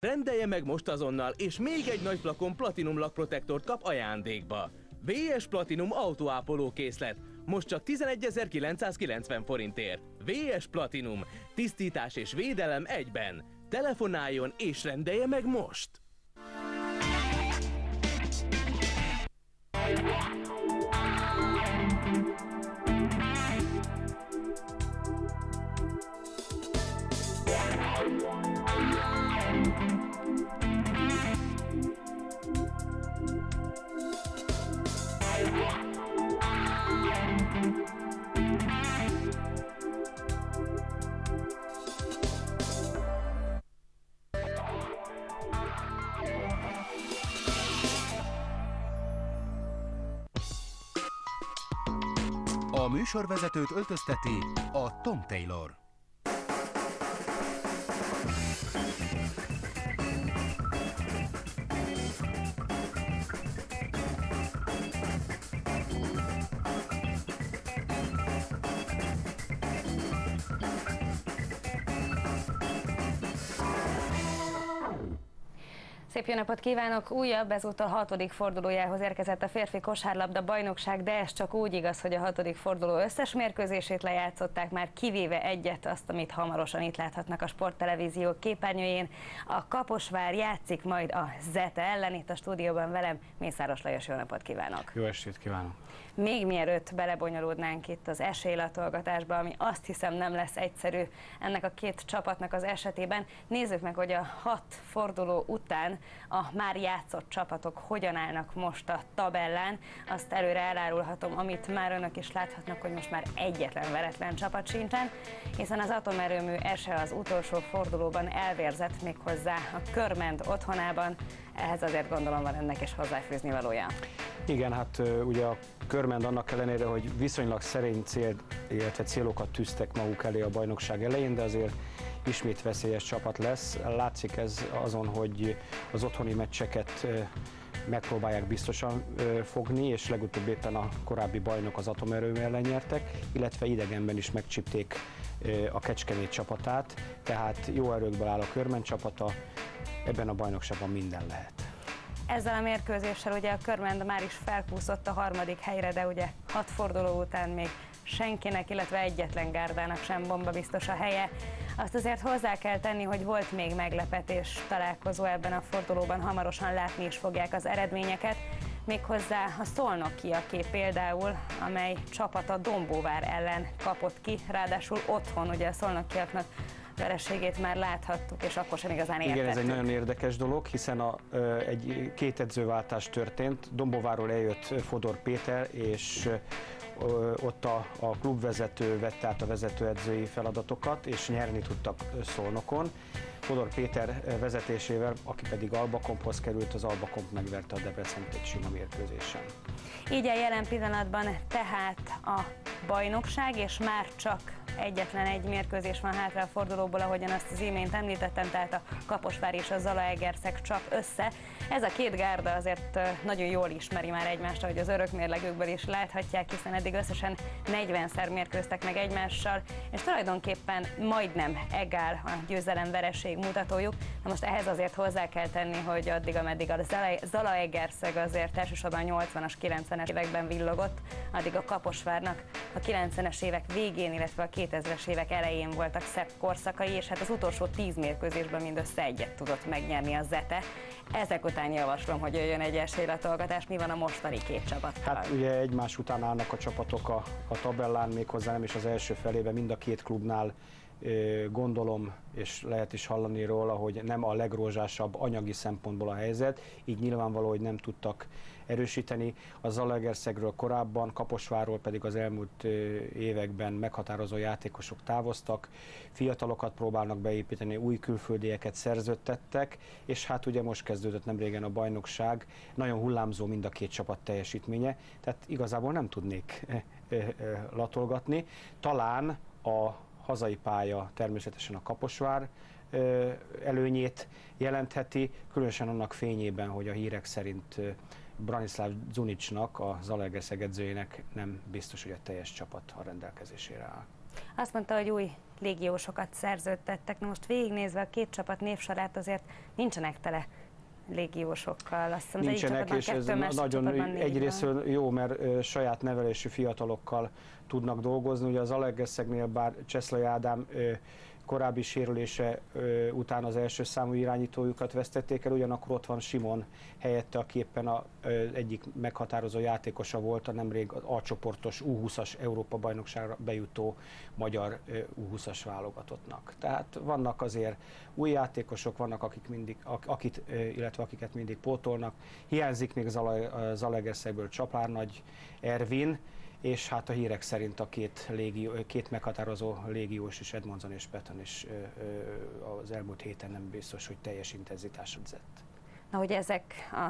Rendelje meg most azonnal, és még egy nagy flakon Platinum lakprotektort kap ajándékba. VS Platinum autóápoló készlet. Most csak 11.990 forintért. VS Platinum. Tisztítás és védelem egyben. Telefonáljon és rendelje meg most! Műsorvezetőt öltözteti a Tom Taylor. Szép jó napot kívánok! Újabb, ezúttal hatodik fordulójához érkezett a férfi kosárlabda bajnokság, de ez csak úgy igaz, hogy a hatodik forduló összes mérkőzését lejátszották, már kivéve egyet, azt, amit hamarosan itt láthatnak a sporttelevízió képernyőjén. A Kaposvár játszik majd a Zete ellen, itt a stúdióban velem Mészáros Lajos, jó napot kívánok! Jó estét kívánok! Még mielőtt belebonyolódnánk itt az esélylatolgatásba, ami azt hiszem nem lesz egyszerű ennek a két csapatnak az esetében, nézzük meg, hogy a hat forduló után a már játszott csapatok hogyan állnak most a tabellán. Azt előre elárulhatom, amit már önök is láthatnak, hogy most már egyetlen veretlen csapat sincsen, hiszen az atomerőmű ese az utolsó fordulóban elvérzett méghozzá a Körment otthonában. Ehhez azért gondolom van ennek is hozzáfűzni valója. Igen, hát ugye a Körmend annak ellenére, hogy viszonylag szerény cél, illetve célokat tűztek maguk elé a bajnokság elején, de azért ismét veszélyes csapat lesz. Látszik ez azon, hogy az otthoni meccseket megpróbálják biztosan fogni, és legutóbb éppen a korábbi bajnok az atomerőmű ellen nyertek, illetve idegenben is megcsipték a Kecskemét csapatát, tehát jó erőkből áll a Körmen csapata, ebben a bajnokságban minden lehet. Ezzel a mérkőzéssel ugye a Körmend már is felkúszott a harmadik helyre, de ugye hat forduló után még senkinek, illetve egyetlen gárdának sem bomba biztos a helye. Azt azért hozzá kell tenni, hogy volt még meglepetés találkozó ebben a fordulóban, hamarosan látni is fogják az eredményeket. Méghozzá a Szolnokiaké például, amely csapata Dombóvár ellen kapott ki, ráadásul otthon, ugye a Szolnokiaknak vereségét már láthattuk, és akkor sem igazán értettük. Igen, ez egy nagyon érdekes dolog, hiszen a, egy két edzőváltás történt. Dombóváról eljött Fodor Péter, és ott a, a klubvezető vette át a vezetőedzői feladatokat, és nyerni tudtak Szolnokon. Fodor Péter vezetésével, aki pedig Albakomphoz került, az Albakomp megverte a Debrecent egy sima mérkőzésen. Így a jelen pillanatban tehát a bajnokság, és már csak egyetlen egy mérkőzés van hátra a fordulóból, ahogyan azt az imént említettem, tehát a Kaposvár és a Zalaegerszeg csap össze. Ez a két gárda azért nagyon jól ismeri már egymást, ahogy az örök mérlegükből is láthatják, hiszen eddig összesen 40-szer mérkőztek meg egymással, és tulajdonképpen majdnem egál a győzelem-vereség mutatójuk. Na most ehhez azért hozzá kell tenni, hogy addig, ameddig a Zalaegerszeg azért elsősorban 80-as, 90-es években villogott, addig a Kaposvárnak a 90-es évek végén, illetve a 2000-es évek elején voltak szebb korszakai, és hát az utolsó 10 mérkőzésben mindössze egyet tudott megnyerni a Zete. Ezek után javaslom, hogy jöjjön egy esélylatolgatás. Mi van a mostani két csapattal? Hát ugye egymás után állnak a csapatok a, a tabellán, méghozzá nem is az első felében, mind a két klubnál gondolom, és lehet is hallani róla, hogy nem a legrózsásabb anyagi szempontból a helyzet, így nyilvánvaló, hogy nem tudtak erősíteni. A Zalaegerszegről korábban, Kaposváról pedig az elmúlt években meghatározó játékosok távoztak, fiatalokat próbálnak beépíteni, új külföldieket szerződtettek, és hát ugye most kezdődött nem régen a bajnokság, nagyon hullámzó mind a két csapat teljesítménye, tehát igazából nem tudnék latolgatni. Talán a hazai pálya természetesen a Kaposvár előnyét jelentheti, különösen annak fényében, hogy a hírek szerint Branislav Zunicsnak, a Zalaegerszeg edzőjének nem biztos, hogy a teljes csapat a rendelkezésére áll. Azt mondta, hogy új légiósokat szerződtettek. Na most végignézve a két csapat névsorát azért nincsenek tele légiósokkal. Azt hiszem, Nincsenek, és ez nagyon egyrészt jó, mert saját nevelésű fiatalokkal tudnak dolgozni. Ugye az Alegerszegnél bár Cseszlai Ádám korábbi sérülése után az első számú irányítójukat vesztették el, ugyanakkor ott van Simon helyette, aki éppen a, egyik meghatározó játékosa volt a nemrég A csoportos U20-as Európa-bajnokságra bejutó magyar ö, U20-as válogatottnak. Tehát vannak azért új játékosok, vannak akik mindig, ak, akit, illetve akiket mindig pótolnak. Hiányzik még Zalegerszegről Csapárnagy Ervin, és hát a hírek szerint a két, légió, két meghatározó légiós is, Edmondson és Patton is az elmúlt héten nem biztos, hogy teljes intenzitásot zett. Na, hogy ezek a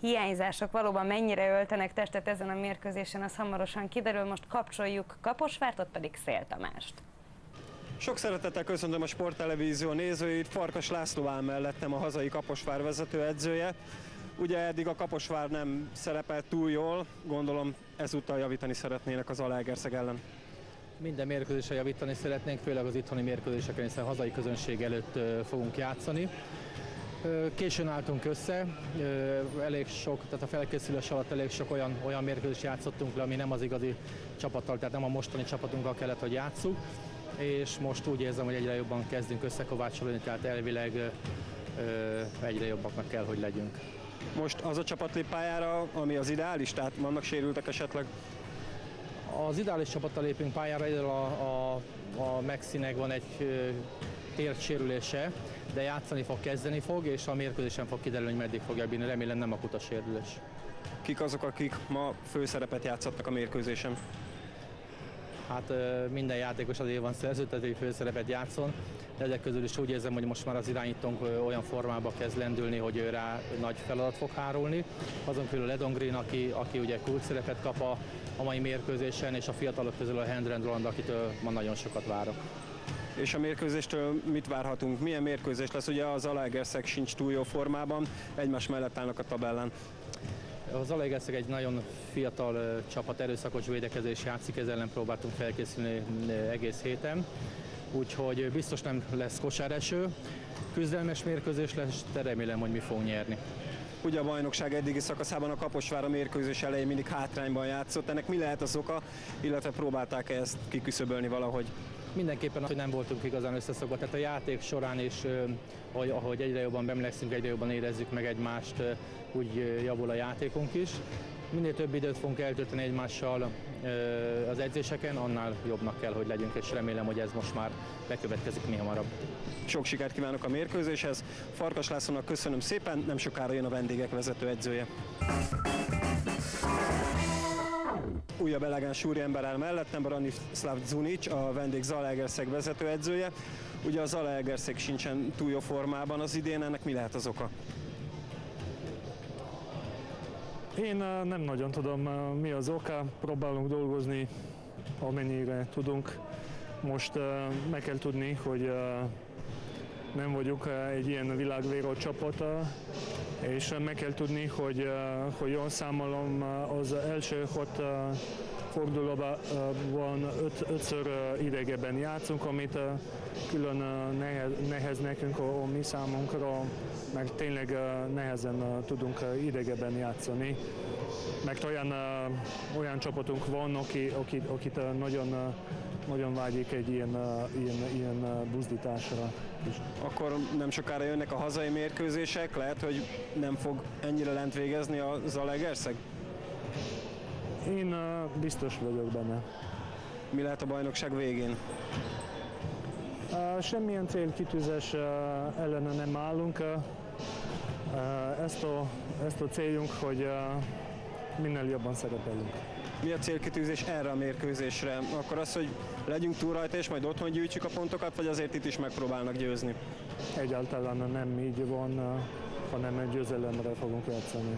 hiányzások valóban mennyire öltenek testet ezen a mérkőzésen, az hamarosan kiderül. Most kapcsoljuk Kaposvárt, ott pedig Szél Tamást. Sok szeretettel köszöntöm a Sporttelevízió nézőit, Farkas László áll mellettem a hazai Kaposvár vezetőedzője. Ugye eddig a Kaposvár nem szerepelt túl jól, gondolom ezúttal javítani szeretnének az Alegerszeg ellen. Minden mérkőzésre javítani szeretnénk, főleg az itthoni mérkőzéseken, hiszen hazai közönség előtt fogunk játszani. Későn álltunk össze, elég sok, tehát a felkészülés alatt elég sok olyan, olyan mérkőzést játszottunk le, ami nem az igazi csapattal, tehát nem a mostani csapatunkkal kellett, hogy játsszuk, és most úgy érzem, hogy egyre jobban kezdünk összekovácsolni, tehát elvileg egyre jobbaknak kell, hogy legyünk. Most az a csapat lép pályára, ami az ideális, tehát vannak sérültek esetleg? Az ideális csapattal lépünk pályára, a, a, a Mexinek van egy tért sérülése, de játszani fog, kezdeni fog, és a mérkőzésen fog kiderülni, hogy meddig fogja bírni. Remélem nem a sérülés. Kik azok, akik ma főszerepet játszottak a mérkőzésen? Hát minden játékos azért van szerződtető, hogy főszerepet játszon ezek közül is úgy érzem, hogy most már az irányítónk olyan formába kezd lendülni, hogy rá nagy feladat fog hárulni. Azon kívül Ledon Green, aki, aki ugye kult szerepet kap a, a mai mérkőzésen, és a fiatalok közül a Hendren Roland, akitől ma nagyon sokat várok. És a mérkőzéstől mit várhatunk? Milyen mérkőzés lesz? Ugye az Alaegerszeg sincs túl jó formában, egymás mellett állnak a tabellán. Az Alaegerszeg egy nagyon fiatal csapat, erőszakos védekezés játszik, ezzel ellen próbáltunk felkészülni egész héten úgyhogy biztos nem lesz kosáreső. Küzdelmes mérkőzés lesz, de remélem, hogy mi fogunk nyerni. Ugye a bajnokság eddigi szakaszában a Kaposvár a mérkőzés elején mindig hátrányban játszott. Ennek mi lehet az oka, illetve próbálták -e ezt kiküszöbölni valahogy? Mindenképpen, hogy nem voltunk igazán összeszokva. Tehát a játék során is, ahogy, egyre jobban bemlegszünk, egyre jobban érezzük meg egymást, úgy javul a játékunk is. Minél több időt fogunk eltölteni egymással az edzéseken, annál jobbnak kell, hogy legyünk, és remélem, hogy ez most már bekövetkezik mi hamarabb. Sok sikert kívánok a mérkőzéshez. Farkas Lászlónak köszönöm szépen, nem sokára jön a vendégek vezető edzője. Újabb elegáns úriember áll mellettem, Branislav Zunic, a vendég Zalaegerszeg vezetőedzője. Ugye a Zalaegerszeg sincsen túl jó formában az idén, ennek mi lehet az oka? Én nem nagyon tudom, mi az oka, próbálunk dolgozni, amennyire tudunk. Most meg kell tudni, hogy nem vagyunk egy ilyen világvéró csapata, és meg kell tudni, hogy, hogy jól számolom az első hat fordulóban öt, ötször idegeben játszunk, amit külön nehez, nehez nekünk a, a mi számunkra, mert tényleg nehezen tudunk idegeben játszani. Mert olyan, olyan csapatunk van, aki, aki, akit nagyon, nagyon vágyik egy ilyen, ilyen, ilyen buzdításra. Akkor nem sokára jönnek a hazai mérkőzések, lehet, hogy nem fog ennyire lent végezni a Zalegerszeg? Én biztos vagyok benne. Mi lehet a bajnokság végén? Semmilyen célkitűzés ellene nem állunk. Ezt a, ezt a céljunk, hogy minél jobban szerepelünk. Mi a célkitűzés erre a mérkőzésre? Akkor az, hogy legyünk túl rajta, és majd otthon gyűjtsük a pontokat, vagy azért itt is megpróbálnak győzni? Egyáltalán nem így van, hanem egy győzelemre fogunk játszani.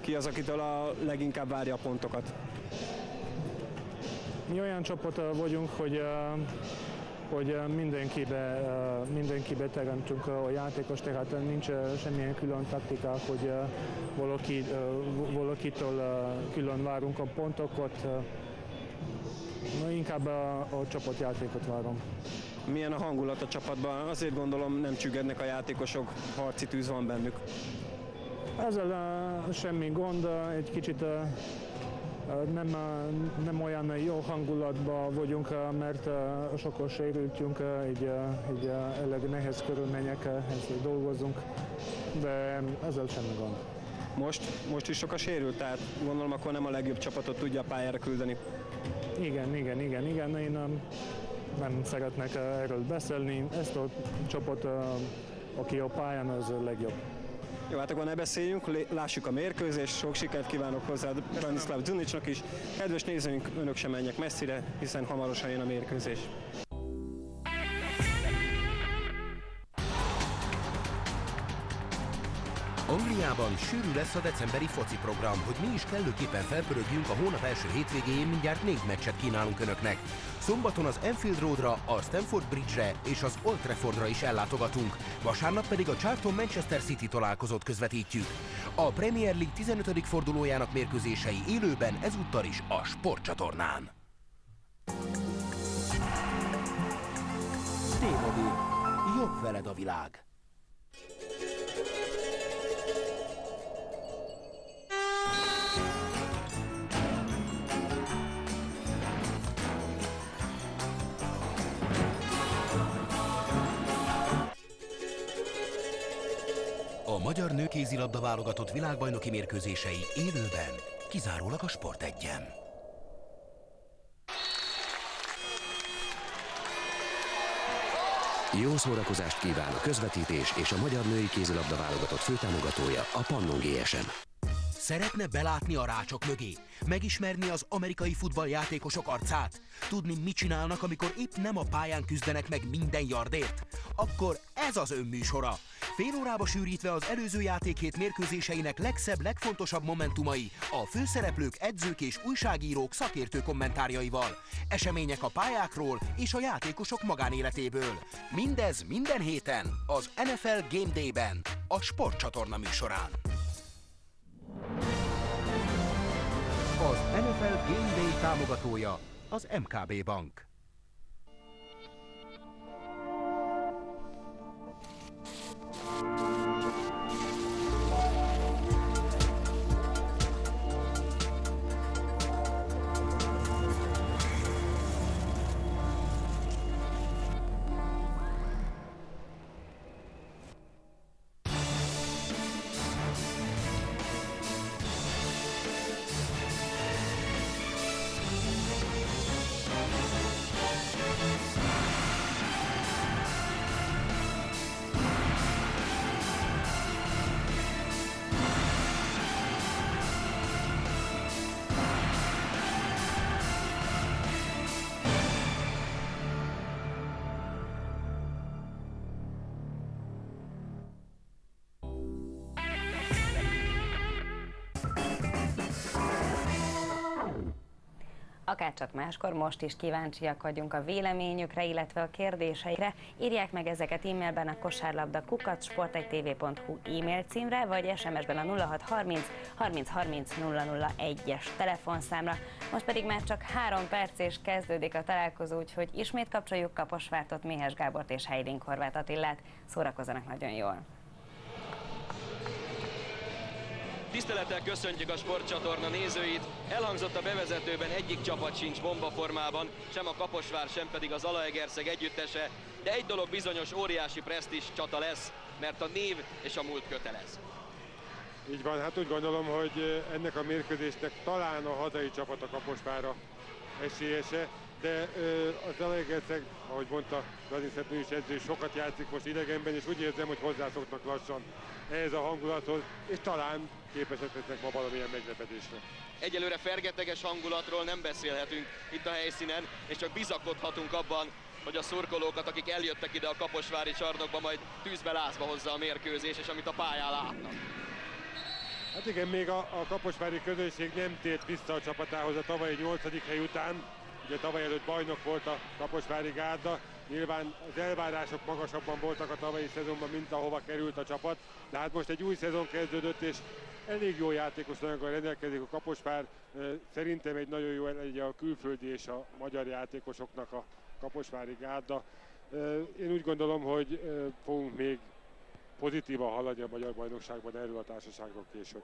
Ki az, akitől a leginkább várja a pontokat? Mi olyan csapat vagyunk, hogy hogy mindenkibe, mindenkibe teremtünk a játékos, tehát nincs semmilyen külön taktikák, hogy valaki, valakitől külön várunk a pontokat. Inkább a, a csapatjátékot várom. Milyen a hangulat a csapatban? Azért gondolom nem csüggednek a játékosok, harci tűz van bennük. Ezzel uh, semmi gond, egy kicsit uh, nem, nem olyan jó hangulatban vagyunk, mert sokkal sérültünk, így, így elég nehéz körülményekhez dolgozunk, de ezzel semmi gond. Most, most is sok a sérült, tehát gondolom akkor nem a legjobb csapatot tudja a pályára küldeni. Igen, igen, igen, igen, én um, nem szeretnek uh, erről beszélni. Ezt a csapat, uh, aki a pályán, az a legjobb. Jó, hát akkor ne beszéljünk, lássuk a mérkőzést, sok sikert kívánok hozzá Branislav Dzunicsnak is. Kedves nézőink, önök sem menjek messzire, hiszen hamarosan jön a mérkőzés. Angliában sűrű lesz a decemberi foci program, hogy mi is kellőképpen felpörögjünk a hónap első hétvégéjén mindjárt négy meccset kínálunk Önöknek. Szombaton az Enfield Roadra, a Stamford Bridge-re és az Old Traffordra is ellátogatunk. Vasárnap pedig a Charlton Manchester City találkozót közvetítjük. A Premier League 15. fordulójának mérkőzései élőben ezúttal is a Sportcsatornán. TV. Jobb veled a világ! Magyar nőkézilabda válogatott világbajnoki mérkőzései élőben, kizárólag a Sport 1 Jó szórakozást kíván a közvetítés és a magyar női kézilabda válogatott főtámogatója a Pannon GSM. Szeretne belátni a rácsok mögé? Megismerni az amerikai futballjátékosok arcát? Tudni, mit csinálnak, amikor épp nem a pályán küzdenek meg minden yardért? Akkor ez az ön műsora. Fél órába sűrítve az előző játékhét mérkőzéseinek legszebb, legfontosabb momentumai, a főszereplők, edzők és újságírók szakértő kommentárjaival. Események a pályákról és a játékosok magánéletéből. Mindez minden héten az NFL Game Day-ben, a sportcsatorna műsorán. Az NFL Game Day támogatója az MKB Bank. Akárcsak máskor, most is kíváncsiak vagyunk a véleményükre, illetve a kérdéseikre. Írják meg ezeket e-mailben a kosárlabda kukacsport1tv.hu e-mail címre, vagy SMS-ben a 0630 30 30 001-es telefonszámra. Most pedig már csak három perc és kezdődik a találkozó, úgyhogy ismét kapcsoljuk Kaposvártot, Méhes Gábort és Heidin Horváth Attillát. Szórakozzanak nagyon jól! Tisztelettel köszöntjük a sportcsatorna nézőit. Elhangzott a bevezetőben egyik csapat sincs bombaformában, sem a Kaposvár, sem pedig az Zalaegerszeg együttese, de egy dolog bizonyos óriási presztis csata lesz, mert a név és a múlt kötelez. Így van, hát úgy gondolom, hogy ennek a mérkőzésnek talán a hazai csapat a Kaposvára esélyese, de az Zalaegerszeg, ahogy mondta Radin Szepnő is edző, sokat játszik most idegenben, és úgy érzem, hogy hozzászoknak lassan ehhez a hangulathoz, és talán képesek lesznek ma valamilyen meglepetésre. Egyelőre fergeteges hangulatról nem beszélhetünk itt a helyszínen, és csak bizakodhatunk abban, hogy a szurkolókat, akik eljöttek ide a Kaposvári csarnokba, majd tűzbe lázba hozza a mérkőzés, és amit a pályán látnak. Hát igen, még a, a kaposvári közönség nem tért vissza a csapatához a tavalyi 8. hely után. Ugye tavaly előtt bajnok volt a Kaposvári Gárda. Nyilván az elvárások magasabban voltak a tavalyi szezonban, mint ahova került a csapat. De hát most egy új szezon kezdődött, és elég jó játékos anyaggal rendelkezik a Kaposvár. Szerintem egy nagyon jó egy a külföldi és a magyar játékosoknak a Kaposvári Gárda. Én úgy gondolom, hogy fogunk még pozitívan haladni a magyar bajnokságban erről a társaságról később.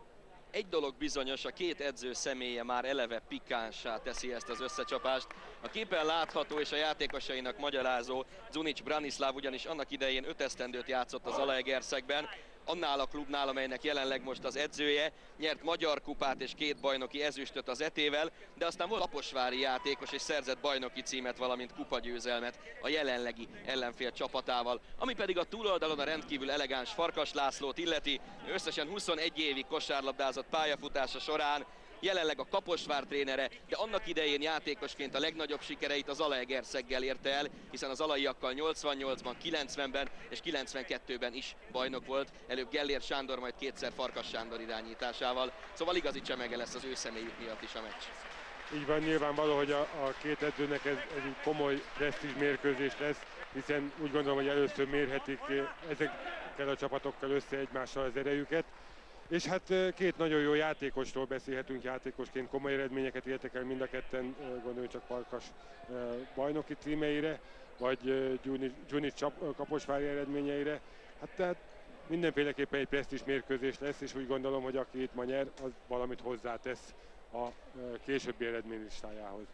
Egy dolog bizonyos, a két edző személye már eleve pikánsá teszi ezt az összecsapást. A képen látható és a játékosainak magyarázó Zunic Branislav ugyanis annak idején öt esztendőt játszott az Alaegerszegben, annál a klubnál, amelynek jelenleg most az edzője, nyert magyar kupát és két bajnoki ezüstöt az etével, de aztán volt laposvári játékos és szerzett bajnoki címet, valamint kupagyőzelmet a jelenlegi ellenfél csapatával. Ami pedig a túloldalon a rendkívül elegáns Farkas Lászlót illeti, összesen 21 évig kosárlabdázott pályafutása során jelenleg a Kaposvár trénere, de annak idején játékosként a legnagyobb sikereit az Alaegerszeggel érte el, hiszen az alaiakkal 88-ban, 90-ben és 92-ben is bajnok volt, előbb Gellér Sándor, majd kétszer Farkas Sándor irányításával, szóval igazi csemege lesz az ő személyük miatt is a meccs. Így van, nyilvánvaló, hogy a, a két edzőnek ez, ez egy komoly presztízs mérkőzés lesz, hiszen úgy gondolom, hogy először mérhetik ezekkel a csapatokkal össze egymással az erejüket. És hát két nagyon jó játékosról beszélhetünk játékosként, komoly eredményeket értek el mind a ketten, gondoljunk csak Parkas bajnoki címeire, vagy Gyunic Kaposvári eredményeire. Hát tehát mindenféleképpen egy presztis mérkőzés lesz, és úgy gondolom, hogy aki itt ma nyer, az valamit hozzátesz a későbbi eredménylistájához.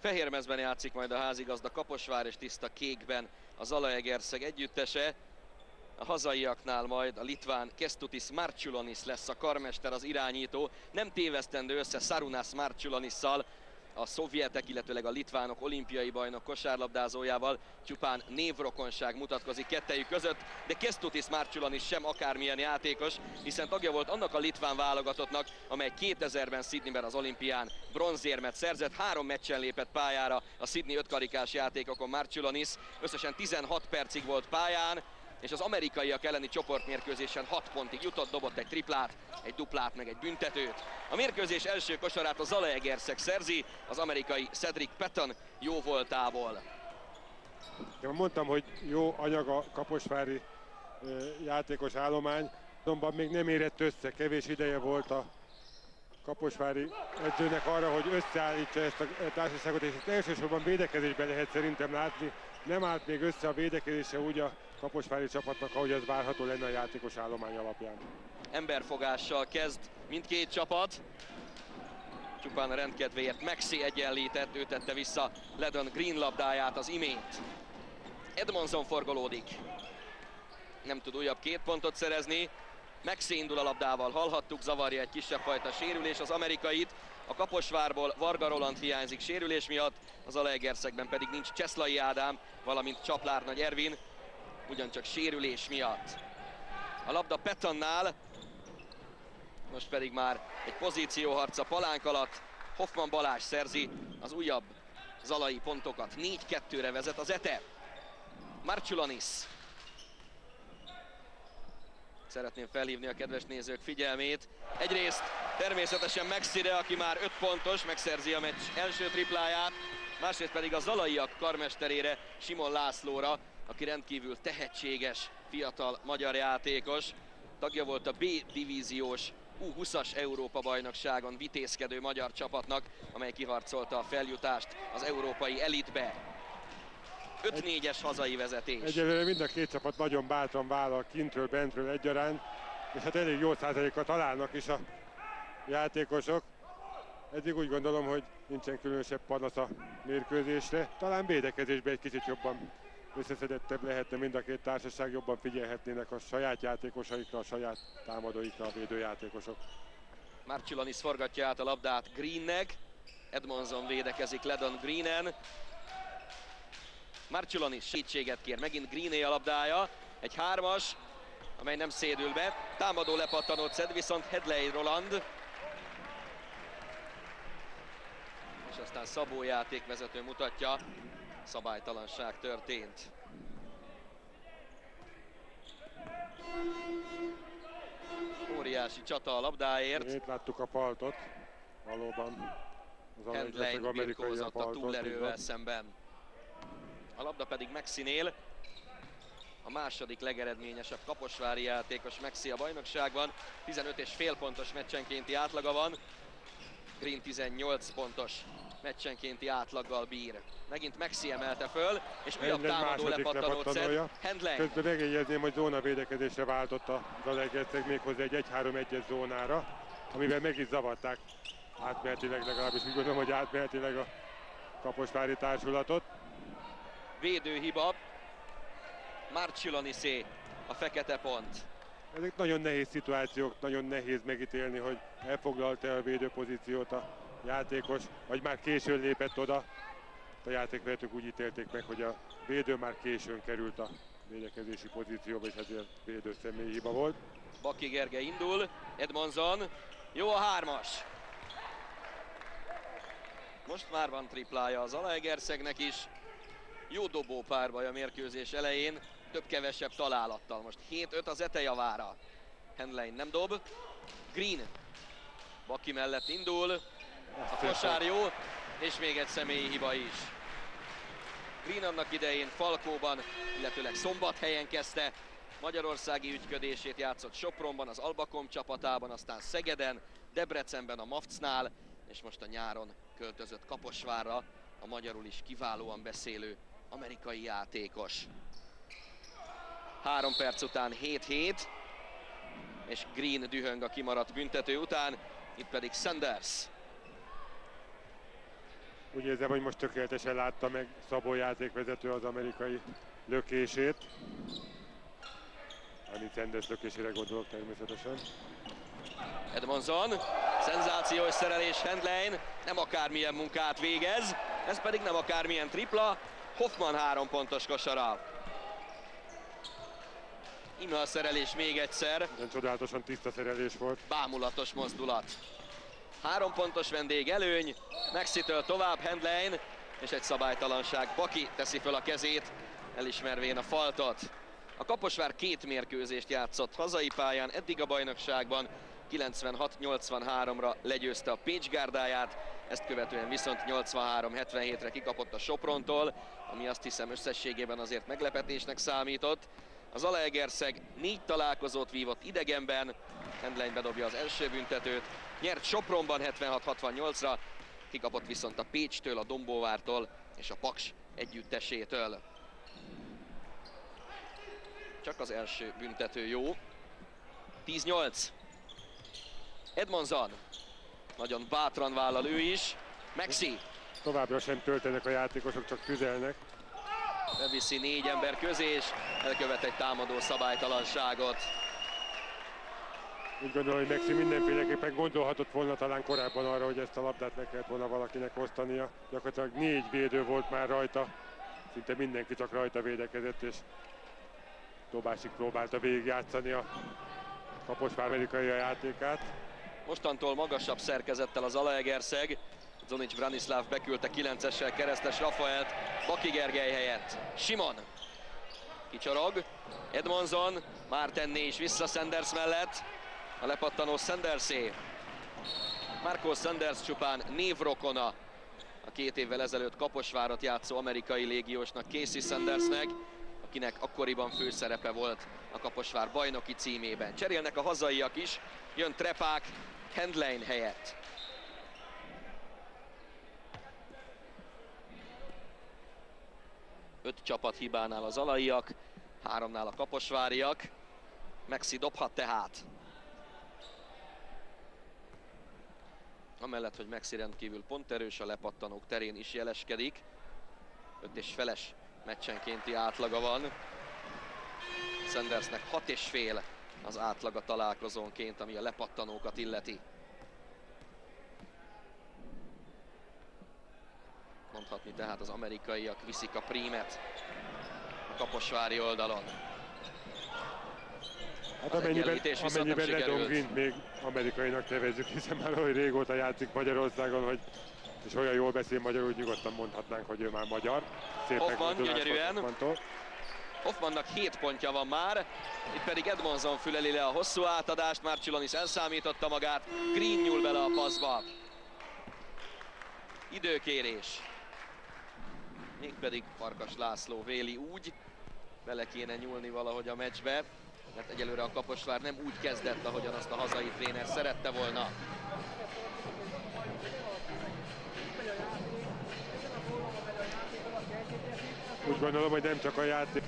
Fehérmezben játszik majd a házigazda Kaposvár és tiszta kékben az Zalaegerszeg együttese. A hazaiaknál majd a litván Kestutis Marciulonis lesz a karmester, az irányító. Nem tévesztendő össze Sarunas Marciulonisszal, a szovjetek, illetőleg a litvánok olimpiai bajnok kosárlabdázójával. Csupán névrokonság mutatkozik kettejük között, de Kestutis Marciulonis sem akármilyen játékos, hiszen tagja volt annak a litván válogatottnak, amely 2000-ben Sydneyben az olimpián bronzérmet szerzett, három meccsen lépett pályára a Sydney ötkarikás játékokon Marciulonis, összesen 16 percig volt pályán, és az amerikaiak elleni csoportmérkőzésen 6 pontig jutott, dobott egy triplát, egy duplát, meg egy büntetőt. A mérkőzés első kosarát a Zalaegerszeg szerzi, az amerikai Cedric Patton jó voltából. Ja, mondtam, hogy jó anyag a kaposvári játékos állomány, azonban még nem érett össze, kevés ideje volt a kaposvári edzőnek arra, hogy összeállítsa ezt a társaságot, és ezt elsősorban védekezésben lehet szerintem látni. Nem állt még össze a védekezése úgy a Kaposvári csapatnak, ahogy ez várható lenne a játékos állomány alapján. Emberfogással kezd mindkét csapat. Csupán a rendkedvéért Maxi egyenlített, ő tette vissza Ledon Green labdáját az imént. Edmondson forgolódik. Nem tud újabb két pontot szerezni. Maxi indul a labdával, hallhattuk, zavarja egy kisebb fajta sérülés az amerikait. A Kaposvárból Varga Roland hiányzik sérülés miatt, az Alegerszegben pedig nincs Cseszlai Ádám, valamint Csaplár Nagy Ervin ugyancsak sérülés miatt. A labda Petannál, most pedig már egy pozícióharca palánk alatt. Hoffman Balázs szerzi az újabb zalai pontokat. 4-2-re vezet az Ete. Marciulanis. Szeretném felhívni a kedves nézők figyelmét. Egyrészt természetesen Maxire, aki már 5 pontos, megszerzi a meccs első tripláját. Másrészt pedig a zalaiak karmesterére, Simon Lászlóra, aki rendkívül tehetséges, fiatal magyar játékos. Tagja volt a B-divíziós U20-as Európa-bajnokságon vitézkedő magyar csapatnak, amely kiharcolta a feljutást az európai elitbe. 5-4-es hazai vezetés. Egyelőre mind a két csapat nagyon bátran vállal kintről, bentről egyaránt, és hát elég jó százalékkal találnak is a játékosok. Eddig úgy gondolom, hogy nincsen különösebb panasz a mérkőzésre. Talán védekezésben egy kicsit jobban összeszedettebb lehetne mind a két társaság, jobban figyelhetnének a saját játékosaikra, a saját támadóikra a védőjátékosok. Marciulanis forgatja át a labdát Greennek, Edmondson védekezik Ledon Greenen. Marciulanis segítséget kér, megint Greené a labdája, egy hármas, amely nem szédül be. Támadó lepattanót szed, viszont Hedley Roland. És aztán Szabó játékvezető mutatja, szabálytalanság történt. Óriási csata a labdáért. Itt láttuk a paltot, valóban. Az Handlein birkózott a túlerővel szemben. A labda pedig Maxinél. A második legeredményesebb kaposvári játékos Maxi a bajnokságban. 15 és fél pontos meccsenkénti átlaga van. Green 18 pontos meccsenkénti átlaggal bír. Megint Maxi emelte föl, és újabb támadó lepattanót szed. Hendlen. Közben megjegyezném, hogy zónavédekezésre váltott a Zalaegerszeg méghozzá egy 1-3-1-es zónára, amivel meg is zavarták átmenetileg legalábbis úgy gondolom, hogy átmenetileg a Kaposvári társulatot. Védőhiba. Marcilonisé a fekete pont. Ezek nagyon nehéz szituációk, nagyon nehéz megítélni, hogy elfoglalta a védőpozíciót a játékos, vagy már későn lépett oda. A játékvezetők úgy ítélték meg, hogy a védő már későn került a védekezési pozícióba, és ezért védő személyi hiba volt. Baki Gerge indul, Edmondson, jó a hármas. Most már van triplája az Alaegerszegnek is. Jó dobó párbaj a mérkőzés elején, több-kevesebb találattal. Most 7-5 az Ete javára. Henlein nem dob. Green Baki mellett indul. A kosár jó, és még egy személyi hiba is. Green annak idején Falkóban, illetőleg Szombathelyen kezdte Magyarországi ügyködését játszott Sopronban, az Albakom csapatában, aztán Szegeden, Debrecenben a Mafcnál, és most a nyáron költözött Kaposvárra, a magyarul is kiválóan beszélő amerikai játékos. Három perc után 7-7, és Green dühöng a kimaradt büntető után, itt pedig Sanders. Úgy érzem, hogy most tökéletesen látta meg Szabó játékvezető az amerikai lökését. Anit Sanders lökésére gondolok természetesen. Edmondson, szenzációs szerelés Handlein, nem akármilyen munkát végez, ez pedig nem akármilyen tripla, Hoffman három pontos kosara. Ime a szerelés még egyszer. Ilyen csodálatosan tiszta szerelés volt. Bámulatos mozdulat. Három pontos vendég előny, Maxitől tovább Handlein, és egy szabálytalanság. Baki teszi föl a kezét, elismervén a faltot. A Kaposvár két mérkőzést játszott hazai pályán, eddig a bajnokságban 96-83-ra legyőzte a Pécs gárdáját, ezt követően viszont 83-77-re kikapott a Soprontól, ami azt hiszem összességében azért meglepetésnek számított. Az Alaegerszeg négy találkozót vívott idegenben, Handlein bedobja az első büntetőt, nyert Sopronban 76-68-ra, kikapott viszont a Pécstől, a Dombóvártól és a Paks együttesétől. Csak az első büntető jó. 10-8. Edmondson. Nagyon bátran vállal ő is. Maxi. Továbbra sem töltenek a játékosok, csak tüzelnek. Beviszi négy ember közé, és elkövet egy támadó szabálytalanságot. Úgy gondolom, hogy Maxi mindenféleképpen gondolhatott volna talán korábban arra, hogy ezt a labdát meg kellett volna valakinek osztania. Gyakorlatilag négy védő volt már rajta, szinte mindenki csak rajta védekezett, és dobásig próbálta végigjátszani a Kaposvár amerikai játékát. Mostantól magasabb szerkezettel az Alaegerszeg. Zonic Branislav beküldte 9-essel keresztes Rafaelt Baki Gergely helyett. Simon kicsorog. Edmondson már tenné is vissza Sanders mellett. A lepattanó Sandersé. Marco Sanders csupán névrokona a két évvel ezelőtt Kaposvárat játszó amerikai légiósnak Casey Sandersnek, akinek akkoriban főszerepe volt a Kaposvár bajnoki címében. Cserélnek a hazaiak is, jön Trepák Handlein helyett. Öt csapat hibánál az alaiak, háromnál a kaposváriak. Maxi dobhat tehát. Amellett, hogy Maxi rendkívül ponterős, a lepattanók terén is jeleskedik. Öt és feles meccsenkénti átlaga van. Sandersnek hat és fél az átlaga találkozónként, ami a lepattanókat illeti. Mondhatni tehát az amerikaiak viszik a prímet a kaposvári oldalon. Hát amennyiben, amennyiben Ledon sikerült. Green még amerikainak nevezzük, hiszen már olyan régóta játszik Magyarországon, hogy és olyan jól beszél magyarul, hogy nyugodtan mondhatnánk, hogy ő már magyar. Szép Hoffman gyönyörűen. Hoffmantól. Hoffmannak 7 pontja van már, itt pedig Edmondson füleli le a hosszú átadást, már Csilonis elszámította magát, Green nyúl bele a paszba. Időkérés. Mégpedig Farkas László véli úgy, bele kéne nyúlni valahogy a meccsbe, mert egyelőre a Kaposvár nem úgy kezdett, ahogyan azt a hazai tréner szerette volna. Úgy gondolom, hogy nem csak a játék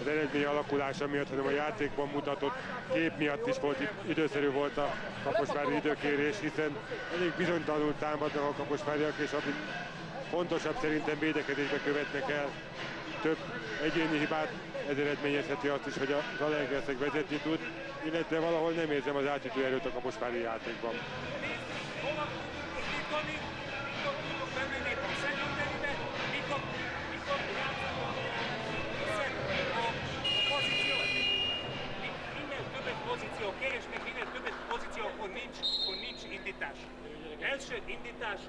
az eredmény alakulása miatt, hanem a játékban mutatott kép miatt is volt, időszerű volt a kaposvári időkérés, hiszen elég bizonytalanul támadnak a kaposváriak, és amit fontosabb szerintem védekezésbe követnek el, több egyéni hibát ez eredményezheti azt is, hogy a Zalaegerszeg vezetni tud, illetve valahol nem érzem az átütő erőt a kaposvári játékban. Első indítás.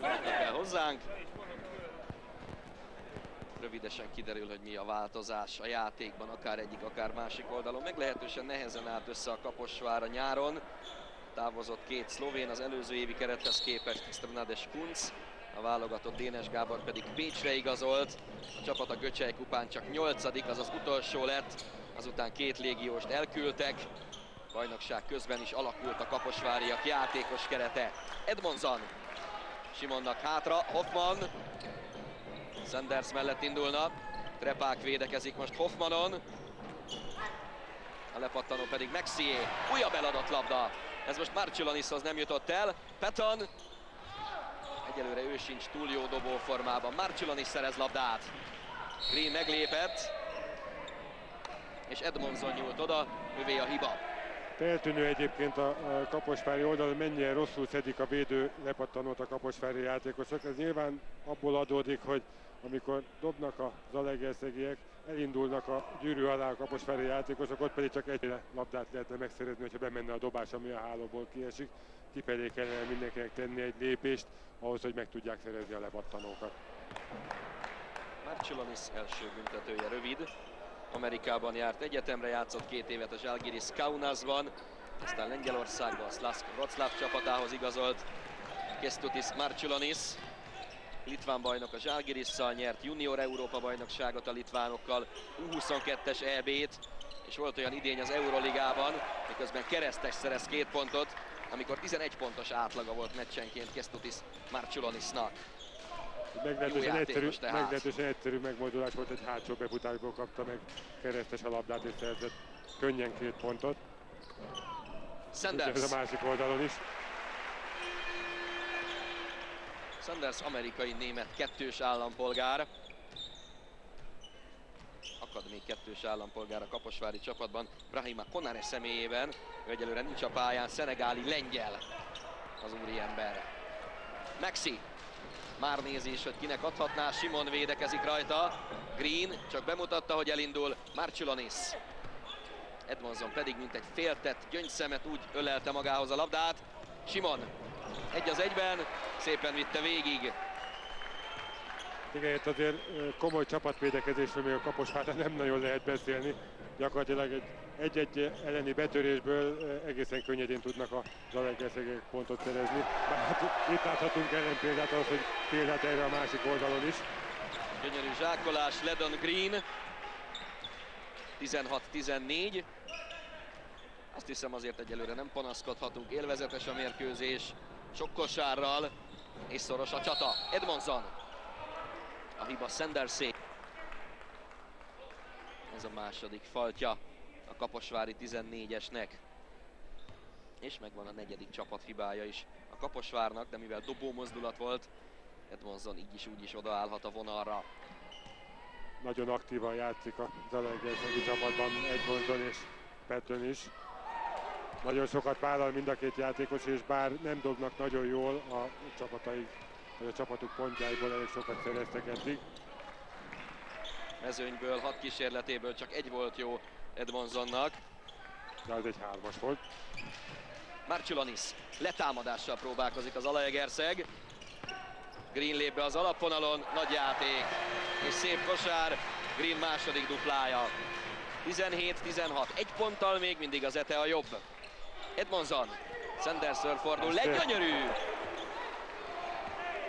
Jöhetnek el hozzánk. Rövidesen kiderül, hogy mi a változás a játékban, akár egyik, akár másik oldalon. Meglehetősen nehezen állt össze a Kaposvár a nyáron. Távozott két szlovén, az előző évi kerethez képest Strnades Kunc, a válogatott Dénes Gábor pedig Bécsre igazolt. A csapat a Göcsej kupán csak 8 azaz utolsó lett, azután két légióst elküldtek. Bajnokság közben is alakult a kaposváriak játékos kerete. Edmondson Simonnak hátra, Hoffman. Sanders mellett indulna. Trepák védekezik most Hoffmanon. A lepattanó pedig Mexié. Újabb eladott labda. Ez most Marciulanishoz nem jutott el. Peton. Egyelőre ő sincs túl jó dobó formában. Marciulanis szerez labdát. Green meglépett. És Edmondson nyúlt oda. Ővé a hiba. Feltűnő egyébként a, Kaposvári oldalon, mennyire rosszul szedik a védő lepattanót a Kaposvári játékosok. Ez nyilván abból adódik, hogy amikor dobnak a zalegerszegiek, elindulnak a gyűrű alá a Kaposvári játékosok, ott pedig csak egy labdát lehetne megszerezni, hogyha bemenne a dobás, ami a hálóból kiesik. Kifelé kellene mindenkinek tenni egy lépést, ahhoz, hogy meg tudják szerezni a lepattanókat. Marciulanis első büntetője rövid, Amerikában járt egyetemre, játszott két évet a Zsalgiris Kaunasban, aztán Lengyelországban a Slask Wroclaw csapatához igazolt. Kestutis Marciulanis, litván bajnok a Zsalgirisszal, nyert junior Európa bajnokságot a litvánokkal, U22-es EB-t, és volt olyan idény az Euroligában, miközben keresztes szerez két pontot, amikor 11 pontos átlaga volt meccsenként Kestutis Marciulanisnak. Meglehetősen egyszerű, meglehetősen egyszerű megmozdulás volt, egy hátsó befutásból kapta meg keresztes a labdát és szerzett könnyen két pontot. Sanders. Ez a másik oldalon is. Sanders amerikai német kettős állampolgár. Akad még kettős állampolgár a Kaposvári csapatban. Brahima Konare személyében. Ő egyelőre nincs a pályán. Szenegáli lengyel az úriember. Maxi már nézi is, hogy kinek adhatná, Simon védekezik rajta. Green csak bemutatta, hogy elindul Marciulanis. Edmondson pedig, mint egy féltett gyöngyszemet úgy ölelte magához a labdát. Simon egy az egyben, szépen vitte végig. Igen, itt azért komoly csapatvédekezésről még a Kaposvárra nem nagyon lehet beszélni. Gyakorlatilag egy egy-egy elleni betörésből egészen könnyedén tudnak a Zalaegerszegek pontot szerezni. Hát itt láthatunk ellen példát ahhoz, hogy példát erre a másik oldalon is. Gyönyörű zsákolás, Ledon Green. 16-14. Azt hiszem azért egyelőre nem panaszkodhatunk. Élvezetes a mérkőzés, sok kosárral, és szoros a csata. Edmondson. A hiba Sandersé. Ez a második faltja a Kaposvári 14-esnek. És megvan a negyedik csapat hibája is a Kaposvárnak, de mivel dobó mozdulat volt, Edmondson így is úgy is odaállhat a vonalra. Nagyon aktívan játszik a Zalaegerszegi csapatban Edmondson és Petön is. Nagyon sokat vállal mind a két játékos, és bár nem dobnak nagyon jól a csapatai, vagy a csapatuk pontjaiból elég sokat szereztek eddig. Mezőnyből, hat kísérletéből csak egy volt jó Edmondsonnak. De egy hármas volt. Marciulanis letámadással próbálkozik az Alaegerszeg. Green lép be az alapvonalon, nagy játék és szép kosár. Green második duplája. 17-16, egy ponttal még mindig az Ete a jobb. Edmondson, Sandersről fordul le, gyönyörű!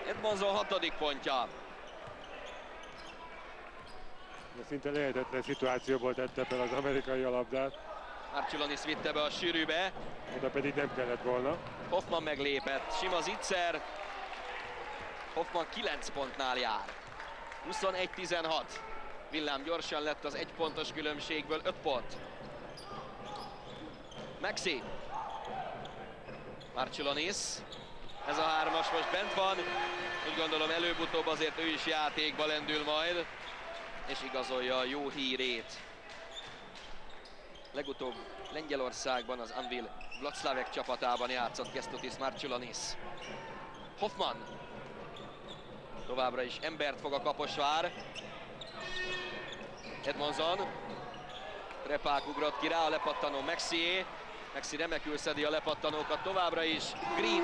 Edmondson hatodik pontja. Szinte lehetetlen szituációból tette fel az amerikai alapdát. Marciulanis vitte be a sűrűbe, Oda pedig nem kellett volna. Hoffman meglépett, sima zicser. Hoffman 9 pontnál jár. 21-16. Villám gyorsan lett az egy pontos különbségből 5 pont. Maxi. Marciulanis. Ez a hármas most bent van. Úgy gondolom előbb-utóbb azért ő is játékba lendül majd. És igazolja a jó hírét. Legutóbb Lengyelországban az Anvil Vladislavek csapatában játszott Kestutis Marciulanis. Hoffman. Továbbra is embert fog a Kaposvár. Edmondson. Trepák ugrott ki rá, a lepattanó Mexié. Mexi remekül szedi a lepattanókat továbbra is. Green.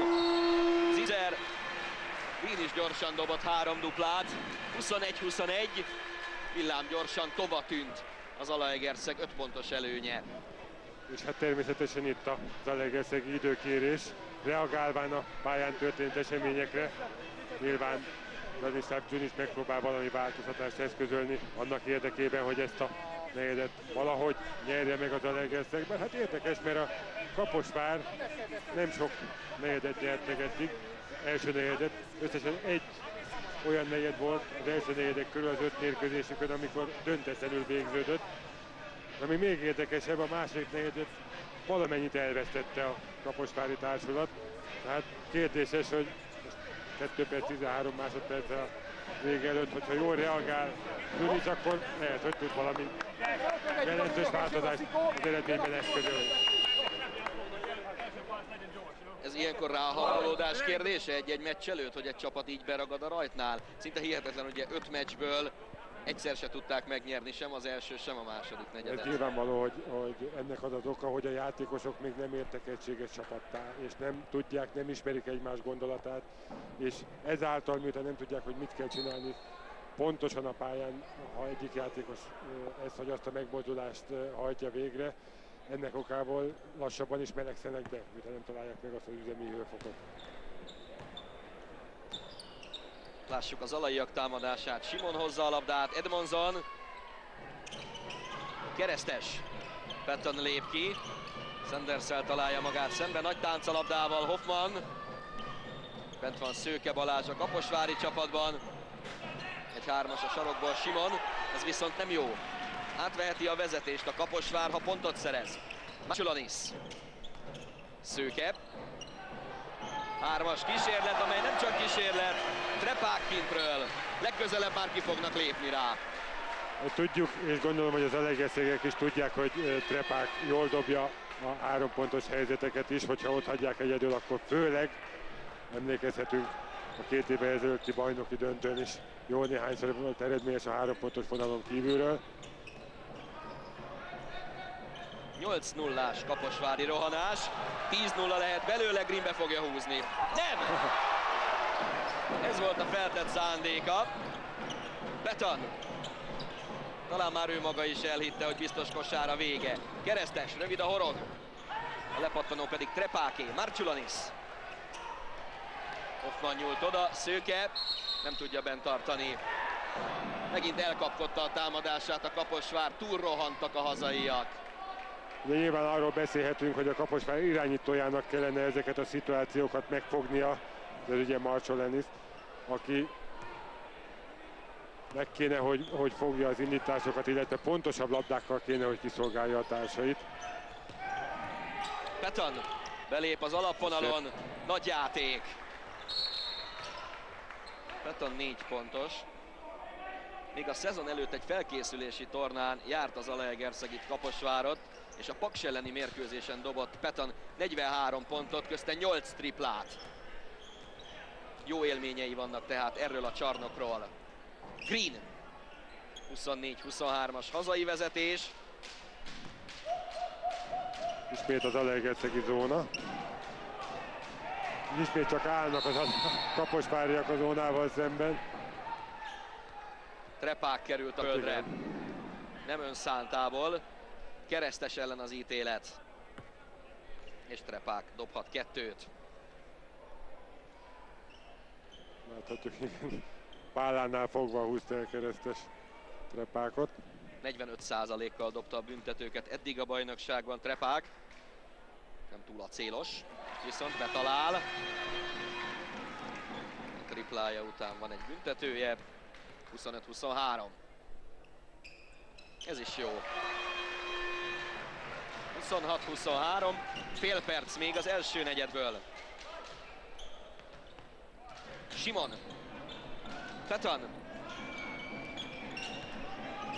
Zizer. Green is gyorsan dobott három duplát. 21-21. Villám gyorsan tova tűnt az Alaegerszeg 5 pontos előnye. És hát természetesen itt a Zalegerszegi időkérés, reagálván a pályán történt eseményekre. Nyilván Ladislav Dzsun is megpróbál valami változtatást eszközölni annak érdekében, hogy ezt a negyedet valahogy nyerje meg az Zalegerszegben. Hát érdekes, mert a Kaposvár nem sok negyedet nyert meg eddig, első negyedet, összesen egy olyan negyed volt az első negyedek körül az öt mérkőzésükön, amikor döntetlenül végződött. Ami még érdekesebb, a második negyedet valamennyit elvesztette a Kaposvári társulat. Tehát kérdéses, hogy 2 perc 13 másodperc a vége előtt, hogyha jól reagál Tunis, akkor lehet, hogy tud valami jelentős változást az eredményben eszközölni. Ez ilyenkor ráhangolódás kérdése egy-egy meccs előtt, hogy egy csapat így beragad a rajtnál. Szinte hihetetlen, ugye öt meccsből egyszer se tudták megnyerni sem az első, sem a második Ez negyedet. nyilvánvaló, hogy, hogy ennek az az oka, hogy a játékosok még nem értek egységes csapattá, és nem tudják, nem ismerik egymás gondolatát, és ezáltal, miután nem tudják, hogy mit kell csinálni, pontosan a pályán, ha egyik játékos ezt vagy azt a megmozdulást hajtja végre, ennek okából lassabban is melegszenek be, miután nem találják meg azt az üzemi hőfokot. Lássuk az alaiak támadását. Simon hozza a labdát, Edmondson. Keresztes. Patton lép ki. sanders találja magát szembe. Nagy tánc a labdával Hoffman. Bent van Szőke Balázs a Kaposvári csapatban. Egy hármas a sarokból Simon. Ez viszont nem jó. Átveheti a vezetést a Kaposvár, ha pontot szerez. Macsulanis. Szőke. Hármas kísérlet, amely nem csak kísérlet, Trepák kintről. Legközelebb már ki fognak lépni rá. Tudjuk, és gondolom, hogy az elegeszégek is tudják, hogy Trepák jól dobja a három pontos helyzeteket is, hogyha ott hagyják egyedül, akkor főleg emlékezhetünk a két évvel ezelőtti bajnoki döntőn is jó néhányszor volt eredményes a három pontos vonalon kívülről. 8 0 Kaposvári rohanás. 10-0 lehet belőle, Greenbe fogja húzni. Nem! Ez volt a feltett szándéka. Beton. Talán már ő maga is elhitte, hogy biztos kosára vége. Keresztes, rövid a horog. A lepattanó pedig Trepáké, Marciulanis. Hoffman nyúlt oda, Szőke nem tudja bent tartani. Megint elkapkodta a támadását a Kaposvár, túl rohantak a hazaiak. De nyilván arról beszélhetünk, hogy a Kaposvár irányítójának kellene ezeket a szituációkat megfognia, ez ugye Marshall Ennis, aki meg kéne, hogy, hogy fogja az indításokat, illetve pontosabb labdákkal kéne, hogy kiszolgálja a társait. Petan belép az alapvonalon, nagy játék. Petan négy pontos. Még a szezon előtt egy felkészülési tornán járt az Alegerszeg itt Kaposvárot, és a Paks elleni mérkőzésen dobott Petan 43 pontot, közte 8 triplát. Jó élményei vannak tehát erről a csarnokról. Green 24-23-as hazai vezetés. Ismét az Alegerszegi zóna. Ismét csak állnak az a kaposváriak a zónával szemben. Trepák került a földre. Nem önszántából. Keresztes ellen az ítélet. És Trepák dobhat kettőt. Láthatjuk, igen. Pálánál fogva húzta el keresztes trepákot. 45%-kal dobta a büntetőket eddig a bajnokságban Trepák. Nem túl a célos, viszont betalál. A triplája után van egy büntetője. 25-23. Ez is jó. 26-23, fél perc még az első negyedből. Simon. Petan.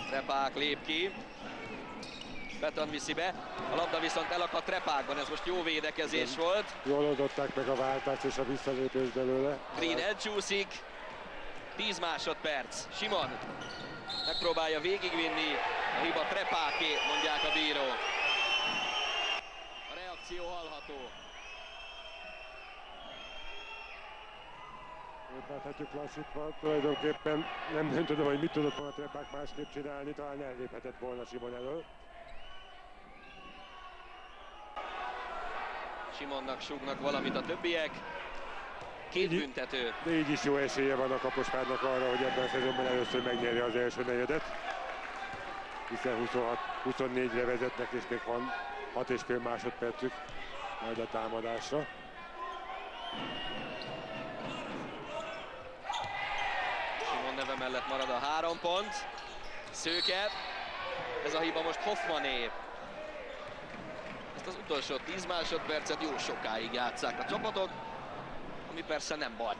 Trepák lép ki. Petan viszi be. A labda viszont elakadt Trepákban, ez most jó védekezés volt. Jól oldották meg a váltást és a visszalépés belőle. Green elcsúszik. 10 másodperc. Simon megpróbálja végigvinni. A hiba Trepáké, mondják a bíró. Hallható. Itt láthatjuk lassítva, tulajdonképpen nem, nem tudom, hogy mit tudott volna Trepák másképp csinálni, talán elléphetett volna Simon elől. Simonnak súgnak valamit a többiek. Két Így- büntető. Így is jó esélye van a Kaposvárnak arra, hogy ebben a szezonban először megnyerje az első negyedet. Hiszen 26, 24-re vezetnek, és még van 6,5 másodpercük majd a támadásra. Simon neve mellett marad a három pont. Szőke. Ez a hiba most Hoffmané. Ezt az utolsó 10 másodpercet jó sokáig játszák a csapatok, ami persze nem baj.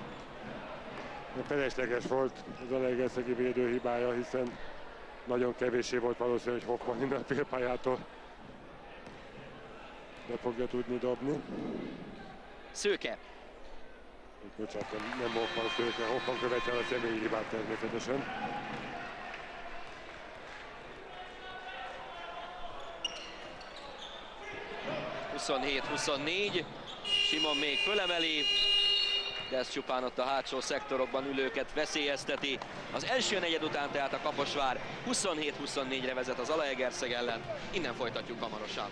Felesleges volt az a legerszegi védő hibája, hiszen nagyon kevéssé volt valószínű, hogy Hoffman innen félpályától be fogja tudni dobni. Szőke. Bocsánat, nem, Hoffman szőke, Hoffman követel a személyi hibát természetesen. Huszonhét, 24. Simon még fölemeli, de ez csupán ott a hátsó szektorokban ülőket veszélyezteti. Az első negyed után tehát a Kaposvár 27-24-re vezet az Alaegerszeg ellen. Innen folytatjuk hamarosan.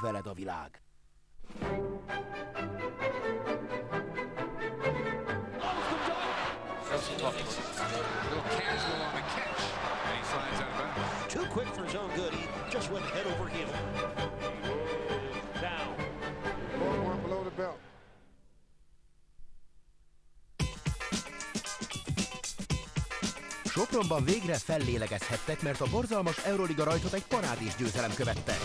Veled a világ. Too quick for his own good. He just went head over heel. Down. One below the belt. Sopronban végre fellélegezhettek, mert a borzalmas Euroliga rajtot egy parádés győzelem követte.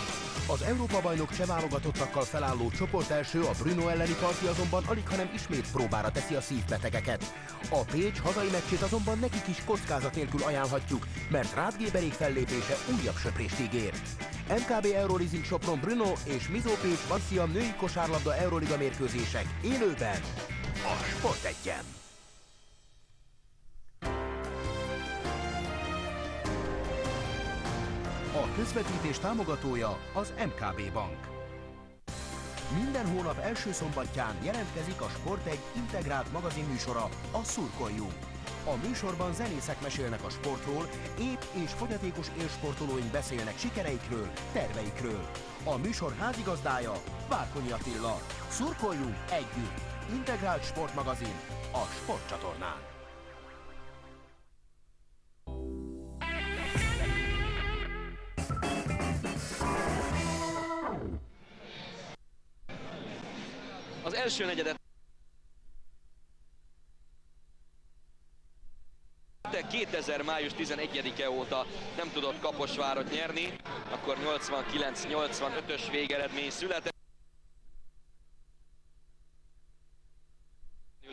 Az Európa-bajnok cseh válogatottakkal felálló csoport első a Bruno elleni parti azonban alig, hanem ismét próbára teszi a szívbetegeket. A Pécs hazai meccsét azonban nekik is kockázat nélkül ajánlhatjuk, mert Rádgéberék fellépése újabb söprést ígér. MKB Eurolizing Sopron Bruno és Mizó Pécs Marciam női kosárlabda Euroliga mérkőzések élőben a Sport 1 közvetítés támogatója az MKB Bank. Minden hónap első szombatján jelentkezik a Sport egy integrált magazinműsora, a Szurkoljunk. A műsorban zenészek mesélnek a sportról, épp és fogyatékos élsportolóink beszélnek sikereikről, terveikről. A műsor házigazdája Várkonyi Attila. Szurkoljunk együtt! Integrált sportmagazin a Sportcsatornán. Az első negyedet de 2000. május 11-e óta nem tudott Kaposvárot nyerni, akkor 89-85-ös végeredmény született.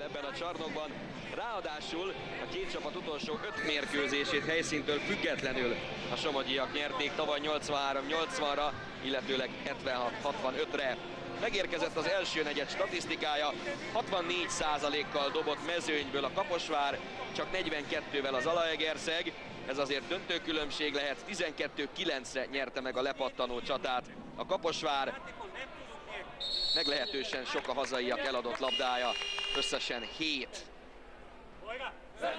ebben a csarnokban. Ráadásul a két csapat utolsó öt mérkőzését helyszíntől függetlenül a somogyiak nyerték tavaly 83-80-ra, illetőleg 76-65-re. Megérkezett az első negyed statisztikája, 64%-kal dobott mezőnyből a Kaposvár, csak 42-vel az Alaegerszeg. Ez azért döntő különbség lehet, 12-9-re nyerte meg a lepattanó csatát a Kaposvár. Meglehetősen sok a hazaiak eladott labdája, összesen 7.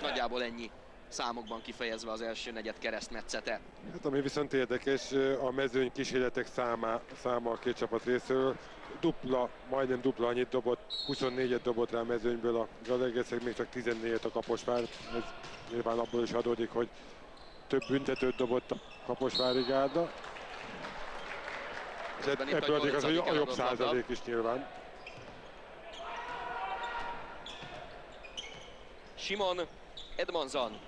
Nagyjából ennyi számokban kifejezve az első negyed keresztmetszete. Hát ami viszont érdekes, a mezőny kísérletek száma, száma a két csapat részéről. Dupla, majdnem dupla annyit dobott, 24-et dobott rá a mezőnyből a Zalaegerszeg, még csak 14-et a Kaposvár. Ez nyilván abból is adódik, hogy több büntetőt dobott a Kaposvári gárda. És ebből addig az nyolcadik a jobb százalék is nyilván. Simon Edmondson.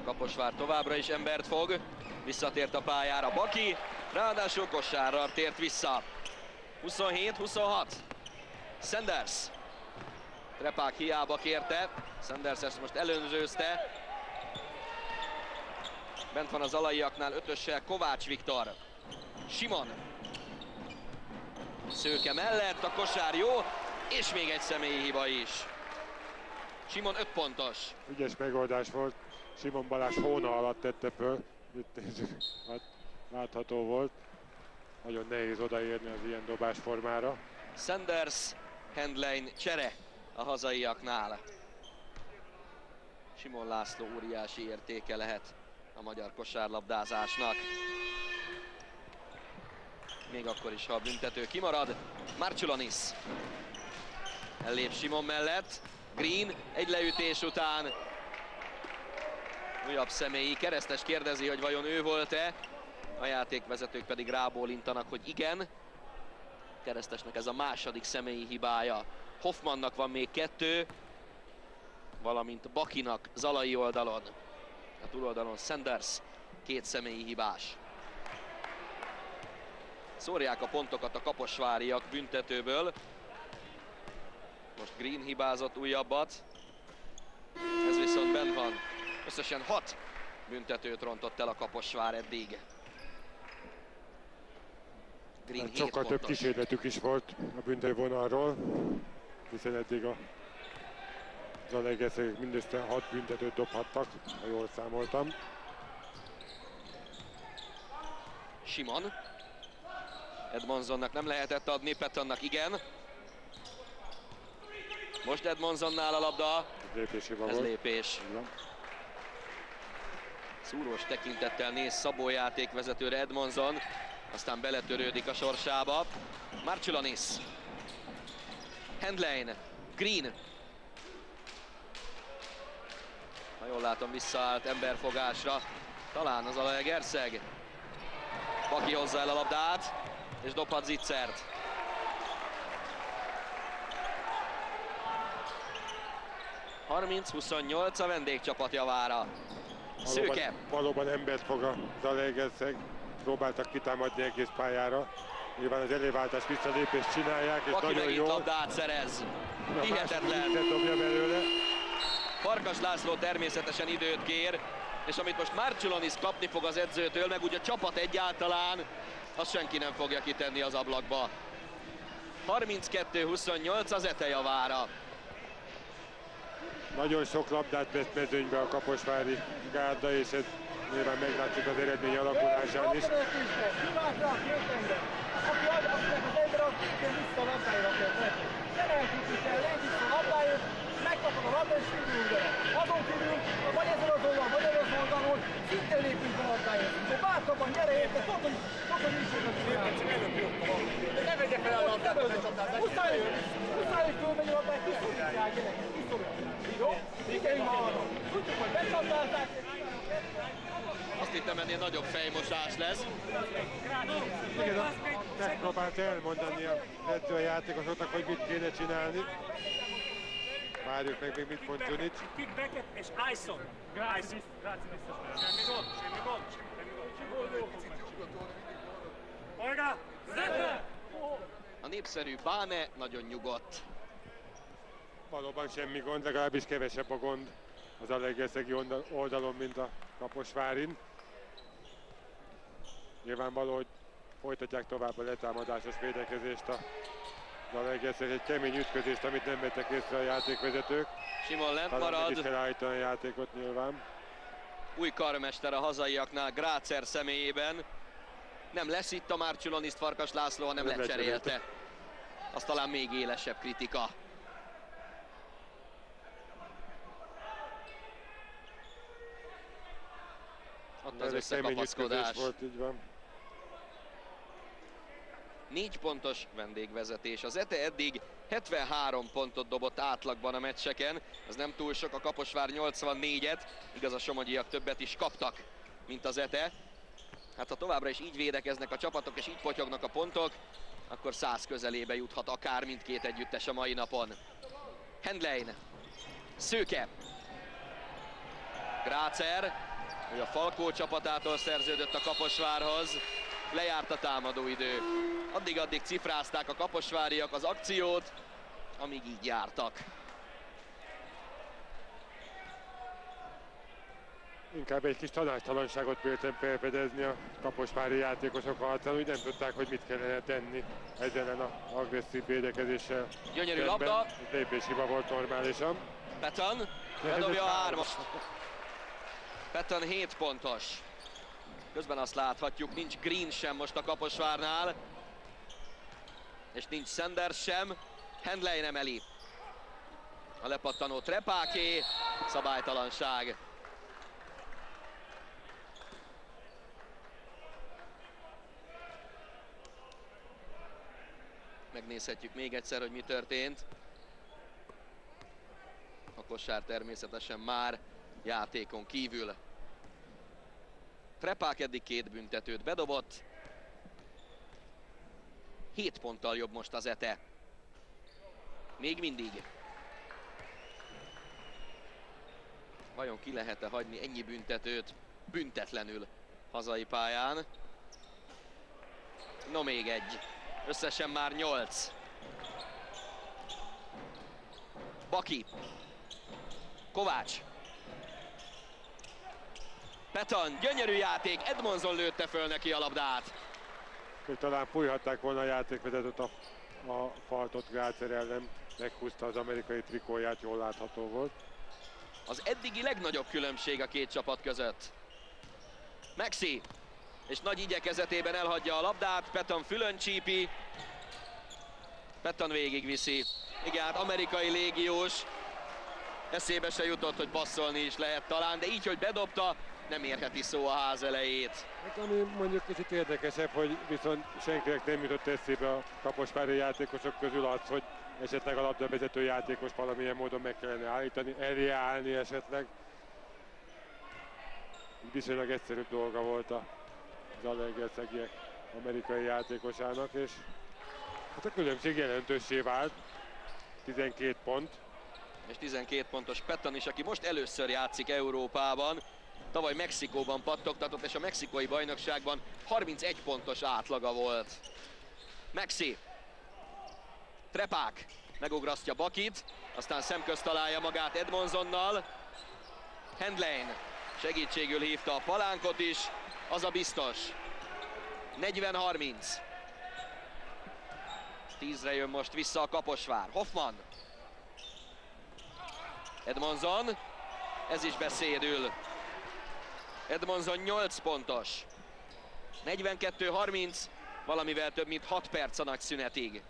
A Kaposvár továbbra is embert fog. Visszatért a pályára Baki, ráadásul kosárral tért vissza. 27-26. Sanders. Trepák hiába kérte. Sanders ezt most előnzőzte. Bent van az alaiaknál ötössel Kovács Viktor. Simon. Szőke mellett, a kosár jó, és még egy személyi hiba is. Simon 5 pontos. Ügyes megoldás volt. Simon Balázs hóna alatt tette föl. Itt nézzük, hát látható volt. Nagyon nehéz odaérni az ilyen dobásformára. Sanders, Handlein csere a hazaiaknál. Simon László óriási értéke lehet a magyar kosárlabdázásnak. Még akkor is, ha a büntető kimarad. Marciulonis. Ellép Simon mellett. Green egy leütés után. Újabb személyi. Keresztes kérdezi, hogy vajon ő volt-e. A játékvezetők pedig rábólintanak, hogy igen. Keresztesnek ez a második személyi hibája. Hoffmannak van még kettő, valamint Bakinak Zalai oldalon. A túloldalon Sanders, két személyi hibás. Szórják a pontokat a kaposváriak büntetőből. Most Green hibázott újabbat. Ez viszont bent van. Összesen hat büntetőt rontott el a Kaposvár eddig. Green Hát 7 sokkal több kísérletük is volt a büntetővonalról, hiszen eddig a Zalaegerszegek mindössze 6 büntetőt dobhattak, ha jól számoltam. Simon. Edmondsonnak nem lehetett adni, Petonnak igen. Most Edmondsonnál a labda. Ez lépés. Igen. Szúrós tekintettel néz Szabó játékvezetőre Edmondson, aztán beletörődik a sorsába. Marciulonis. Handlein. Green. Ha jól látom, visszaállt emberfogásra. Talán az Alaegerszeg. Baki hozzá el a labdát, és dobhat Zitzert. ...30-28 a vendégcsapat javára. Szőke. Valóban, valóban embert fog a Zalaegerszeg. Próbáltak kitámadni egész pályára. Nyilván az eléváltás visszalépést csinálják, és Aki nagyon megint jól. labdát szerez. A Hihetetlen. dobja belőle. Farkas László természetesen időt kér, és amit most Marciulonis kapni fog az edzőtől, meg ugye a csapat egyáltalán, azt senki nem fogja kitenni az ablakba. 32-28 az Ete javára. Nagyon sok labdát vett mezőnybe a Kaposvári gárda, és ez nyilván meglátszik az eredmény alakulásán is. Hogy hogy. Ne vegye fel a labdát, az a csatát. Muszáj, muszáj, hogy fölmegy a labdát, gyerekek, kiszorítják. Jó? Figyeljünk arra. Tudjuk, hogy becsatázták, Azt hittem ennél nagyobb fejmosás lesz. Igen, megpróbált elmondani a edző a játékosoknak, hogy mit kéne csinálni. Várjuk meg még mit mond Junic. Kick Beckett és Ison. Grazie, grazie mister. Semmi gond, semmi gond, semmi gond. Olga! Zete! A népszerű Báne nagyon nyugodt. Valóban semmi gond, legalábbis kevesebb a gond az Alegerszegi oldalon, mint a Kaposvárin. Nyilvánvaló, hogy folytatják tovább a letámadásos védekezést a Zalaegerszeg egy kemény ütközést, amit nem vettek észre a játékvezetők. Simon lent Talán marad. is kell állítani a játékot nyilván. Új karmester a hazaiaknál Grácer személyében. Nem lesz itt a Márcsuloniszt Farkas László, hanem Nem lecserélte. lecserélte. Az talán még élesebb kritika. Ott az összekapaszkodás. volt, így van. Négy pontos vendégvezetés. Az ETE eddig 73 pontot dobott átlagban a meccseken. Ez nem túl sok, a Kaposvár 84-et. Igaz, a somogyiak többet is kaptak, mint az ETE. Hát ha továbbra is így védekeznek a csapatok és így potyognak a pontok, akkor száz közelébe juthat akár mindkét együttes a mai napon. Handlein, Szőke, Grácer, ő a Falkó csapatától szerződött a Kaposvárhoz. Lejárt a támadóidő. Addig-addig cifrázták a kaposváriak az akciót, amíg így jártak. Inkább egy kis tanácstalanságot véltem felfedezni a kaposvári játékosok arcán, úgy nem tudták, hogy mit kellene tenni ellen a agresszív védekezéssel. Gyönyörű szemben. labda. Lépéshiba volt normálisan. Petan bedobja a hármas. Petan 7 pontos. Közben azt láthatjuk, nincs Green sem most a Kaposvárnál. És nincs Sanders sem. Handley emeli. A lepattanó Trepáké. Szabálytalanság. Megnézhetjük még egyszer, hogy mi történt. A kosár természetesen már játékon kívül. Trepák eddig két büntetőt bedobott. 7 ponttal jobb most az ETE. Még mindig. Vajon ki lehet-e hagyni ennyi büntetőt büntetlenül hazai pályán? No még egy. Összesen már 8. Baki. Kovács. Petan, gyönyörű játék, Edmondson lőtte föl neki a labdát. Hogy talán fújhatták volna a játékvezetőt a, a faltot Grácer ellen. Meghúzta az amerikai trikóját, jól látható volt. Az eddigi legnagyobb különbség a két csapat között. Maxi, és nagy igyekezetében elhagyja a labdát, Petan fülön csípi. Petan végigviszi. Igen, hát amerikai légiós. Eszébe se jutott, hogy passzolni is lehet talán, de így, hogy bedobta, nem érheti szó a ház elejét. Hát ami mondjuk kicsit érdekesebb, hogy viszont senkinek nem jutott eszébe a kaposvári játékosok közül az, hogy esetleg a labdavezető játékos valamilyen módon meg kellene állítani, elé állni esetleg. Viszonylag egyszerűbb dolga volt a Zalaegerszegi amerikai játékosának, és hát a különbség jelentőssé vált. 12 pont. És 12 pontos Petan is, aki most először játszik Európában. Tavaly Mexikóban pattogtatott, és a mexikói bajnokságban 31 pontos átlaga volt. Maxi. Trepák. Megugrasztja Bakit, aztán szemközt találja magát Edmondsonnal. Handlein segítségül hívta a palánkot is, az a biztos. 40-30. 10-re jön most vissza a Kaposvár. Hoffman. Edmondson. Ez is beszédül. Edmondson 8 pontos. 42-30, valamivel több mint 6 perc a nagy szünetig.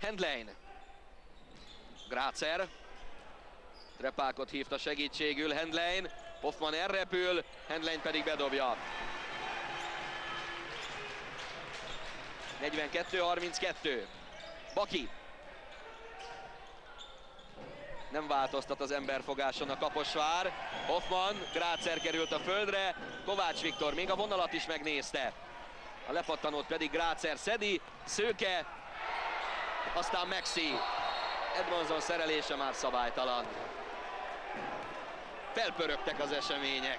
Handlein. Grácer. Trepákot hívta segítségül Handlein. Hoffman elrepül, Handlein pedig bedobja. 42-32. Baki. Nem változtat az emberfogáson a Kaposvár. Hoffman, Grácer került a földre, Kovács Viktor még a vonalat is megnézte. A lepattanót pedig Grácer szedi, Szőke, aztán Maxi. Edmondson szerelése már szabálytalan. Felpörögtek az események.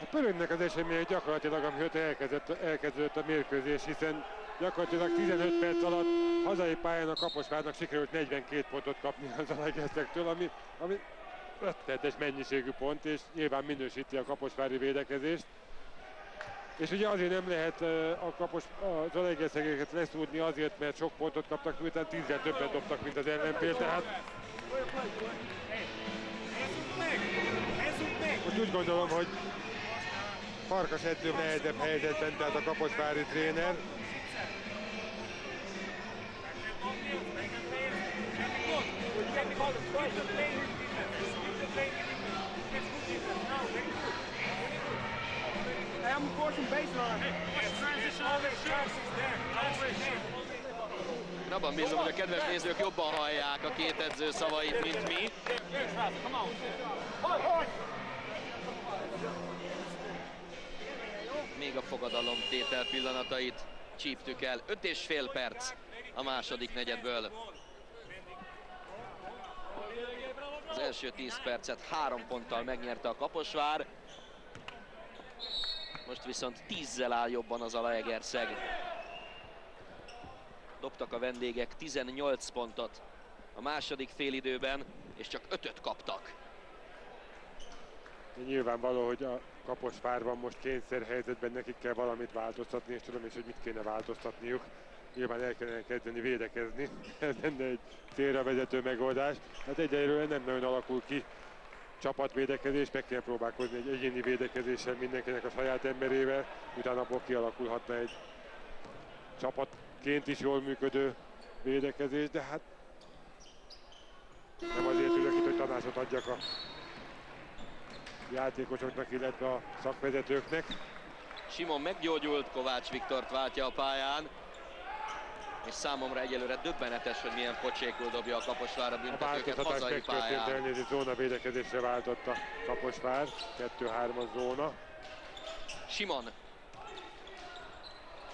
A pörögnek az események gyakorlatilag, elkezdett, elkezdődött a mérkőzés, hiszen gyakorlatilag 15 perc alatt hazai pályán a Kaposvárnak sikerült 42 pontot kapni az Alegerszektől, ami, ami rettenetes mennyiségű pont, és nyilván minősíti a kaposvári védekezést. És ugye azért nem lehet a kapos, a Zalaegerszegeket leszúrni azért, mert sok pontot kaptak, miután tízzel többet dobtak, mint az ellenfél, tehát most úgy gondolom, hogy Farkas edző nehezebb helyzetben, tehát a Kaposvári tréner. Én abban bízom, hogy a kedves nézők jobban hallják a két edző szavait, mint mi. Még a fogadalom tétel pillanatait csíptük el. 5 és fél perc a második negyedből. Az első 10 percet három ponttal megnyerte a Kaposvár. Most viszont 10 áll jobban az Alaegerszeg. Dobtak a vendégek 18 pontot a második félidőben, és csak 5-öt kaptak. Nyilvánvaló, hogy a Kaposvárban most kényszer helyzetben nekik kell valamit változtatni, és tudom is, hogy mit kéne változtatniuk. Nyilván el kellene kezdeni védekezni, ez lenne egy célra vezető megoldás. Hát egyelőre nem nagyon alakul ki csapatvédekezés, meg kell próbálkozni egy egyéni védekezéssel mindenkinek a saját emberével, utána abból kialakulhatna egy csapatként is jól működő védekezés, de hát nem azért ülök itt, hogy tanácsot adjak a játékosoknak, illetve a szakvezetőknek. Simon meggyógyult, Kovács Viktort váltja a pályán. És számomra egyelőre döbbenetes, hogy milyen pocsékul dobja a Kaposvár a A büntetőket változtatás hazai pályán. elnézést zóna védekezésre váltott a Kaposvár, 2-3-as zóna, Simon,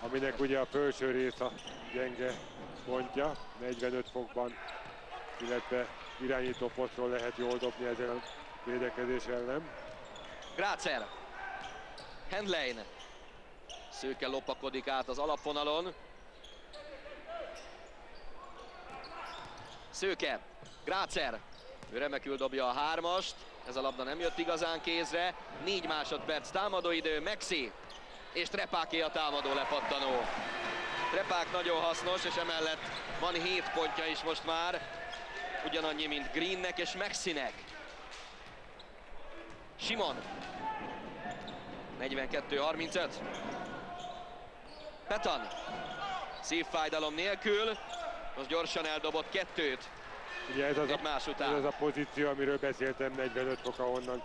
aminek ugye a felső rész a gyenge pontja, 45 fokban, illetve irányító posztról lehet jól dobni ezen a védekezés ellen. Grácer, Handlein, Szőke lopakodik át az alapvonalon. Szőke, Grácer, ő remekül dobja a hármast, ez a labda nem jött igazán kézre. Négy másodperc támadóidő, Maxi, és Trepáké a támadó lepattanó. Trepák nagyon hasznos, és emellett van 7 pontja is most már, ugyanannyi, mint Greennek és Maxinek. Simon, 42-35. Petan. Szívfájdalom nélkül. Most gyorsan eldobott kettőt. Ugye ez az, a, Egymás után. ez az a pozíció, amiről beszéltem, 45 fok, ahonnan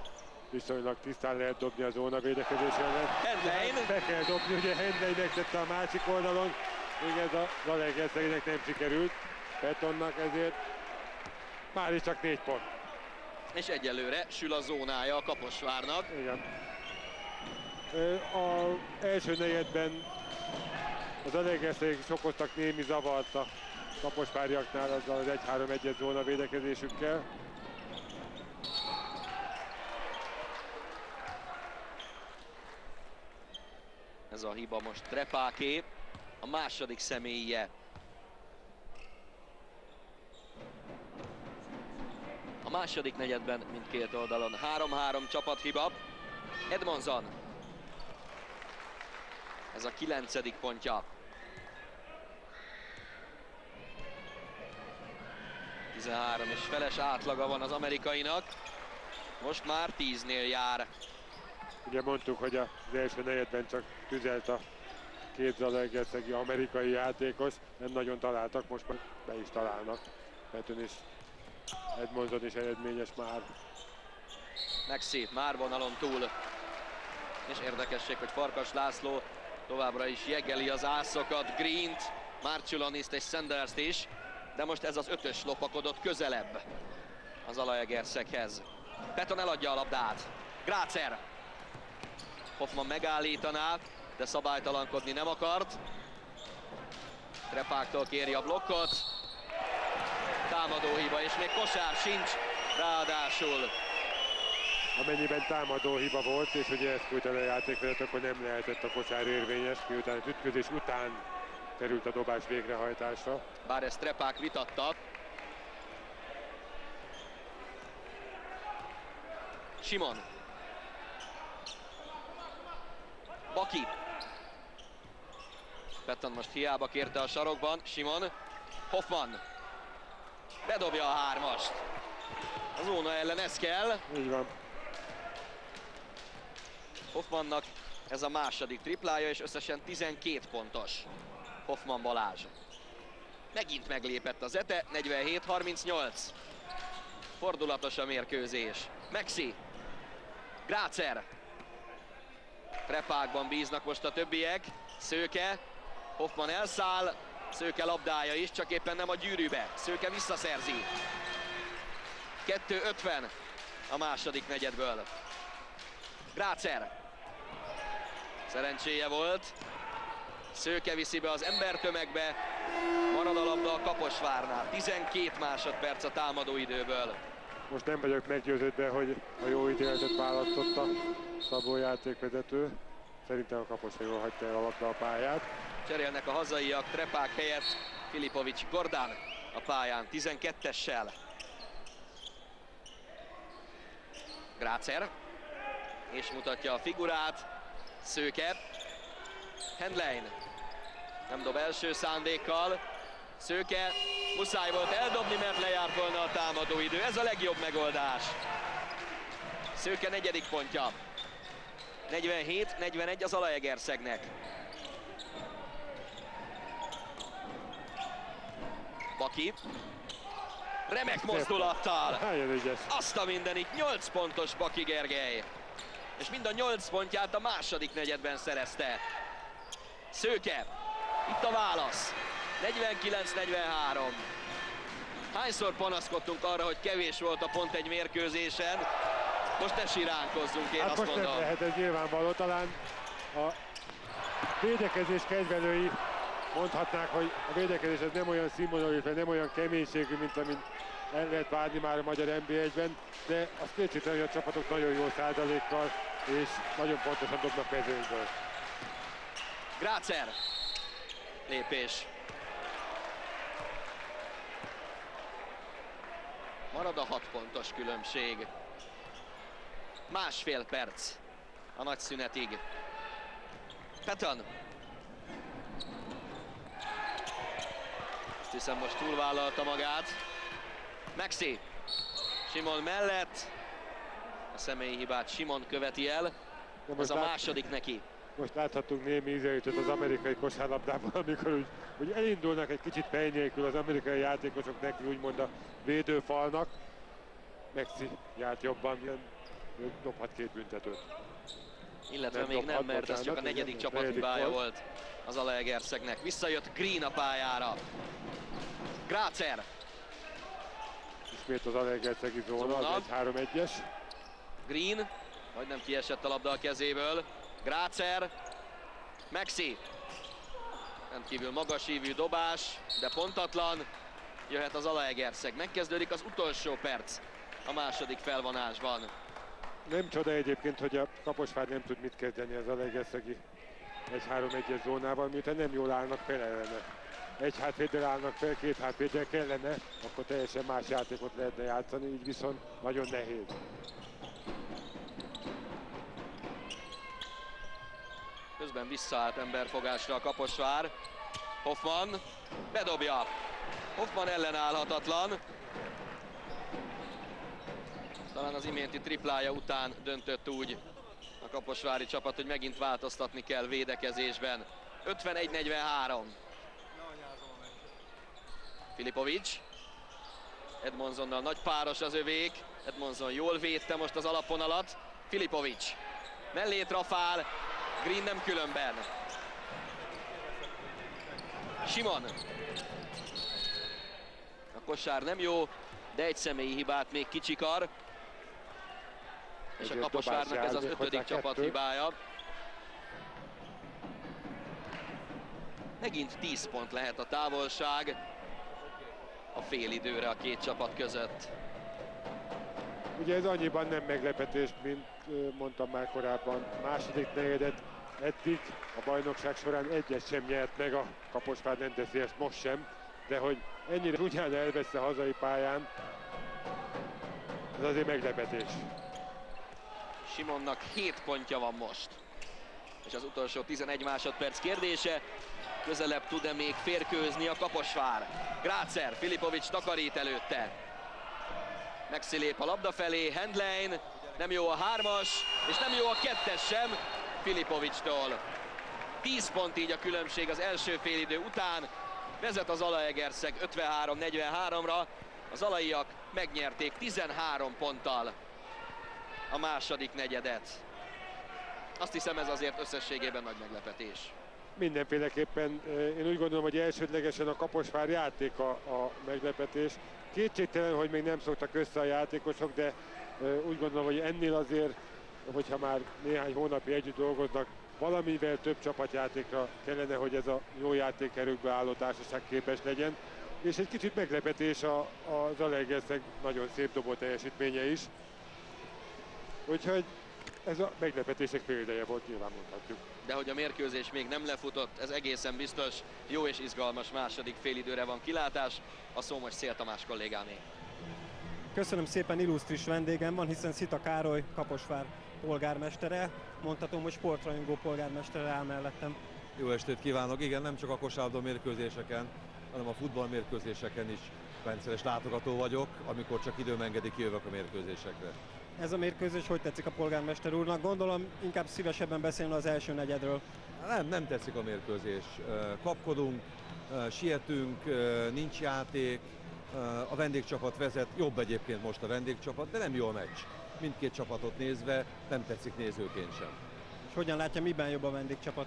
viszonylag tisztán lehet dobni a zónavédekezés ellen. Handlein. Be kell dobni, ugye Handlein megtette a másik oldalon, még ez a Zalegerszegének nem sikerült. Betonnak ezért már is csak négy pont. És egyelőre sül a zónája a Kaposvárnak. Igen. A első negyedben az Zalegerszegek is okoztak némi zavart a kapospárjaknál azzal az 1-3-1-es zóna védekezésükkel. Ez a hiba most Trepáké. A második személyje. A második negyedben mindkét oldalon 3-3 csapathiba. Edmondson. Ez a kilencedik pontja. 13 és feles átlaga van az amerikainak. Most már 10-nél jár. Ugye mondtuk, hogy az első negyedben csak tüzelt a két zalaegerszegi amerikai játékos, nem nagyon találtak, most már be is találnak. Petön is, Edmondson is eredményes már. Maxi már vonalon túl. És érdekesség, hogy Farkas László továbbra is jeggeli az ászokat, Green-t, Marciuloniszt és Sanderst is, de most ez az ötös lopakodott közelebb az Alaegerszeghez. Peton eladja a labdát. Grácer. Hoffman megállítaná, de szabálytalankodni nem akart. Trepáktól kéri a blokkot. Támadóhiba, és még kosár sincs, ráadásul Amennyiben támadó hiba volt, és ugye ezt el a játékvezető, akkor nem lehetett a kosár érvényes, miután az ütközés után került a dobás végrehajtásra. bár ezt Trepák vitatta. Simon. Baki. Petton most hiába kérte a sarokban. Simon. Hoffman. Bedobja a hármast. Az Óna ellen ez kell. Így van. Hoffmannak ez a második triplája, és összesen 12 pontos. Hoffman Balázs. Megint meglépett az Ete, 47-38. Fordulatos a mérkőzés. Maxi. Grácer. Trepákban bíznak most a többiek. Szőke. Hoffman elszáll. Szőke labdája is, csak éppen nem a gyűrűbe. Szőke visszaszerzi. 2-50 a második negyedből. Grácer. Szerencséje volt. Szőke viszi be az embertömegbe. Marad a labda a Kaposvárnál. 12 másodperc a támadó időből. Most nem vagyok meggyőződve, hogy a jó ítéletet választotta Szabó játékvezető. Szerintem a Kaposvár jól hagyta el a labda a pályát. Cserélnek a hazaiak Trepák helyett Filipovics Gordán a pályán 12-essel. Grácer és mutatja a figurát. Szőke. Handlein. Nem dob első szándékkal. Szőke. Muszáj volt eldobni, mert lejárt volna a támadó idő. Ez a legjobb megoldás. Szőke negyedik pontja. 47-41 az Alaegerszegnek. Baki. Remek mozdulattal. Azt a mindenit, 8 pontos Baki Gergely. És mind a 8 pontját a második negyedben szerezte. Szőke. Itt a válasz. 49-43. Hányszor panaszkodtunk arra, hogy kevés volt a pont egy mérkőzésen. Most ne siránkozzunk, én hát azt most mondom. nem lehet ez nyilvánvaló. Talán a védekezés kedvelői mondhatnák, hogy a védekezés ez nem olyan színvonalú, nem olyan keménységű, mint amit el lehet várni már a magyar NB1-ben, de az kétségtelen, hogy a csapatok nagyon jó százalékkal és nagyon pontosan dobnak mezőnyből. Grácer. Lépés. Marad a 6 pontos különbség. Másfél perc a nagy szünetig. Patton. Azt hiszem most túlvállalta magát. Maxi. Simon mellett. A személyi hibát Simon követi el. Ez a második neki. Most láthattunk némi ízelítőt az amerikai kosárlabdában, amikor úgy, úgy elindulnak egy kicsit nélkül az amerikai játékosok neki úgymond a védőfalnak. Mexi járt jobban, ilyen, dobhat két büntetőt. Illetve Nem még nem, mert ez csak a negyedik csapat hibája volt. volt az Alegerszegnek. Visszajött Green a pályára. Grácer. Ismét az Alegerszegi zóna, Zóna. az egy 3-1-es. Green. Majdnem kiesett a labda a kezéből. Grácer. Maxi. Rendkívül magas ívű dobás, de pontatlan. Jöhet az Alaegerszeg. Megkezdődik az utolsó perc a második felvonásban. Nem csoda egyébként, hogy a Kaposvár nem tud mit kezdeni az Alegerszegi egy 3-1-es zónával, miután nem jól állnak fel ellene. Egy hátvéddel állnak fel, két hátvéddel kellene, akkor teljesen más játékot lehetne játszani, így viszont nagyon nehéz. Közben visszaállt emberfogásra a Kaposvár. Hoffman bedobja. Hoffman ellenállhatatlan. Talán az iménti triplája után döntött úgy a kaposvári csapat, hogy megint változtatni kell védekezésben. 51-43. Filipovics. Edmondsonnal nagy páros az övék. Edmondson jól védte most az alaponalat. Filipovics. Mellét rafál. Green nem különben. Simon. A kosár nem jó, de egy személyi hibát még kicsikar. És a Kaposvárnak dobás ez az ötödik csapat hibája. Megint 10 pont lehet a távolság a fél időre a két csapat között. Ugye ez annyiban nem meglepetés, mint mondtam már korábban, második negyedet eddig a bajnokság során egyet sem nyert meg a Kaposvár nem ezt most sem, de hogy ennyire ugyan elvesz a hazai pályán, ez azért meglepetés. Simonnak 7 pontja van most. És az utolsó 11 másodperc kérdése. Közelebb tud-e még férkőzni a Kaposvár? Grácer, Filipovics takarít előtte. Megszilép a labda felé, Handlein, nem jó a hármas, és nem jó a kettes sem Filipovicstól. 10 pont így a különbség az első félidő után. Vezet az Alaegerszeg 53-43-ra. Az alaiak megnyerték 13 ponttal a második negyedet. Azt hiszem ez azért összességében nagy meglepetés. Mindenféleképpen eh, én úgy gondolom, hogy elsődlegesen a Kaposvár játéka a meglepetés. Kétségtelen, hogy még nem szoktak össze a játékosok, de eh, úgy gondolom, hogy ennél azért, hogyha már néhány hónapja együtt dolgoznak, valamivel több csapatjátékra kellene, hogy ez a jó játékerőkbe álló társaság képes legyen. És egy kicsit meglepetés a, a Zalaegerszeg nagyon szép dobó teljesítménye is. Úgyhogy ez a meglepetések féldeje volt, nyilván mondhatjuk. De hogy a mérkőzés még nem lefutott, ez egészen biztos. Jó és izgalmas második félidőre van kilátás. A szó most Szél Tamás kollégámé. Köszönöm szépen, illusztris vendégem van, hiszen Szita Károly, Kaposvár polgármestere, mondhatom, hogy sportrajongó polgármestere áll mellettem. Jó estét kívánok! Igen, nem csak a kosárlabda mérkőzéseken, hanem a futball mérkőzéseken is rendszeres látogató vagyok, amikor csak időm engedi, kijövök a mérkőzésekre. Ez a mérkőzés hogy tetszik a polgármester úrnak? Gondolom inkább szívesebben beszélne az első negyedről. Nem, nem tetszik a mérkőzés. Kapkodunk, sietünk, nincs játék, a vendégcsapat vezet, jobb egyébként most a vendégcsapat, de nem jó a meccs. Mindkét csapatot nézve nem tetszik nézőként sem. És hogyan látja, miben jobb a vendégcsapat?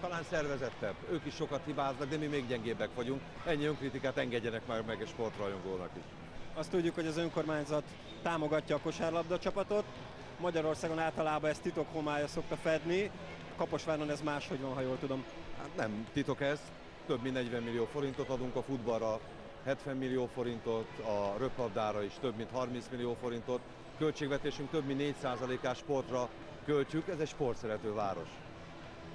Talán szervezettebb. Ők is sokat hibáznak, de mi még gyengébbek vagyunk. Ennyi önkritikát engedjenek már meg egy sportrajongónak is. Azt tudjuk, hogy az önkormányzat támogatja a kosárlabda csapatot. Magyarországon általában ezt titok homája szokta fedni. Kaposváron ez máshogy van, ha jól tudom. Hát nem titok ez. Több mint 40 millió forintot adunk a futballra, 70 millió forintot, a röplabdára is több mint 30 millió forintot. Költségvetésünk több mint 4%-ás sportra költjük, ez egy sportszerető város.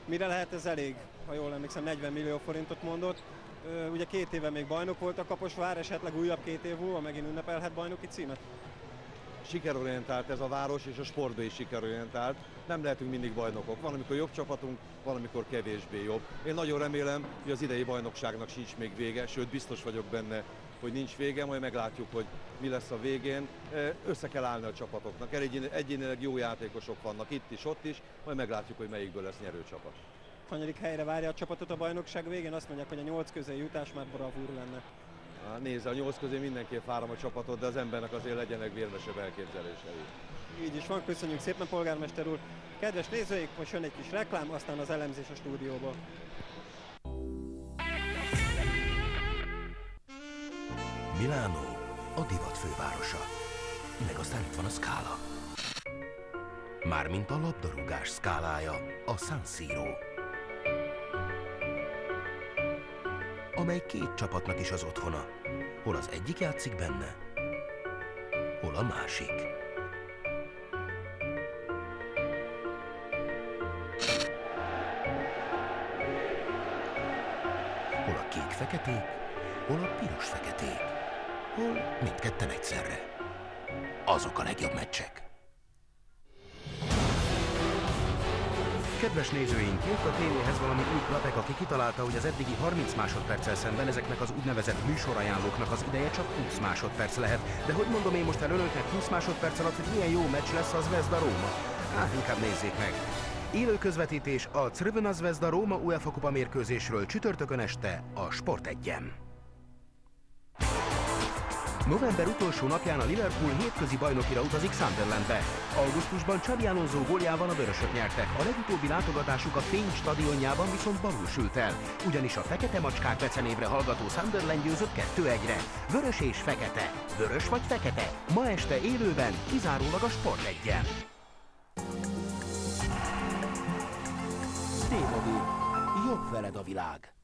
Mire lehet ez elég? Ha jól emlékszem, 40 millió forintot mondott. Ugye két éve még bajnok volt a Kaposvár, esetleg újabb két év múlva megint ünnepelhet bajnoki címet? Sikerorientált ez a város, és a sportban is sikerorientált. Nem lehetünk mindig bajnokok. Van, amikor jobb csapatunk, van, amikor kevésbé jobb. Én nagyon remélem, hogy az idei bajnokságnak sincs még vége, sőt biztos vagyok benne, hogy nincs vége, majd meglátjuk, hogy mi lesz a végén. Össze kell állni a csapatoknak. Egyénileg jó játékosok vannak itt is, ott is, majd meglátjuk, hogy melyikből lesz nyerő csapat hanyadik helyre várja a csapatot a bajnokság végén, azt mondják, hogy a nyolc közé jutás már bravúr lenne. Há, nézd, a nyolc közé mindenképp várom a csapatot, de az embernek azért legyenek vérmesebb elképzelései. Így is van, köszönjük szépen polgármester úr. Kedves nézőik, most jön egy kis reklám, aztán az elemzés a stúdióból. Milánó a divat fővárosa. Meg aztán itt van a Scala. Mármint a labdarúgás szkálája, a San Siro. amely két csapatnak is az otthona. Hol az egyik játszik benne, hol a másik. Hol a kék-feketék, hol a piros-feketék, mindketten egyszerre. Azok a legjobb meccsek. Kedves nézőink, jött a tévéhez valami új klapek, aki kitalálta, hogy az eddigi 30 másodperccel szemben ezeknek az úgynevezett műsorajánlóknak az ideje csak 20 másodperc lehet. De hogy mondom én most el önöknek 20 másodperc alatt, hogy milyen jó meccs lesz az Vezda Róma? Hát inkább nézzék meg. Élő közvetítés a Crvena Zvezda Róma UEFA kupa mérkőzésről csütörtökön este a Sport 1 November utolsó napján a Liverpool hétközi bajnokira utazik Sunderlandbe. Augusztusban Csabi Alonso góljával a vörösök nyertek, a legutóbbi látogatásuk a Fény stadionjában viszont balul sült el, ugyanis a Fekete Macskák becenévre hallgató Sunderland győzött 2-1-re. Vörös és fekete, vörös vagy fekete, ma este élőben, kizárólag a Sport 1 Jobb veled a világ!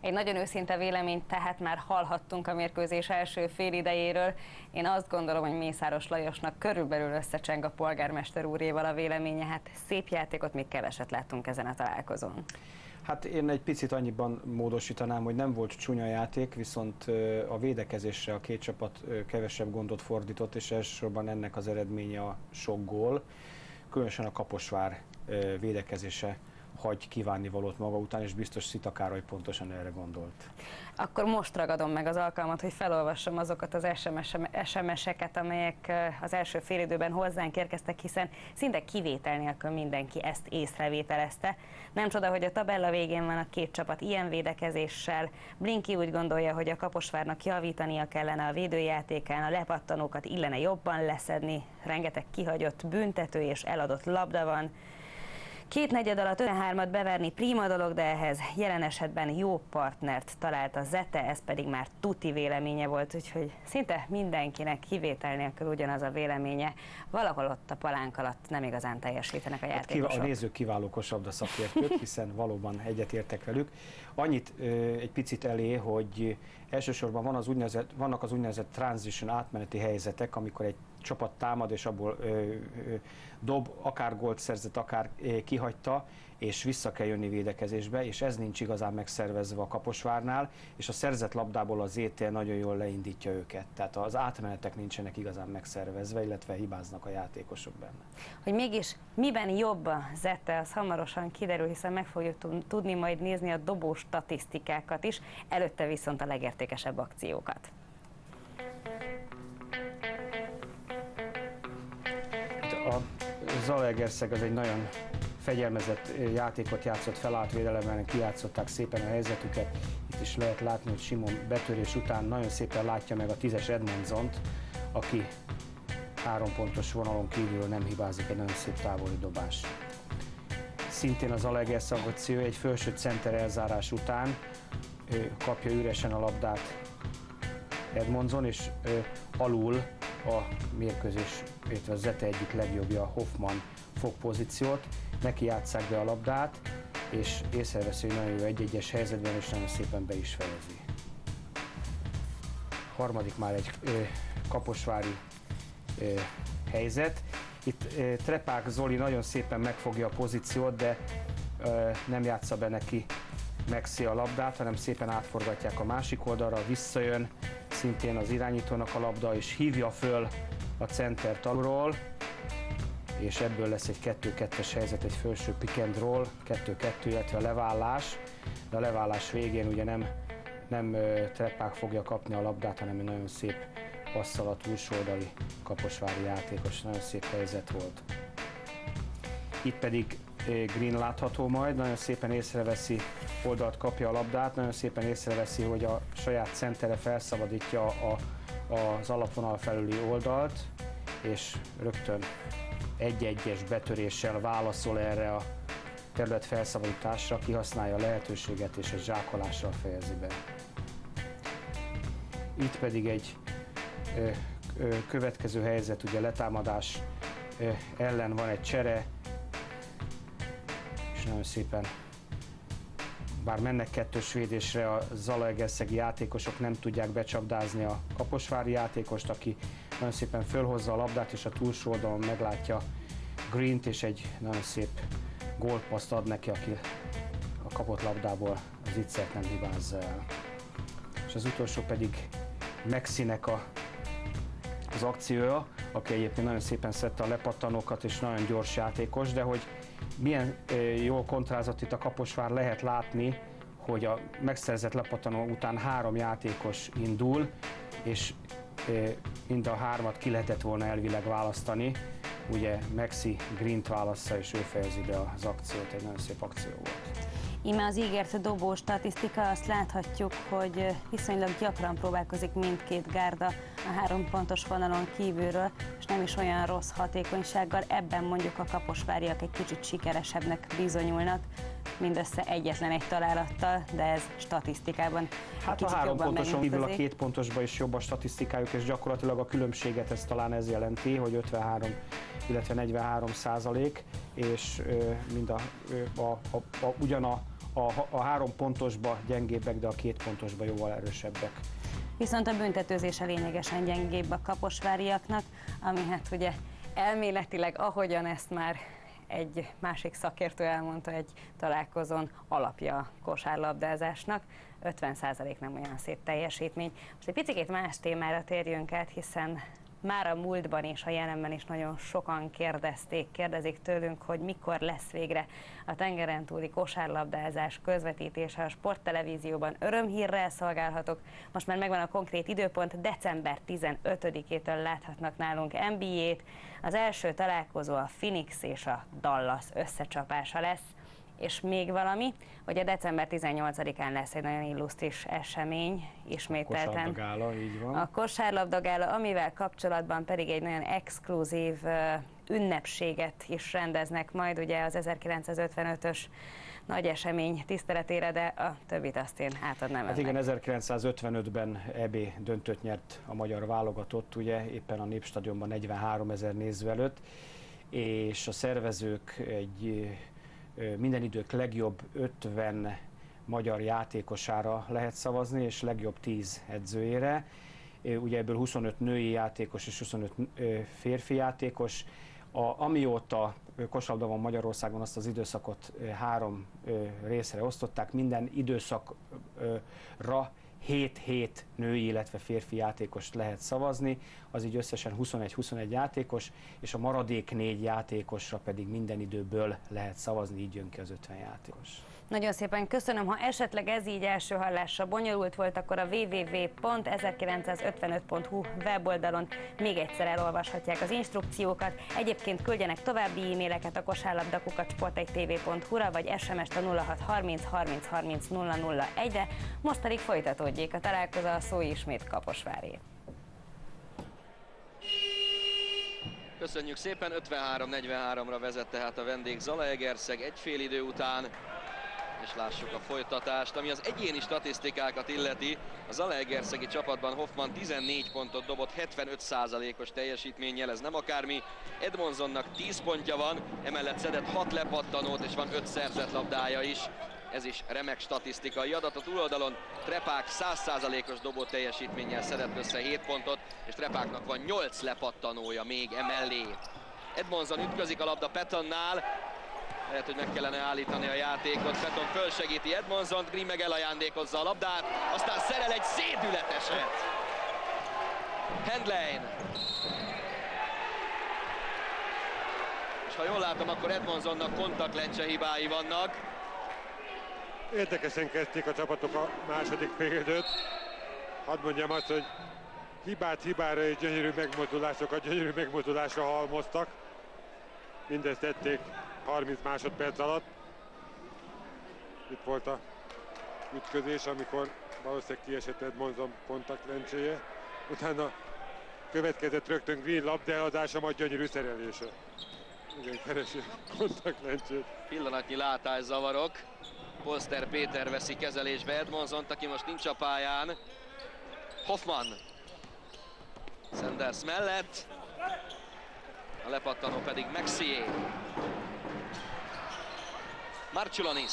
Egy nagyon őszinte véleményt tehát már hallhattunk a mérkőzés első fél idejéről. Én azt gondolom, hogy Mészáros Lajosnak körülbelül összecseng a polgármester úréval a véleménye. Hát szép játékot még keveset láttunk ezen a találkozón. Hát én egy picit annyiban módosítanám, hogy nem volt csúnya játék, viszont a védekezésre a két csapat kevesebb gondot fordított, és elsősorban ennek az eredménye a sok gól. Különösen a Kaposvár védekezése hagy kívánni valót maga után, és biztos Szita Károly pontosan erre gondolt. Akkor most ragadom meg az alkalmat, hogy felolvassam azokat az SMS-eket, amelyek eh, az első félidőben hozzánk érkeztek, hiszen szinte kivétel nélkül mindenki ezt észrevételezte. Nem csoda, hogy a tabella végén van a két csapat ilyen védekezéssel. Blinki úgy gondolja, hogy a Kaposvárnak javítania kellene a védőjátékán, a lepattanókat illene jobban leszedni, rengeteg kihagyott büntető és eladott labda van. Két negyed alatt 53-at beverni prima dolog, de ehhez jelen esetben jó partnert talált a Zete, ez pedig már tuti véleménye volt, úgyhogy szinte mindenkinek kivétel nélkül ugyanaz a véleménye. Valahol ott a palánk alatt nem igazán teljesítenek a Hát játékosok. A nézők kiváló kosabda szakértők, hiszen valóban egyetértek velük. Annyit ö, egy picit elé, hogy elsősorban van az úgynevezett, vannak az úgynevezett transition átmeneti helyzetek, amikor egy csapat támad, és abból ö, ö, dob, akár gólt szerzett, akár ö, kihagyta, és vissza kell jönni védekezésbe, és ez nincs igazán megszervezve a Kaposvárnál, és a szerzett labdából az ETL nagyon jól leindítja őket. Tehát az átmenetek nincsenek igazán megszervezve, illetve hibáznak a játékosok benne. Hogy mégis miben jobb a az hamarosan kiderül, hiszen meg fogjuk tud- tudni majd nézni a dobó statisztikákat is, előtte viszont a legértékesebb akciókat. A Zalaegerszeg az egy nagyon fegyelmezett játékot játszott, felállt védelemmel, kijátszották szépen a helyzetüket. Itt is lehet látni, hogy Simon betörés után nagyon szépen látja meg a tízes Edmondsont, aki három pontos vonalon kívül nem hibázik egy nagyon szép távoli dobás. Szintén az Zalaegerszeg akció egy felső center elzárás után kapja üresen a labdát Edmondson, és ö, alul a mérkőzés, illetve a Zete egyik legjobbja, Hoffman fog pozíciót, neki játsszák be a labdát, és észreveszi, hogy nagyon jó egy-egyes helyzetben, és nagyon szépen be is fejezi. Harmadik már egy ö, kaposvári ö, helyzet. Itt ö, Trepák Zoli nagyon szépen megfogja a pozíciót, de ö, nem játsza be neki Maxi a labdát, hanem szépen átforgatják a másik oldalra, visszajön, szintén az irányítónak a labda, és hívja föl a center alulról, és ebből lesz egy 2-2-es helyzet, egy felső pick and roll, 2-2, illetve a levállás, de a levállás végén ugye nem, nem Treppák fogja kapni a labdát, hanem egy nagyon szép passzal a túlsó oldali kaposvári játékos, nagyon szép helyzet volt. Itt pedig Green látható majd, nagyon szépen észreveszi, oldalt kapja a labdát, nagyon szépen észreveszi, hogy a saját centere felszabadítja a, az alapvonal felüli oldalt, és rögtön egy-egyes betöréssel válaszol erre a terület felszabadításra, kihasználja a lehetőséget és egy zsákolással fejezi be. Itt pedig egy ö, ö, következő helyzet, ugye letámadás ö, ellen van egy csere, és nagyon szépen bár mennek kettős védésre, a Zalaegerszegi játékosok nem tudják becsapdázni a kaposvári játékost, aki nagyon szépen fölhozza a labdát, és a túlsó oldalon meglátja Green-t, és egy nagyon szép gólpaszt ad neki, aki a kapott labdából az ittszert nem hibázza el. És az utolsó pedig Mexinek a, az akciója, aki egyébként nagyon szépen szedte a lepattanókat, és nagyon gyors játékos, de hogy milyen jól kontrázott itt a Kaposvár lehet látni, hogy a megszerzett lepattanó után három játékos indul, és mind a hármat ki lehetett volna elvileg választani. Ugye Maxi Green-t válassza, és ő fejezi be az akciót, egy nagyon szép akció volt. Íme az ígért dobó statisztika, azt láthatjuk, hogy viszonylag gyakran próbálkozik mindkét gárda a három pontos vonalon kívülről, és nem is olyan rossz hatékonysággal. Ebben mondjuk a kaposváriak egy kicsit sikeresebbnek bizonyulnak, mindössze egyetlen egy találattal, de ez statisztikában Hát a három pontoson kívül a két pontosban is jobb a statisztikájuk, és gyakorlatilag a különbséget ez talán ez jelenti, hogy 53, illetve 43 százalék, és ö, mind a, ö, a, a, a, ugyan a, a, a három pontosba gyengébbek, de a két pontosba jóval erősebbek. Viszont a büntetőzése lényegesen gyengébb a kaposváriaknak, ami hát ugye elméletileg, ahogyan ezt már egy másik szakértő elmondta egy találkozón alapja a kosárlabdázásnak. 50% nem olyan szép teljesítmény. Most egy picit más témára térjünk át, hiszen már a múltban és a jelenben is nagyon sokan kérdezték, kérdezik tőlünk, hogy mikor lesz végre a tengeren túli kosárlabdázás közvetítése a sporttelevízióban. Örömhírrel szolgálhatok. Most már megvan a konkrét időpont, december 15-től láthatnak nálunk NBA-t. Az első találkozó a Phoenix és a Dallas összecsapása lesz. És még valami, hogy a december 18-án lesz egy nagyon illusztris esemény, ismételten. Kosárlabdagála, így van. A kosárlabdagála, amivel kapcsolatban pedig egy nagyon exkluzív ünnepséget is rendeznek majd, ugye az 1955-ös nagy esemény tiszteletére, de a többit azt én átadnám Hát igen, 1955-ben EB döntött nyert a magyar válogatott, ugye éppen a Népstadionban 43 ezer néző előtt, és a szervezők egy minden idők legjobb 50 magyar játékosára lehet szavazni, és legjobb 10 edzőjére. Ugye ebből 25 női játékos és 25 férfi játékos. A, amióta kosabda van Magyarországon, azt az időszakot három részre osztották. Minden időszakra 7-7 női, illetve férfi játékost lehet szavazni, az így összesen 21-21 játékos, és a maradék négy játékosra pedig minden időből lehet szavazni, így jön ki az 50 játékos. Nagyon szépen köszönöm. Ha esetleg ez így első hallásra bonyolult volt, akkor a www.1955.hu weboldalon még egyszer elolvashatják az instrukciókat. Egyébként küldjenek további e-maileket a kosárlabdakukat sport1tv.hu-ra, vagy SMS-t a 0630 30 30 001-re. Most pedig folytatódjék a találkozó a szó ismét Kaposváré. Köszönjük szépen, 53-43-ra vezet tehát a vendég Zalaegerszeg egy fél idő után és lássuk a folytatást. Ami az egyéni statisztikákat illeti, a Zalaegerszegi csapatban Hoffman 14 pontot dobott 75%-os teljesítménnyel, ez nem akármi. Edmondsonnak 10 pontja van, emellett szedett 6 lepattanót és van 5 szerzett labdája is. Ez is remek statisztikai adat. A túloldalon Trepák 100%-os dobó teljesítménnyel szedett össze 7 pontot, és Trepáknak van 8 lepattanója még emellé. Edmondson ütközik a labda Petonnál, lehet, hogy meg kellene állítani a játékot. Feton fölsegíti Edmondsont, Green meg elajándékozza a labdát, aztán szerel egy szédületeset. Handlein. És ha jól látom, akkor Edmondsonnak kontaktlencse hibái vannak. Érdekesen kezdték a csapatok a második félidőt. Hadd mondjam azt, hogy hibát hibára és gyönyörű megmozdulásokat gyönyörű megmozdulásra halmoztak. Mindezt tették 30 másodperc alatt. Itt volt a ütközés, amikor valószínűleg kiesett Edmondson kontaktlencséje. Utána következett rögtön Green labdaeladása, majd gyönyörű szerelése. Igen, keresi kontaktlencsét. Pillanatnyi látászavarok. Polster Péter veszi kezelésbe Edmondsont, aki most nincs a pályán. Hoffman. Sanders mellett. A lepattanó pedig Mexié. Marciulonis.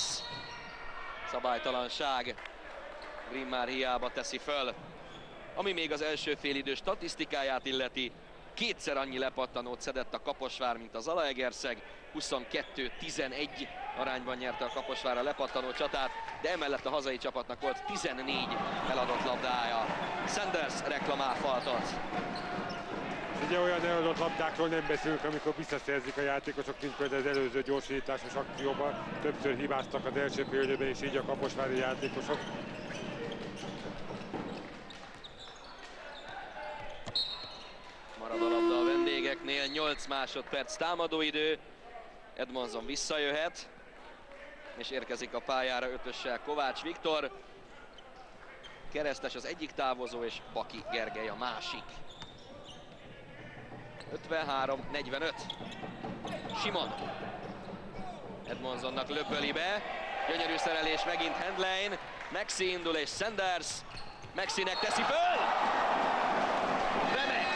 Szabálytalanság. Green már hiába teszi föl. Ami még az első félidő statisztikáját illeti, kétszer annyi lepattanót szedett a Kaposvár, mint az Alaegerszeg. 22-11 arányban nyerte a Kaposvár a lepattanó csatát, de emellett a hazai csapatnak volt 14 eladott labdája. Sanders reklamál faltot. Ugye olyan eladott labdákról nem beszélünk, amikor visszaszerzik a játékosok, mint például az előző gyorsításos akcióban. Többször hibáztak az első félidőben, és így a kaposvári játékosok. Marad a labda a vendégeknél, 8 másodperc támadóidő. Edmondson visszajöhet, és érkezik a pályára ötössel Kovács Viktor. Keresztes az egyik távozó, és Baki Gergely a másik. 53-45. Simon. Edmondsonnak löpöli be. Gyönyörű szerelés megint Handlein. Maxi indul és Sanders. Maxinek teszi föl! Remek!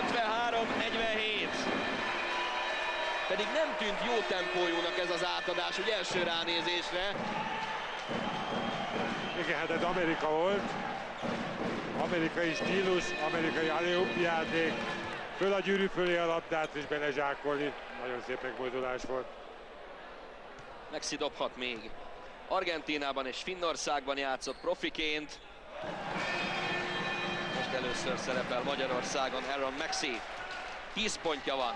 53-47. Pedig nem tűnt jó tempójúnak ez az átadás, ugye első ránézésre. Igen, hát ez Amerika volt. Amerikai stílus, amerikai játék. Föl a gyűrű fölé a labdát és belezsákolni. Nagyon szép megmozdulás volt. Maxi dobhat még. Argentínában és Finnországban játszott profiként. Most először szerepel Magyarországon Aaron Maxi. 10 pontja van.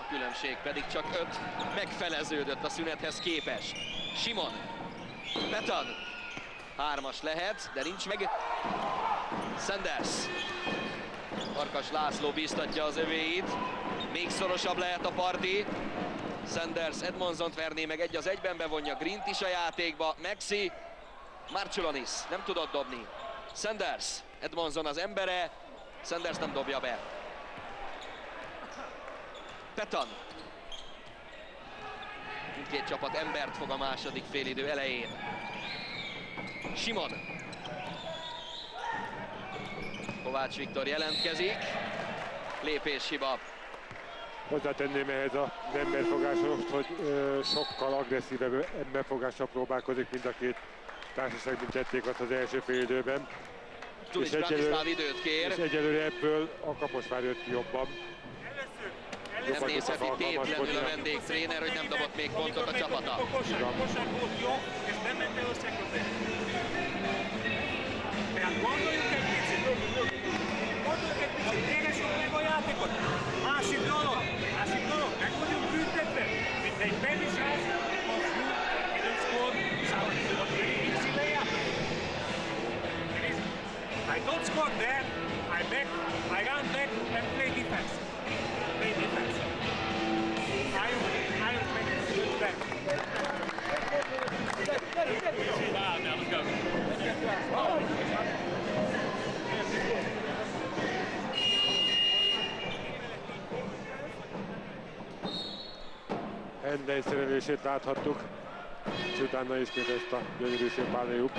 A különbség pedig csak 5. Megfeleződött a szünethez képest. Simon. Petan. Hármas lehet, de nincs meg. Sanders. Farkas László bíztatja az övéit. Még szorosabb lehet a parti. Sanders Edmondsont verné meg egy az egyben, bevonja Grint is a játékba. Maxi, Marciulonis nem tudott dobni. Sanders, Edmondson az embere, Sanders nem dobja be. Petan. Mindkét csapat embert fog a második félidő elején. Simon. Kovács Viktor jelentkezik. Lépéshiba. Hozzátenném ehhez a emberfogáshoz, hogy ö, sokkal agresszívebb emberfogással próbálkozik mind a két társaság, mint tették azt az első fél időben. Tulic Branislav időt kér. és egyelőre ebből a Kaposvár jött ki jobban. Nem Jobban nézheti tétlenül a vendégtréner, hogy nem dobott még pontot a csapata. Kosár, kosár volt Hendely szerelését láthattuk, és utána ismét ezt a gyönyörű szép állójú.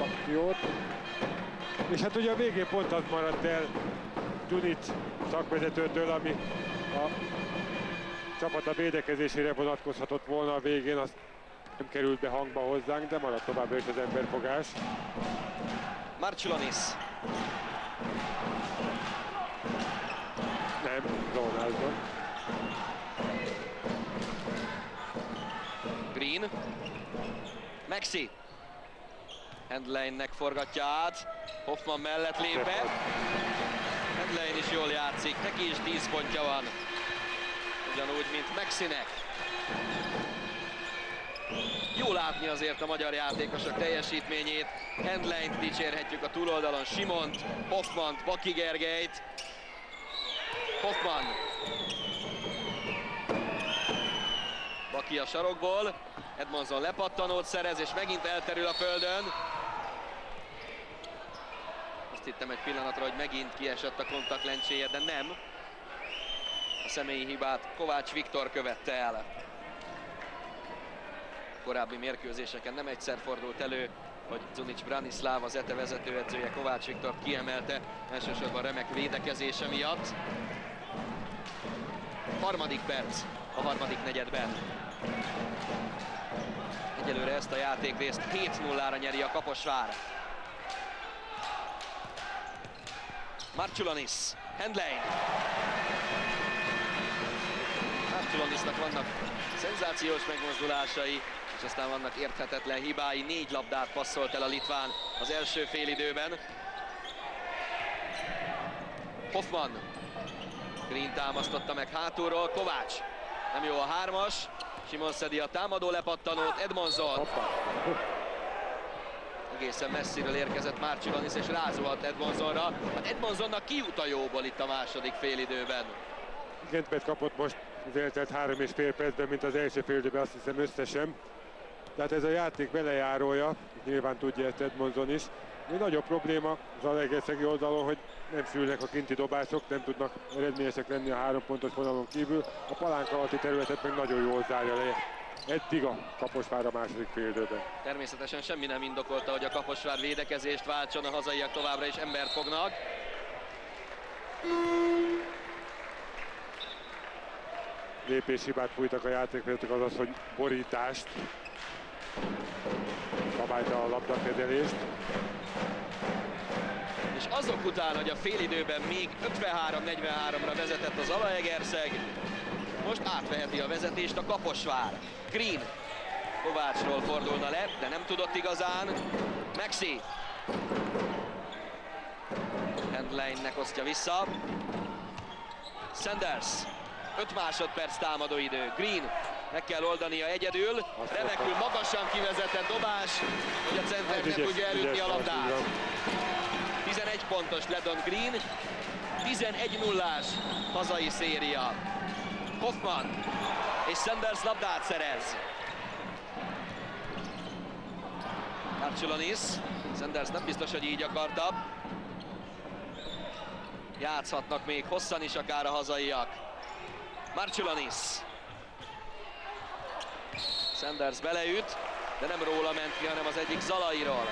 És hát ugye a végén pont az maradt el Dunic szakvezetőtől, ami a csapata védekezésére vonatkozhatott volna a végén, az nem került be hangba hozzánk, de maradt továbbra is az emberfogás. Marciulonis. Nem, Ronaldo. Green. Maxi. Handleinnek forgatja át. Hoffman mellett lépett. Handlein is jól játszik, neki is 10 pontja van. Ugyanúgy, mint Maxinek. Jó látni azért a magyar játékosok teljesítményét. Handleint dicsérhetjük a túloldalon, Simont, Hoffmant, Baki Gergelyt. Hoffman. Baki a sarokból. Edmondson lepattanót szerez, és megint elterül a földön. Azt hittem egy pillanatra, hogy megint kiesett a kontaktlencséje, de nem. A személyi hibát Kovács Viktor követte el. Korábbi mérkőzéseken nem egyszer fordult elő, hogy Zunic Branislav, az ETE vezetőedzője Kovács Viktor kiemelte, elsősorban remek védekezése miatt. Harmadik perc a harmadik negyedben. Egyelőre ezt a játékrészt 7-0-ra nyeri a Kaposvár. Marciulonis, Handlein. Marciulonisnak vannak szenzációs megmozdulásai, és aztán vannak érthetetlen hibái. Négy labdát passzolt el a Litván az első félidőben. Hoffman. Green támasztotta meg hátulról. Kovács. Nem jó a hármas. Simon szedi a támadó lepattanót. Edmondson. Egészen messziről érkezett Márcsilanis és rázuhalt Edmondsonra. Hát Edmondsonnak kijut a jóból itt a második félidőben. Gentmet kapott most az eltelt három és fél percben, mint az első fél időben, azt hiszem összesen. Tehát ez a játék velejárója, nyilván tudja ezt Edmondson is. Egy nagyobb probléma az Alegerszegi oldalon, hogy nem szülnek a kinti dobások, nem tudnak eredményesek lenni a három pontos vonalon kívül. A palánk alatti területet meg nagyon jól zárja le. Eddig a Kaposvár a második fél időben. Természetesen semmi nem indokolta, hogy a Kaposvár védekezést váltson, a hazaiak továbbra is embert fognak. lépéshibát fújtak a játékvezetők, azaz, hogy borítást, szabálytalan labdakezelést. És azok után, hogy a félidőben még 53-43-ra vezetett az Alaegerszeg, most átveheti a vezetést a Kaposvár. Green Kovácsról fordulna le, de nem tudott igazán. Maxi. Handline-nek osztja vissza. Sanders. 5 másodperc támadó idő. Green meg kell oldania egyedül. Remekül magasan kivezetett dobás, hogy a center ne tudja elütni a labdát. 11 pontos Ledon Green. 11 nullás hazai széria. Hoffman és Sanders labdát szerez. Marciulonis. Sanders nem biztos, hogy így akarta. Játszhatnak még hosszan is akár a hazaiak. Marciulonis. Sanders beleüt, de nem róla ment ki, hanem az egyik Zalairól.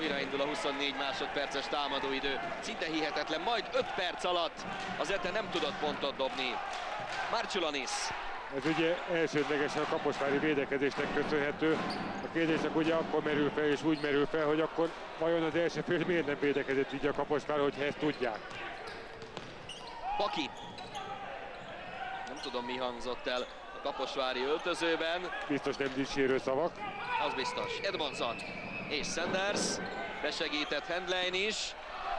Újraindul a 24 másodperces támadóidő. Szinte hihetetlen, majd 5 perc alatt az Ete nem tudott pontot dobni. Marciulonis. Ez ugye elsődlegesen a kaposvári védekezésnek köszönhető. A kérdés csak ugye akkor merül fel, és úgy merül fel, hogy akkor vajon az első fél miért nem védekezett így a kaposvár, hogyha ezt tudják. Baki. Nem tudom, mi hangzott el a kaposvári öltözőben. Biztos nem dicsérő szavak. Az biztos. Edmondson és Sanders. Besegített Handlein is.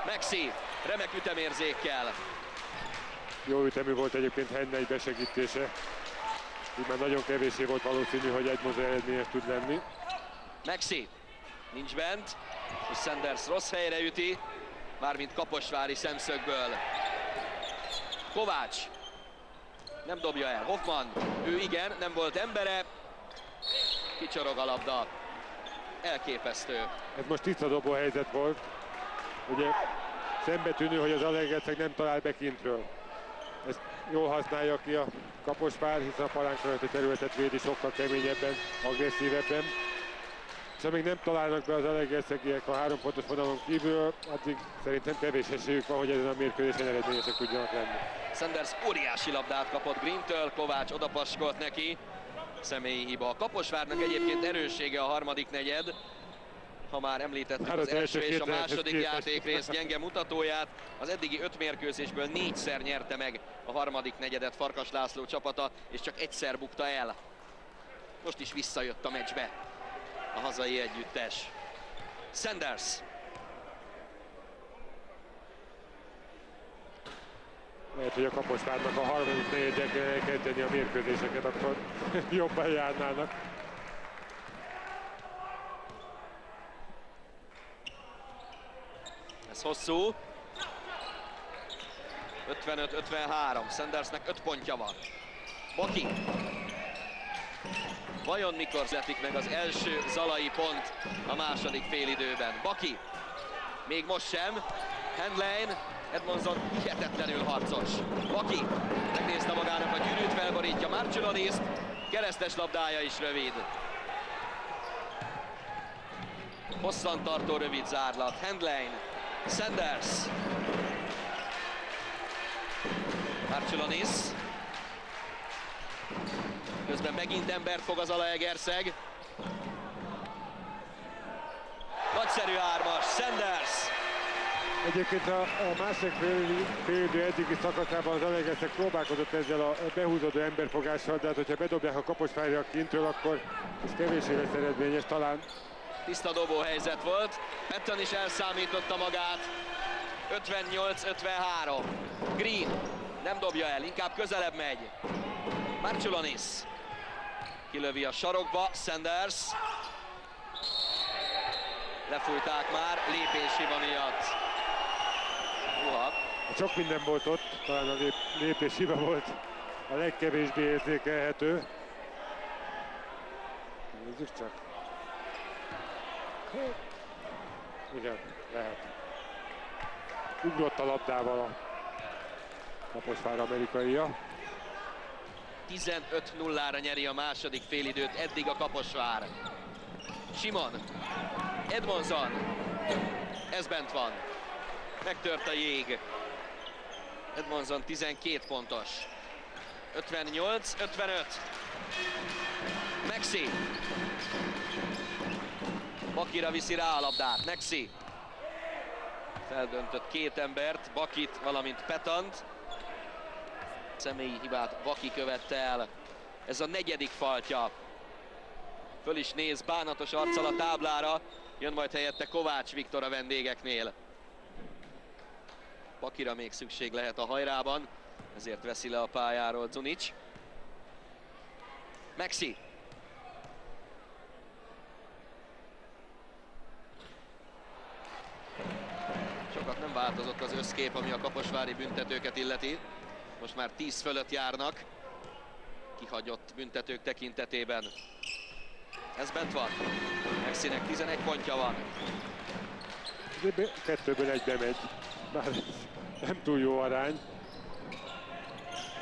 Maxi remek ütemérzékkel. Jó ütemű volt egyébként Hennei besegítése. Így már nagyon kevésé volt valószínű, hogy egy moza eredményes tud lenni. Maxi nincs bent, és Sanders rossz helyre üti, mármint Kaposvári szemszögből. Kovács nem dobja el. Hoffman, ő igen, nem volt embere. Kicsorog a labda. Elképesztő. Ez most tiszta dobó helyzet volt. Ugye szembetűnő, hogy az Alegerszeg nem talál be kintről. Ezt jól használja ki a Kaposvár, hiszen a palánk a területet védi sokkal keményebben, agresszívebben. És amíg nem találnak be az Alegerszegiek a három pontos vonalon kívül, addig szerintem kevés esélyük van, hogy ezen a mérkőzésen eredményesek tudjanak lenni. Sanders óriási labdát kapott Green-től, Kovács odapaskolt neki. Személyi hiba. A Kaposvárnak egyébként erőssége a harmadik negyed. Ha már említettük Hát az, az első és a második játékrész gyenge mutatóját, az eddigi öt mérkőzésből négyszer nyerte meg a harmadik negyedet Farkas László csapata, és csak egyszer bukta el. Most is visszajött a meccsbe a hazai együttes. Sanders. Lehet, hogy a Kaposvárnak a harmadik negyedje kell kezdeni a mérkőzéseket, akkor jobban járnának. Ez hosszú. 55-53. Sandersnek 5 pontja van. Boki. Vajon mikor születik meg az első zalai pont a második félidőben? Baki. Még most sem. Handlane. Edmondson hihetetlenül harcos. Baki. Megnézte magának a gyűrűt, felborítja Marciuloniszt. Keresztes labdája is rövid. Hosszantartó rövid zárlat. Handlane. Sanders. Marciulonis. Közben megint embert fog az Alaegerszeg. Egyébként a, másik fél- félidő eddigi szakaszában az Alegerszeg próbálkozott ezzel a behúzódó emberfogással, de hát, hogyha bedobják a Kaposvárjak kintről, akkor ez kevésé lesz eredményes, talán Tiszta dobó helyzet volt. Patton is elszámította magát. 58-53. Green nem dobja el, inkább közelebb megy. Marciulonis. Kilövi a sarokba, Sanders. Lefújták már, lépéshiba miatt. Uha. Sok minden volt ott, talán a lép, lépés hiba volt a legkevésbé érzékelhető. Nézzük csak. Igen, lehet. Ugrott a labdával a Kaposvár amerikaia. 15-0-ra nyeri a második félidőt eddig a Kaposvár. Simon. Edmondson. Ez bent van. Megtört a jég. Edmondson 12 pontos. 58-55. Maxi. Bakira viszi rá a labdát. Maxi. Feldöntött két embert, Bakit, valamint Petant. személyi hibát Vaki követte el. Ez a negyedik faltja. Föl is néz bánatos arccal a táblára. Jön majd helyette Kovács Viktor a vendégeknél. Pakira még szükség lehet a hajrában, ezért veszi le a pályáról Zunic. Maxi. Sokat nem változott az összkép, ami a kaposvári büntetőket illeti. Most már 10 fölött járnak. Kihagyott büntetők tekintetében. Ez bent van. Maxinek 11 pontja van. Kettőből egybe megy. Bár nem túl jó arány.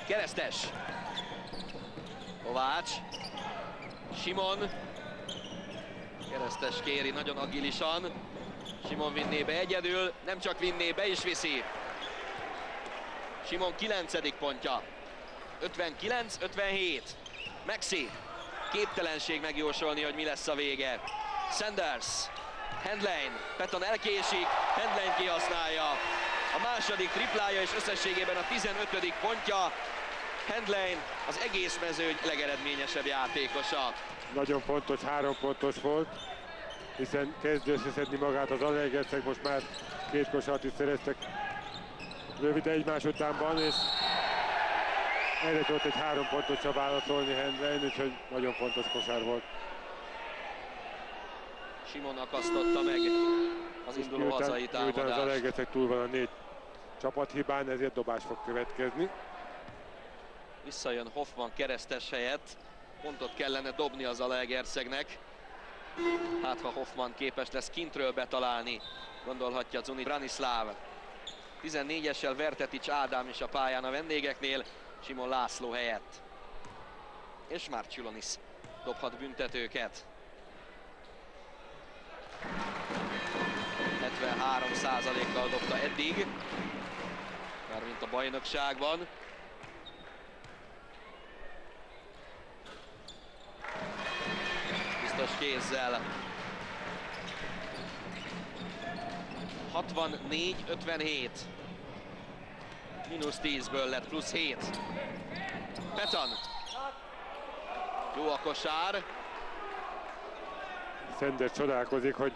Keresztes. Kovács. Simon. Keresztes kéri nagyon agilisan. Simon vinné be egyedül, nem csak vinné, be is viszi. Simon 9. pontja. 59-57. Maxi. Képtelenség megjósolni, hogy mi lesz a vége. Sanders. Handlane. Peton elkésik, Handlane kihasználja. A második triplája és összességében a 15. pontja. Handlane az egész mezőny legeredményesebb játékosa. Nagyon fontos, három pontos volt, hiszen kezd összeszedni magát az Alegerszeg, most már két kosart is szereztek rövid egymás utánban, és erre tudott egy három pontosra válaszolni Hendlein, úgyhogy nagyon fontos kosár volt. Simon akasztotta meg az induló Miután- hazai Miután az támadást. Alegerszeg túl van a négy csapathibán, ezért dobás fog következni. Visszajön Hoffman keresztes helyett. Pontot kellene dobni az Alegerszegnek. Hát ha Hoffman képes lesz kintről betalálni, gondolhatja Zuni Branislav. 14-essel Vertetic Ádám is a pályán a vendégeknél, Simon László helyett. És Marciulonis dobhat büntetőket. 73%-kal dobta eddig, a bajnokságban. Biztos kézzel. 64-57. Mínusz 10-ből lett plusz 7. Petan. Jó a kosár. Szender csodálkozik, hogy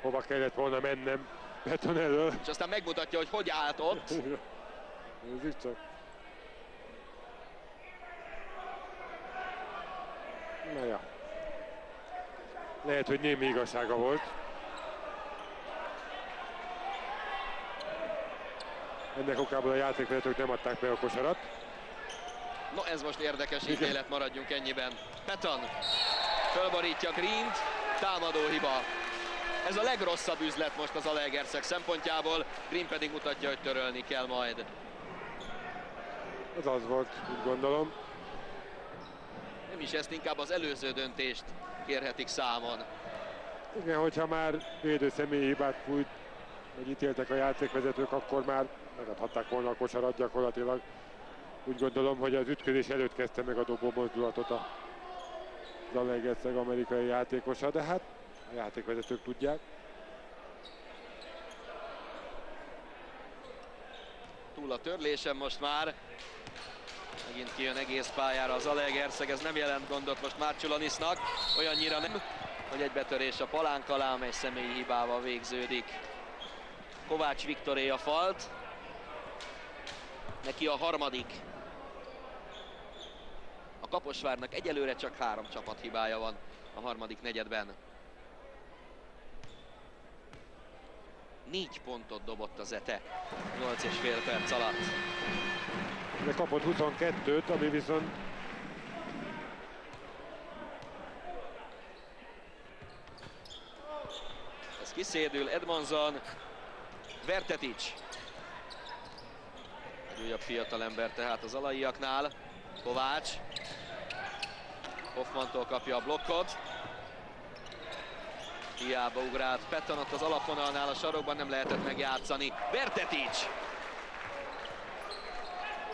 hova kellett volna mennem beton elől. És aztán megmutatja, hogy hogy állt ott. Nézzük csak. Na ja. Lehet, hogy némi igazsága volt. Ennek okában a játékvezetők nem adták meg a kosarat. No ez most érdekes ítélet, maradjunk ennyiben. Petan fölborítja Green-t, támadó hiba. Ez a legrosszabb üzlet most az Alegerszeg szempontjából, Green pedig mutatja, hogy törölni kell majd. Ez az volt, úgy gondolom. Nem is ezt, inkább az előző döntést kérhetik számon. Igen, hogyha már védő személyi hibát fújt, vagy ítéltek a játékvezetők, akkor már megadhatták volna a kosarat gyakorlatilag. Úgy gondolom, hogy az ütközés előtt kezdte meg a dobó mozdulatot a Zalaegerszeg amerikai játékosa, de hát a játékvezetők tudják. Túl a törlésem most már. Megint kijön egész pályára az Alegerszeg, ez nem jelent gondot most Márcsulanisnak. Olyannyira nem, hogy egy betörés a palánk alá, amely személyi hibával végződik. Kovács Viktoré a falt. Neki a harmadik. A Kaposvárnak egyelőre csak három csapat hibája van a harmadik negyedben. Négy pontot dobott az ETE 8 és fél perc alatt. De kapott 22-t, ami viszont Ez kiszédül, Edmondson, Vertetic. Egy újabb fiatalember tehát az alaiaknál. Kovács. Hoffmantól kapja a blokkot. Hiába ugrált Petton ott az alapvonalnál a sarokban nem lehetett megjátszani. Vertetic!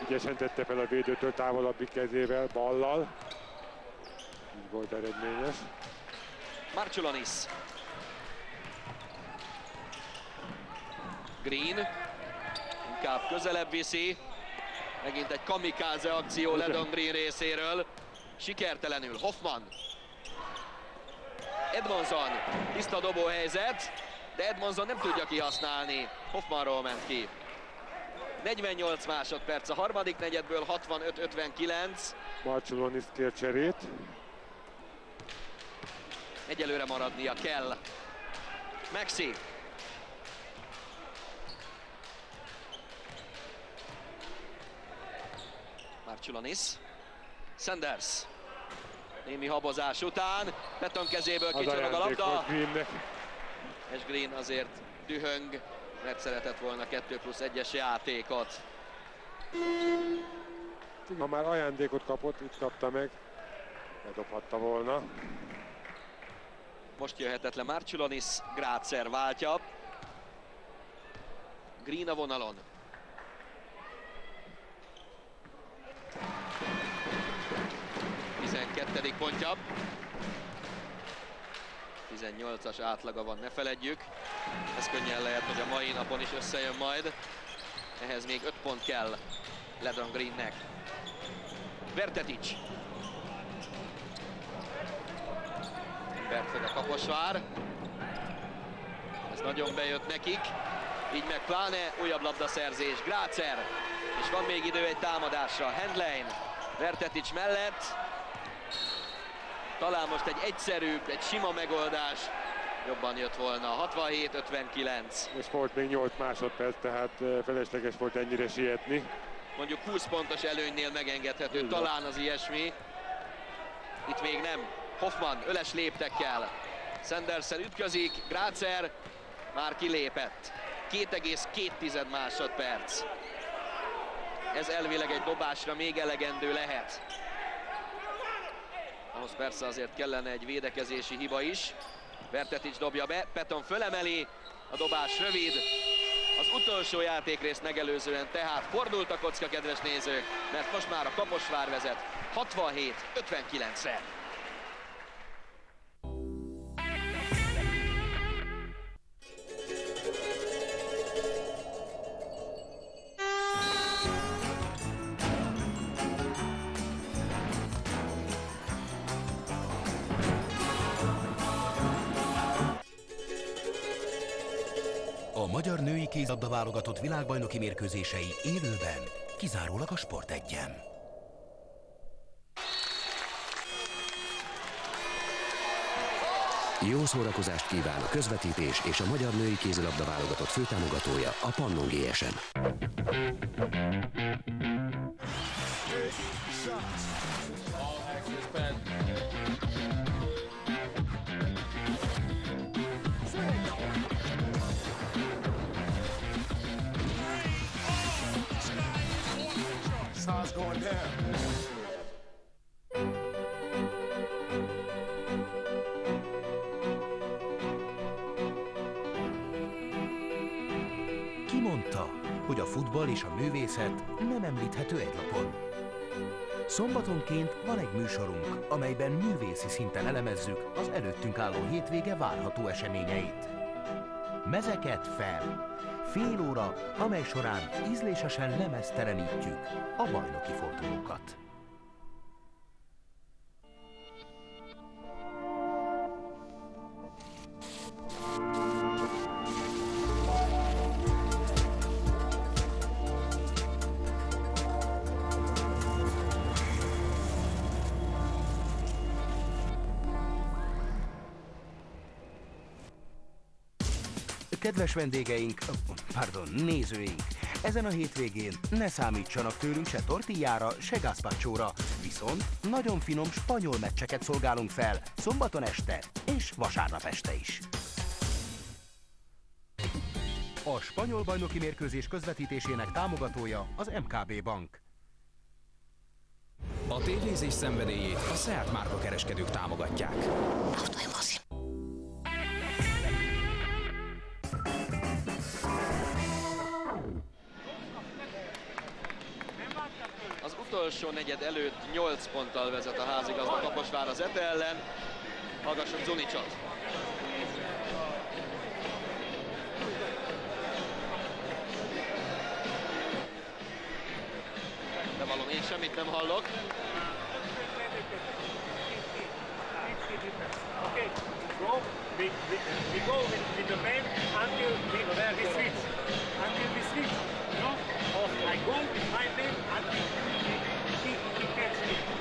Ügyesen tette fel a védőtől távolabbi kezével, ballal. Így volt eredményes. Marciulonis. Green. Inkább közelebb viszi. Megint egy kamikáze akció Ledon Green részéről. Sikertelenül Hoffman. Edmondson, tiszta dobóhelyzet, de Edmondson nem tudja kihasználni. Hoffmanról ment ki. 48 másodperc a harmadik negyedből 65-59. Marcsulonis kér cserét. Egyelőre maradnia kell. Maxi. Marcsulonis. Sanders. Némi habozás után. Beton kezéből kicsorog a labda. És Green azért dühöng, mert szeretett volna 2 plusz 1-es játékot. Ha már ajándékot kapott, itt kapta meg. Bedobhatta volna. Most jöhetett le Marciulonis, Grácer váltja. Green a vonalon. Tizenkettedik pontja. 18-as átlaga van, ne feledjük. Ez könnyen lehet, hogy a mai napon is összejön majd. Ehhez még 5 pont kell Ledon Greennek. Vertetic. Bertföld a Kaposvár. Ez nagyon bejött nekik. Így meg pláne újabb labdaszerzés. Grácer. És van még idő egy támadásra. Handlein. Vertetic mellett. Talán most egy egyszerűbb, egy sima megoldás jobban jött volna. 67-59. És volt még 8 másodperc, tehát eh, felesleges volt ennyire sietni. Mondjuk 20 pontos előnynél megengedhető, talán az ilyesmi. Itt még nem. Hoffman öles léptekkel. Sandersen ütközik, Grácer már kilépett. 2,2 másodperc. Ez elvileg egy dobásra még elegendő lehet. Ahhoz persze azért kellene egy védekezési hiba is. Vertetic dobja be, Peton fölemeli, a dobás rövid. Az utolsó játékrészt megelőzően tehát fordult a kocka, kedves nézők, mert most már a Kaposvár vezet 67-59-re. Magyar női kézlabda válogatott világbajnoki mérkőzései élőben, kizárólag a Sport 1 Jó szórakozást kíván a közvetítés és a magyar női kézilabda válogatott főtámogatója a Pannon GSM. Sun's futball és a művészet nem említhető egy lapon? Szombatonként van egy műsorunk, amelyben művészi szinten elemezzük az előttünk álló hétvége várható eseményeit. Mezeket fel! Fél óra, amely során ízlésesen lemeztelenítjük a bajnoki fordulókat. Kedves vendégeink, pardon, nézőink, ezen a hétvégén ne számítsanak tőlünk se tortillára, se gazpachóra, viszont nagyon finom spanyol meccseket szolgálunk fel szombaton este és vasárnap este is. A spanyol bajnoki mérkőzés közvetítésének támogatója az MKB Bank. A tévézés szenvedélyét a Seat márka kereskedők támogatják. Az utolsó negyed előtt 8 ponttal vezet a házigazda Kaposvár az Ete ellen. Hallgassuk Zunicsot. nem hallok. Okay, go. We, we, we go with, with the man until we, we switch. Until we switch. You know? Or I go with my man until he, he, he catch me.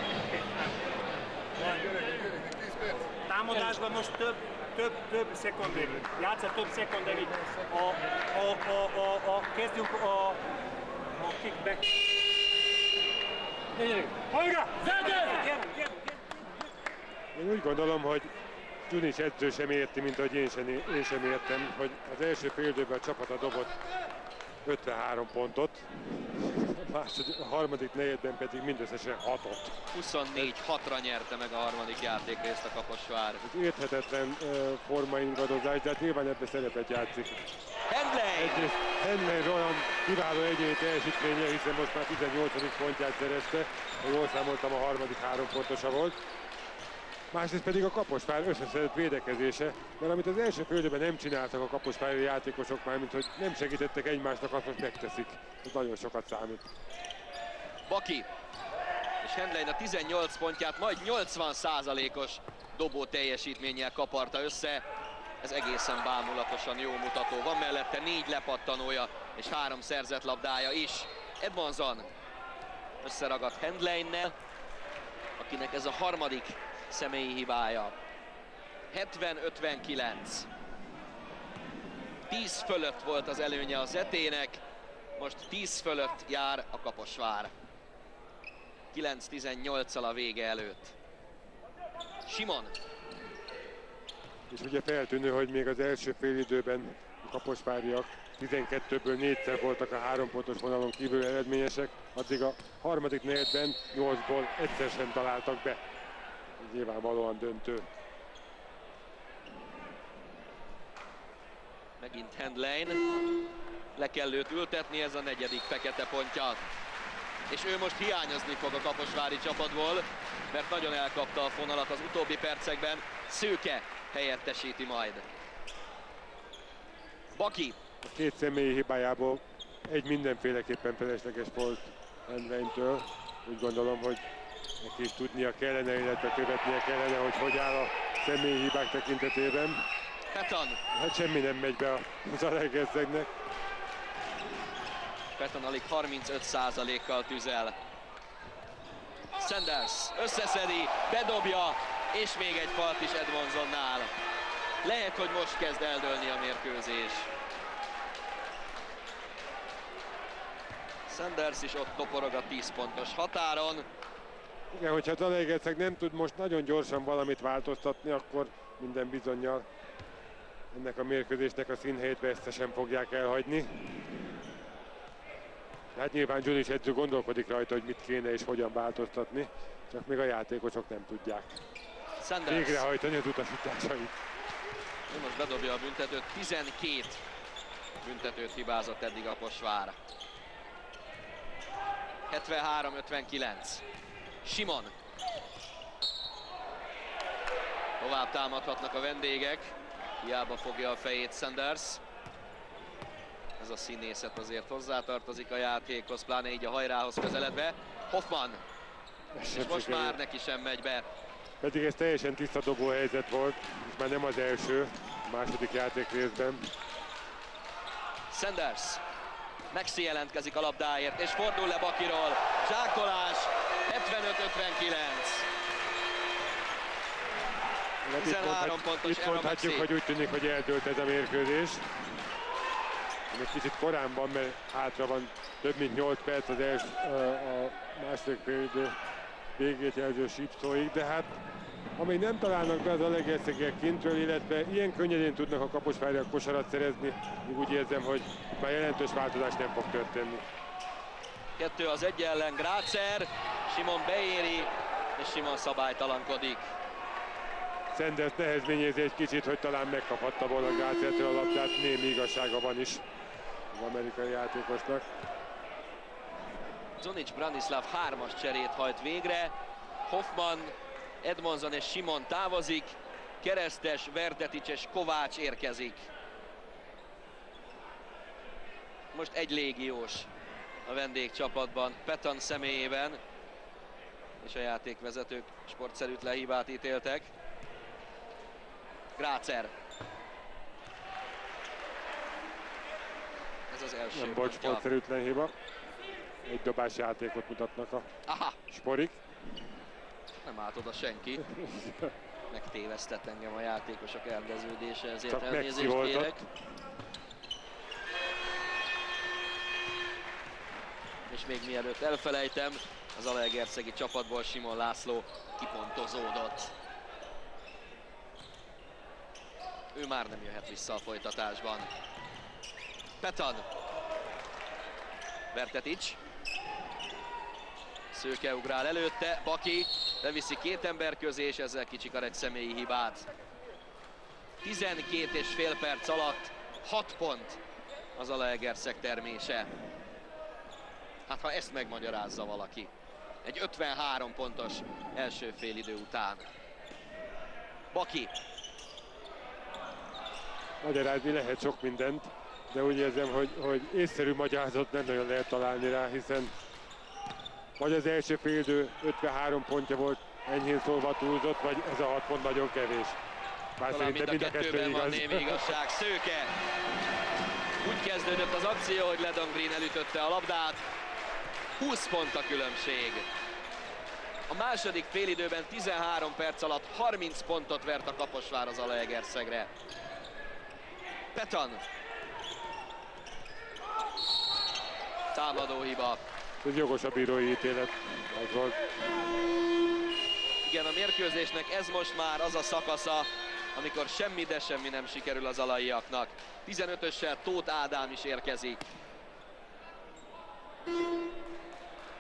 Támadásban most több, több, több szekundérig. Játsza több szekundérig. A, a, a, a, a, kezdjünk a, a kickback. Hajrá! Én úgy gondolom, hogy Gyunics edző sem érti, mint ahogy én sem, én sem értem, hogy az első fél időben a csapata dobott 53 pontot, a, második, a harmadik negyedben pedig mindösszesen 6-ot. 24-6-ra nyerte meg a harmadik játékrészt a Kaposvár. Ez érthetetlen uh, formaingadozás, de hát nyilván ebbe szerepet játszik. Hendley! Hendley Roland kiváló egyéni teljesítménye, hiszen most már 18. pontját szerezte, ha jól számoltam, a harmadik három pontosa volt. Másrészt pedig a Kaposvár összeszedett védekezése, mert amit az első félidőben nem csináltak a kaposvári játékosok már, mint hogy nem segítettek egymásnak, azt most megteszik. Ez nagyon sokat számít. Baki és Hendlein a 18 pontját majd 80%-os dobó teljesítménnyel kaparta össze. Ez egészen bámulatosan jó mutató. Van mellette négy lepattanója és három szerzett labdája is. Edmondson összeragadt Hendleinnel, akinek ez a harmadik személyi hibája. 70-59. 10 fölött volt az előnye a Zetének, most 10 fölött jár a Kaposvár. 9-18-al a vége előtt. Simon. És ugye feltűnő, hogy még az első fél időben a kaposváriak 12-ből 4-szer voltak a három pontos vonalon kívül eredményesek, addig a harmadik negyedben 8-ból egyszer sem találtak be. Nyilvánvalóan döntő. Megint Handlane. Le kell őt ültetni, ez a negyedik fekete pontja. És ő most hiányozni fog a kaposvári csapatból, mert nagyon elkapta a fonalat az utóbbi percekben. Szőke helyettesíti majd. Baki. A két személyi hibájából egy mindenféleképpen felesleges volt Endreintől. Úgy gondolom, hogy neki is tudnia kellene, illetve követnie kellene, hogy hogy áll a személyi hibák tekintetében. Petan. Hát semmi nem megy be az Alegerszegnek. Petan alig 35%-kal tüzel. Sanders összeszedi, bedobja, és még egy falt is Edmondsonnál. Lehet, hogy most kezd eldőlni a mérkőzés. Sanders is ott toporog a 10 pontos határon. Igen, hogyha Zalaegerszeg nem tud most nagyon gyorsan valamit változtatni, akkor minden bizonyal ennek a mérkőzésnek a színhelyét vesztesen fogják elhagyni. Hát nyilván Gyurics edző gondolkodik rajta, hogy mit kéne és hogyan változtatni, csak még a játékosok nem tudják Sanders. végrehajtani az utasításait. Ő most bedobja a büntetőt, 12 büntetőt hibázott eddig a Posvár. 73-59. Simon. Tovább támadhatnak a vendégek. Hiába fogja a fejét Sanders. Ez a színészet azért hozzátartozik a játékhoz, pláne így a hajrához közeledve. Hoffman. És most már neki sem megy be. Pedig ez teljesen tiszta dobó helyzet volt, és már nem az első, a második játék részben. Sanders. Maxi jelentkezik a labdáért, és fordul le Bakiról. Zsákolás, 75-59. 13 pontos Itt mondhatjuk, hogy úgy tűnik, hogy eldőlt ez a mérkőzés. Még kicsit korán van, mert hátra van több mint 8 perc az els, a második félidő végét jelző sípszóig, de hát amíg nem találnak be az Alegerszegek kintről, illetve ilyen könnyedén tudnak a kaposvárjak kosarat szerezni, úgy érzem, hogy már jelentős változás nem fog történni. Kettő az egy ellen, Grácer, Simon beéri, és Simon szabálytalankodik. Sanders nehezményezi egy kicsit, hogy talán megkaphatta volna Grácertől a labdát, némi igazsága van is az amerikai játékosnak. Zonic Branislav hármas cserét hajt végre, Hoffman, Edmondson és Simon távozik, Keresztes, Vertetic és Kovács érkezik. Most egy légiós a vendégcsapatban, Petan személyében, és a játékvezetők sportszerűtlen hibát ítéltek. Grácer. Ez az első Nem volt sportszerűtlen hiba. Egy dobás játékot mutatnak a Aha, sporik. nem állt oda senki. Megtévesztett engem a játékosok eldeződése, ezért Csak elnézést kérek. És még mielőtt elfelejtem, az Alegerszegi csapatból Simon László kipontozódott. Ő már nem jöhet vissza a folytatásban. Petan. Vertetic. Szőke ugrál előtte, Baki beviszi két ember közé, és ezzel kicsikar egy személyi hibát. 12 és fél perc alatt 6 pont az Alegerszeg termése. Hát ha ezt megmagyarázza valaki. Egy 53 pontos első félidő után. Baki. Magyarázni lehet sok mindent, de úgy érzem, hogy, hogy észszerű magyarázat nem nagyon lehet találni rá, hiszen vagy az első félidő 53 pontja volt enyhén szólva túlzott, vagy ez a 6 pont nagyon kevés. Bár Talán mind szerintem a mind a kettő kettőben van igaz. némi igazság. Szőke. Úgy kezdődött az akció, hogy Ledon Green elütötte a labdát. 20 pont a különbség. A második félidőben 13 perc alatt 30 pontot vert a Kaposvár az Alegerszegre. Petan. Támadó hiba. Ez jogos a bírói ítélet. Az volt. Igen, a mérkőzésnek ez most már az a szakasza, amikor semmi, de semmi nem sikerül az alaiaknak. 15-össel Tóth Ádám is érkezik.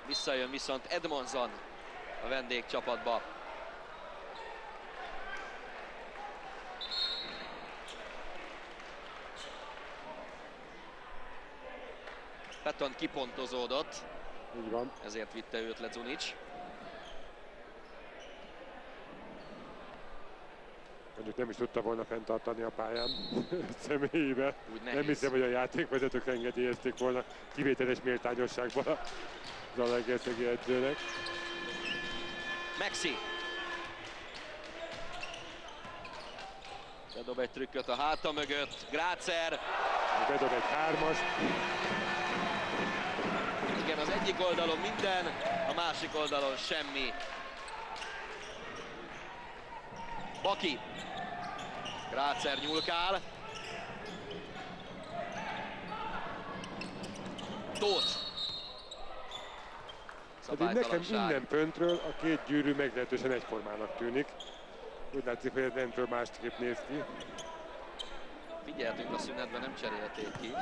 Visszajön viszont Edmondson a vendégcsapatba. Peton kipontozódott, Így van. ezért vitte őt le Zunic. Mondjuk nem is tudta volna fenntartani a pályán személyébe. Nem hiszem, hogy a játékvezetők engedélyezték volna kivételes méltányosságban az Alegerszegi edzőnek. Maxi. Bedob egy trükköt a háta mögött. Grácer. Bedob egy hármast. Igen, az egyik oldalon minden, a másik oldalon semmi. Baki. Grácer nyúlkál. Tóth. Így nekem innen föntről a két gyűrű meglehetősen egyformának tűnik. Úgy látszik, hogy ez lentről másképp néz ki. Figyeltünk a szünetben, nem cserélték ki.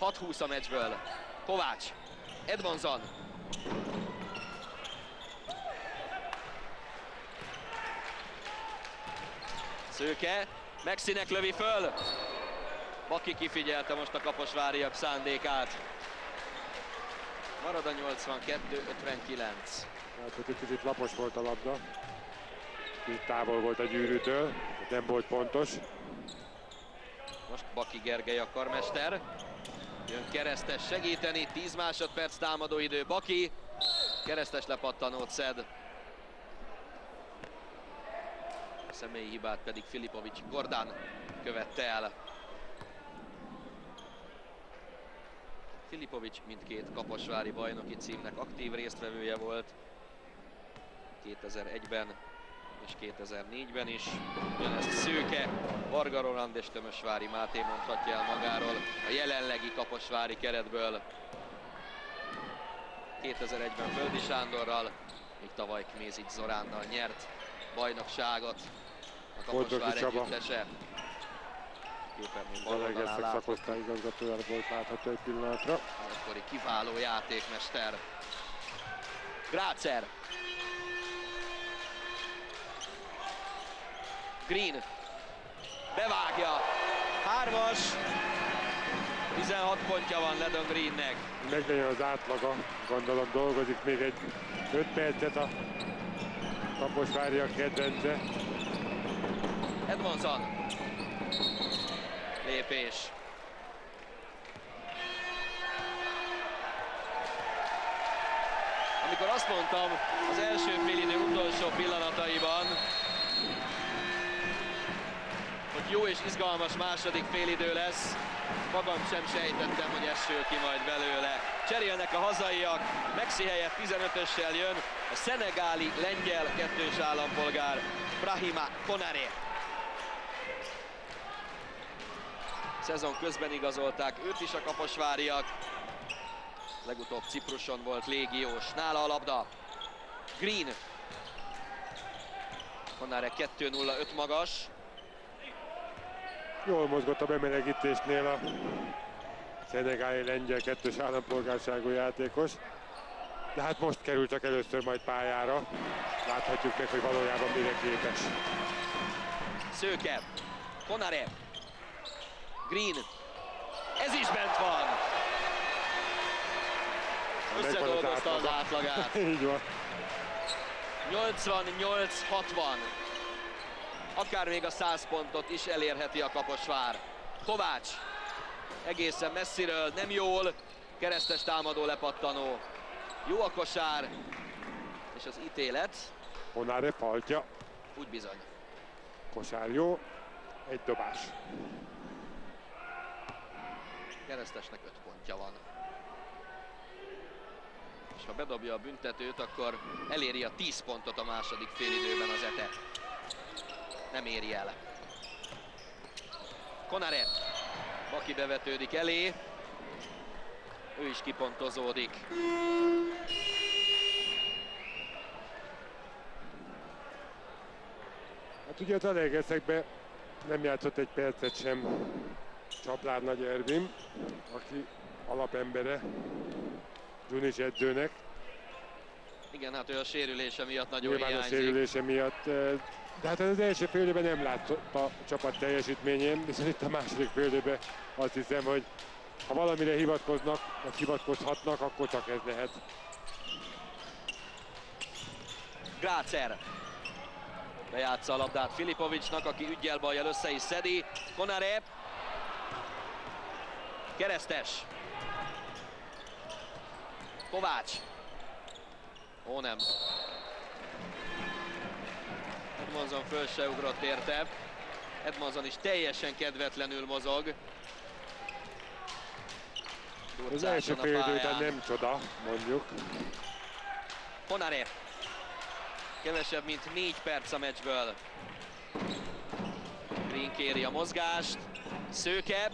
6-20 a meccsből. Kovács. Edmondson. Szőke. Mexinek lövi föl. Baki kifigyelte most a kaposváriak szándékát. Marad a 82-59. Hát, hogy egy kicsit lapos volt a labda. Kicsit távol volt a gyűrűtől, nem volt pontos. Most Baki Gergely a karmester. Jön keresztes segíteni, 10 másodperc támadó idő. Baki, keresztes lepattanót szed. A személyi hibát pedig Filipovics Gordán követte el. Filipovics mindkét kaposvári bajnoki címnek aktív résztvevője volt. 2001-ben és 2004-ben is. Ugyanezt Szőke, Varga Roland és Tömösvári Máté mondhatja el magáról a jelenlegi kaposvári keretből. 2001-ben Földi Sándorral, még tavaly Kmézics Zoránnal nyert bajnokságot a Kaposvár Boldoghi Csaba. együttese. Képernyő Az bal oldalán Alegerszeg látható szakosztályigazgatója volt látható egy pillanatra. akkori kiváló játékmester. Grácer. Green. Bevágja. Hármas. 16 pontja van Ledon Greennek. Meglegyen az átlaga, gondolom dolgozik még egy 5 percet a Kaposváriak kedvence. Edmondson. Lépés. amikor azt mondtam az első félidő utolsó pillanataiban, hogy jó és izgalmas második félidő lesz, magam sem sejtettem, hogy sül ki majd belőle. Cserélnek a hazaiak, Mexi helyett 15-össel jön a szenegáli lengyel kettős állampolgár Brahima Konare. Szezon közben igazolták őt is a kaposváriak. Legutóbb Cipruson volt légiós. Nála a labda. Green. Konare 2-0-5 magas. Jól mozgott a bemelegítésnél a szenegáli lengyel kettős állampolgárságú játékos. De hát most került csak először majd pályára. Láthatjuk meg, hogy valójában mire képes. Szőke. Konare. Green. Ez is bent van. Összedolgozta az átlagát. Így van. 88-60. Akár még a 100 pontot is elérheti a Kaposvár. Kovács egészen messziről, nem jól, keresztes támadó lepattanó. Jó a kosár, és az ítélet. Honáre faltja. Úgy bizony. Kosár jó, egy dobás. Keresztesnek 5 pontja van. És ha bedobja a büntetőt, akkor eléri a 10 pontot a második félidőben az Ete. Nem éri el. Konare. Baki bevetődik elé. Ő is kipontozódik. Hát ugye a Zalaegerszegben nem játszott egy percet sem Csaplár Nagy Ervin, aki alapembere Dunis edzőnek. Igen, hát ő a sérülése miatt nagyon Nyilván hiányzik. a sérülése miatt. eh, De hát az első félidőben nem látszott a csapat teljesítményén, viszont itt a második félidőben azt hiszem, hogy ha valamire hivatkoznak, vagy hivatkozhatnak, akkor csak ez lehet. Grácer. Bejátsza a labdát Filipovicsnak, aki ügyel bajjal össze is szedi. Konare. Keresztes. Kovács. Ó nem. Edmondson föl se ugrott érte. Edmondson is teljesen kedvetlenül mozog. Az első Durcáson fél idő után pályán. nem csoda, mondjuk. Honare. Kevesebb, mint négy perc a meccsből. Green kéri a mozgást. Szőke.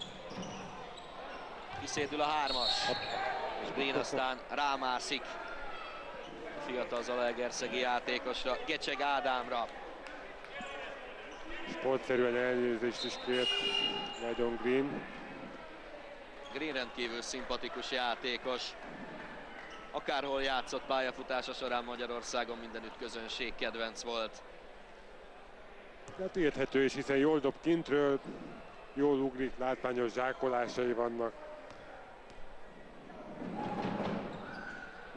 Kiszédül a hármas. És Green aztán rámászik. Fiatal Zalaegerszegi játékosra, Gecseg Ádámra. Sportszerűen elnézést is kért nagyon Green. Green rendkívül szimpatikus játékos. Akárhol játszott pályafutása során Magyarországon mindenütt közönség kedvenc volt. Hát érthető is, hiszen jól dob kintről, jól ugrik, látványos zsákolásai vannak.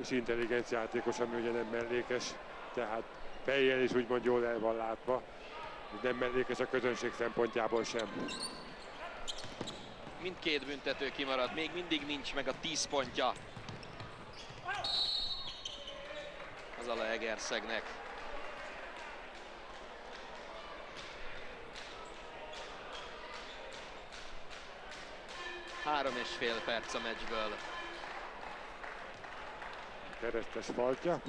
És intelligens játékos, ami ugye nem mellékes, tehát fejjel is úgymond jól el van látva. Nem mellékes a közönség szempontjából sem. Mindkét büntető kimaradt, még mindig nincs meg a 10 pontja. Az a Egerszegnek. Három és fél perc a meccsből. Keresztes faltja,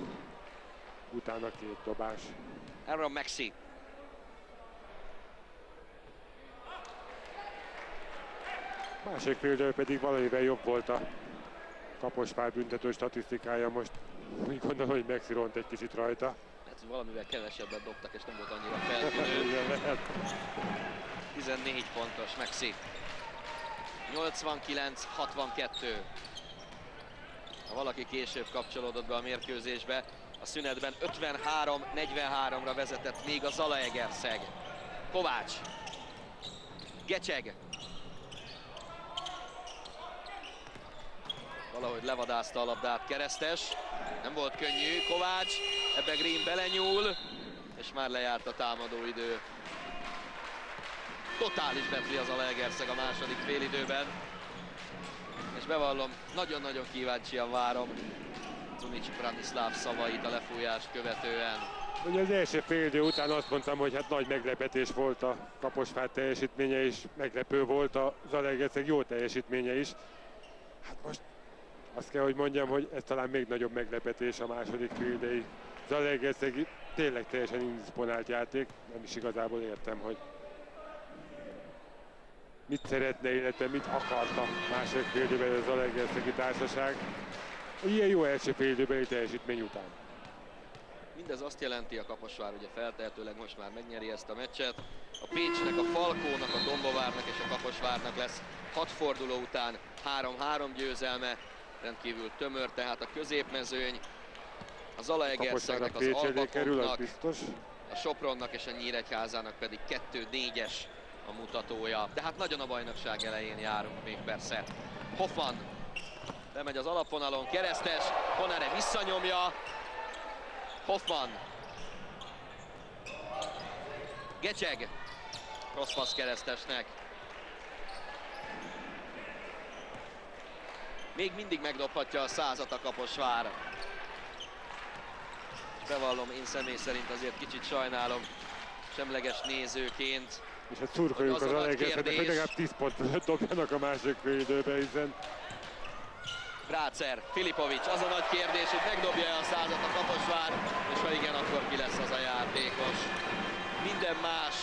utána két dobás. Aaron Maxi. Másik félidő pedig valamivel jobb volt a Kaposvár büntető statisztikája most. Úgy gondolom, hogy megsziront egy kicsit rajta. Hát valamivel kevesebbet dobtak, és nem volt annyira feltűnő. Igen, lehet. 14 pontos Maxi. 89-62. Ha valaki később kapcsolódott be a mérkőzésbe, a szünetben 53-43-ra vezetett még a Zalaegerszeg. Kovács. Gecseg. Valahogy levadázta a labdát keresztes. Nem volt könnyű. Kovács. Ebbe Green belenyúl. És már lejárt a támadó idő. Totális betli az a Legerszeg a második félidőben. Bevallom, nagyon-nagyon kíváncsian várom, Zunic Branislav szavait a lefújást követően. Ugye az első fél idő után azt mondtam, hogy hát nagy meglepetés volt a Kaposvár teljesítménye, és meglepő volt a Zalaegerszeg jó teljesítménye is. Hát most azt kell, hogy mondjam, hogy ez talán még nagyobb meglepetés a második fél idei Zalaegerszeg tényleg teljesen indisponált játék, nem is igazából értem, hogy mit szeretne, illetve mit akarta második fél időben az Zalaegerszegi társaság. Ilyen jó első fél teljesítmény után. Mindez azt jelenti, a Kaposvár ugye feltehetőleg most már megnyeri ezt a meccset. A Pécsnek, a Falkónak, a Dombovárnak és a Kaposvárnak lesz hat forduló után 3-3 győzelme, rendkívül tömör, tehát a középmezőny, a Zalaegerszegnek, az elé kerül, az Albakoknak, biztos. a Sopronnak és a Nyíregyházának pedig 2-4-es a mutatója. De hát nagyon a bajnokság elején járunk még persze. Hoffman bemegy az alapvonalon, keresztes, Konare visszanyomja, Hoffman. Gecseg. Rossz passz keresztesnek. Még mindig megdobhatja a százat a Kaposvár. Bevallom, én személy szerint azért kicsit sajnálom semleges nézőként. És hát szurkoljuk Hogy az az a nagy Zalaegerszegnek, hogy legalább 10 pontot dobjanak a második fél időben, hiszen Brácer, Filipovics, az a nagy kérdés, hogy megdobja a százat a Kaposvár, és ha igen, akkor ki lesz az a játékos. Minden más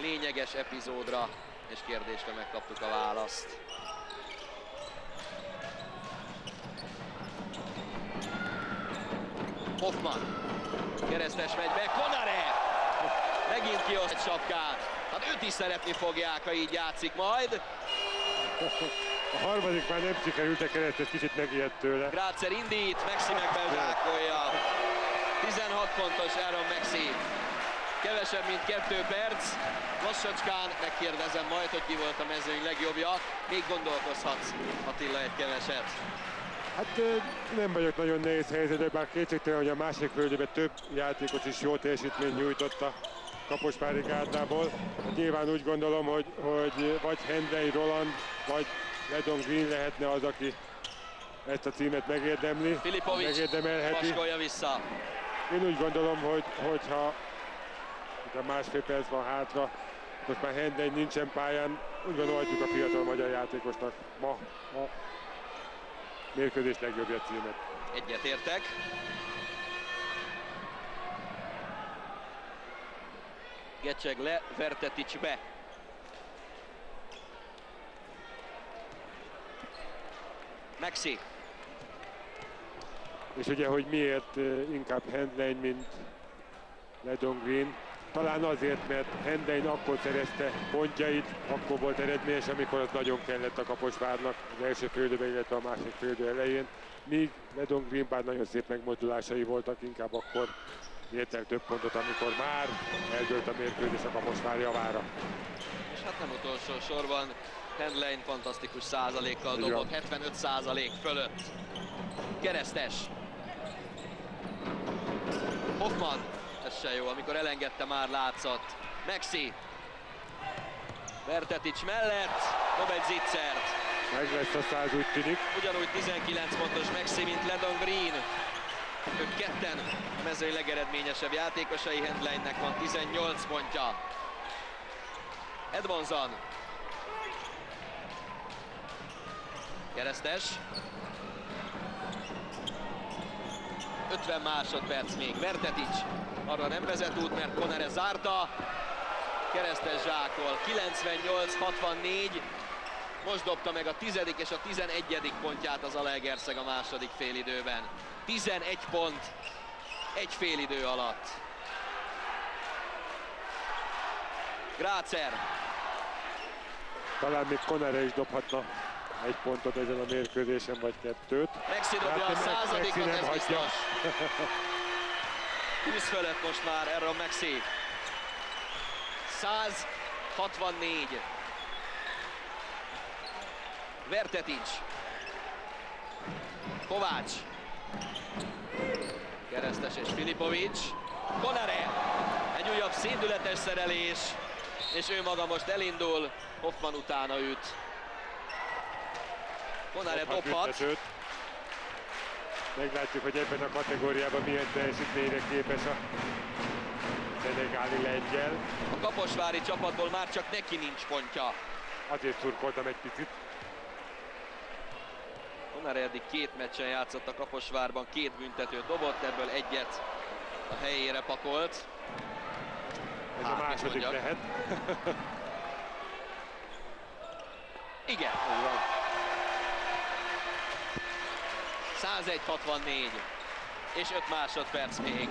lényeges epizódra és kérdésre megkaptuk a választ. Hoffman, keresztes megy be, Konare! Megint kioszt sapkát. Hát őt is szeretni fogják, ha így játszik majd. a harmadik már nem sikerült, a keresztes kicsit megijedt tőle. Grácer indít, Maxi megbezsákolja. 16 pontos Aaron Maxi. Kevesebb, mint kettő perc. Lassacskán megkérdezem majd, hogy ki volt a mezőny legjobbja. Még gondolkozhatsz, Attila, egy keveset. Hát nem vagyok nagyon nehéz helyzetben, bár kétségtelen, hogy a másik földében több játékos is jó teljesítményt nyújtott a Kaposvári gárdából. Hát nyilván úgy gondolom, hogy, hogy vagy Hendrei Roland, vagy Ledon Green lehetne az, aki ezt a címet megérdemli, Filipovics megérdemelheti. paskolja vissza. Én úgy gondolom, hogy, hogyha a másfél perc van hátra, most már Hendrei nincsen pályán, úgy gondolom, adjuk a fiatal magyar játékosnak ma a mérkőzés legjobbja címet. Egyetértek. Gecseg le, Vertetics be. Maxi. És ugye, hogy miért eh, inkább Handlein, mint Ledon Green. Talán azért, mert Hendein akkor szerezte pontjait, akkor volt eredményes, amikor az nagyon kellett a Kaposvárnak az első félidőben, illetve a másik félidő elején. Míg Ledon Green bár nagyon szép megmozdulásai voltak, inkább akkor ért el több pontot, amikor már eldőlt a mérkőzés a Kaposvár javára. És hát nem utolsó sorban Handlein fantasztikus százalékkal dobott, van. 75 százalék fölött. Keresztes. Hoffman. Ez se jó, amikor elengedte már látszott. Maxi. Vertetics mellett, dob egy zicsert. Meg lesz a száz, úgy tűnik. Ugyanúgy 19 pontos Maxi, mint Ledon Green. Ők ketten a mezőny legeredményesebb játékosai, Handleinnek van 18 pontja. Edmondson. Keresztes. 50 másodperc még. Vertetics arra nem vezet út, mert Konere zárta. Keresztes zsákol. 98-64. Most dobta meg a 10. és a 11. pontját az Alegerszeg a második félidőben. 11 pont egy félidő alatt. Grácer. Talán még Konere is dobhatna egy pontot ezen a mérkőzésen, vagy kettőt. Maxi dobja Hát a századikot, ez hagyja. biztos. 20 fölött most már Erron Maxi. 164. Vertetics. Kovács. Keresztes és Filipovics. Konare. Egy újabb szédületes szerelés. És ő maga most elindul. Hoffman utána üt. Konare Dobhat. Meglátjuk, hogy ebben a kategóriában milyen teljesítményre képes a szenegáli lengyel. A kaposvári csapatból már csak neki nincs pontja. Azért szurkoltam egy picit. Konár eddig két meccsen játszott a Kaposvárban, két büntetőt dobott, ebből egyet a helyére pakolt. Ez Hát, a második lehet. Igen. 101-64 és 5 másodperc még.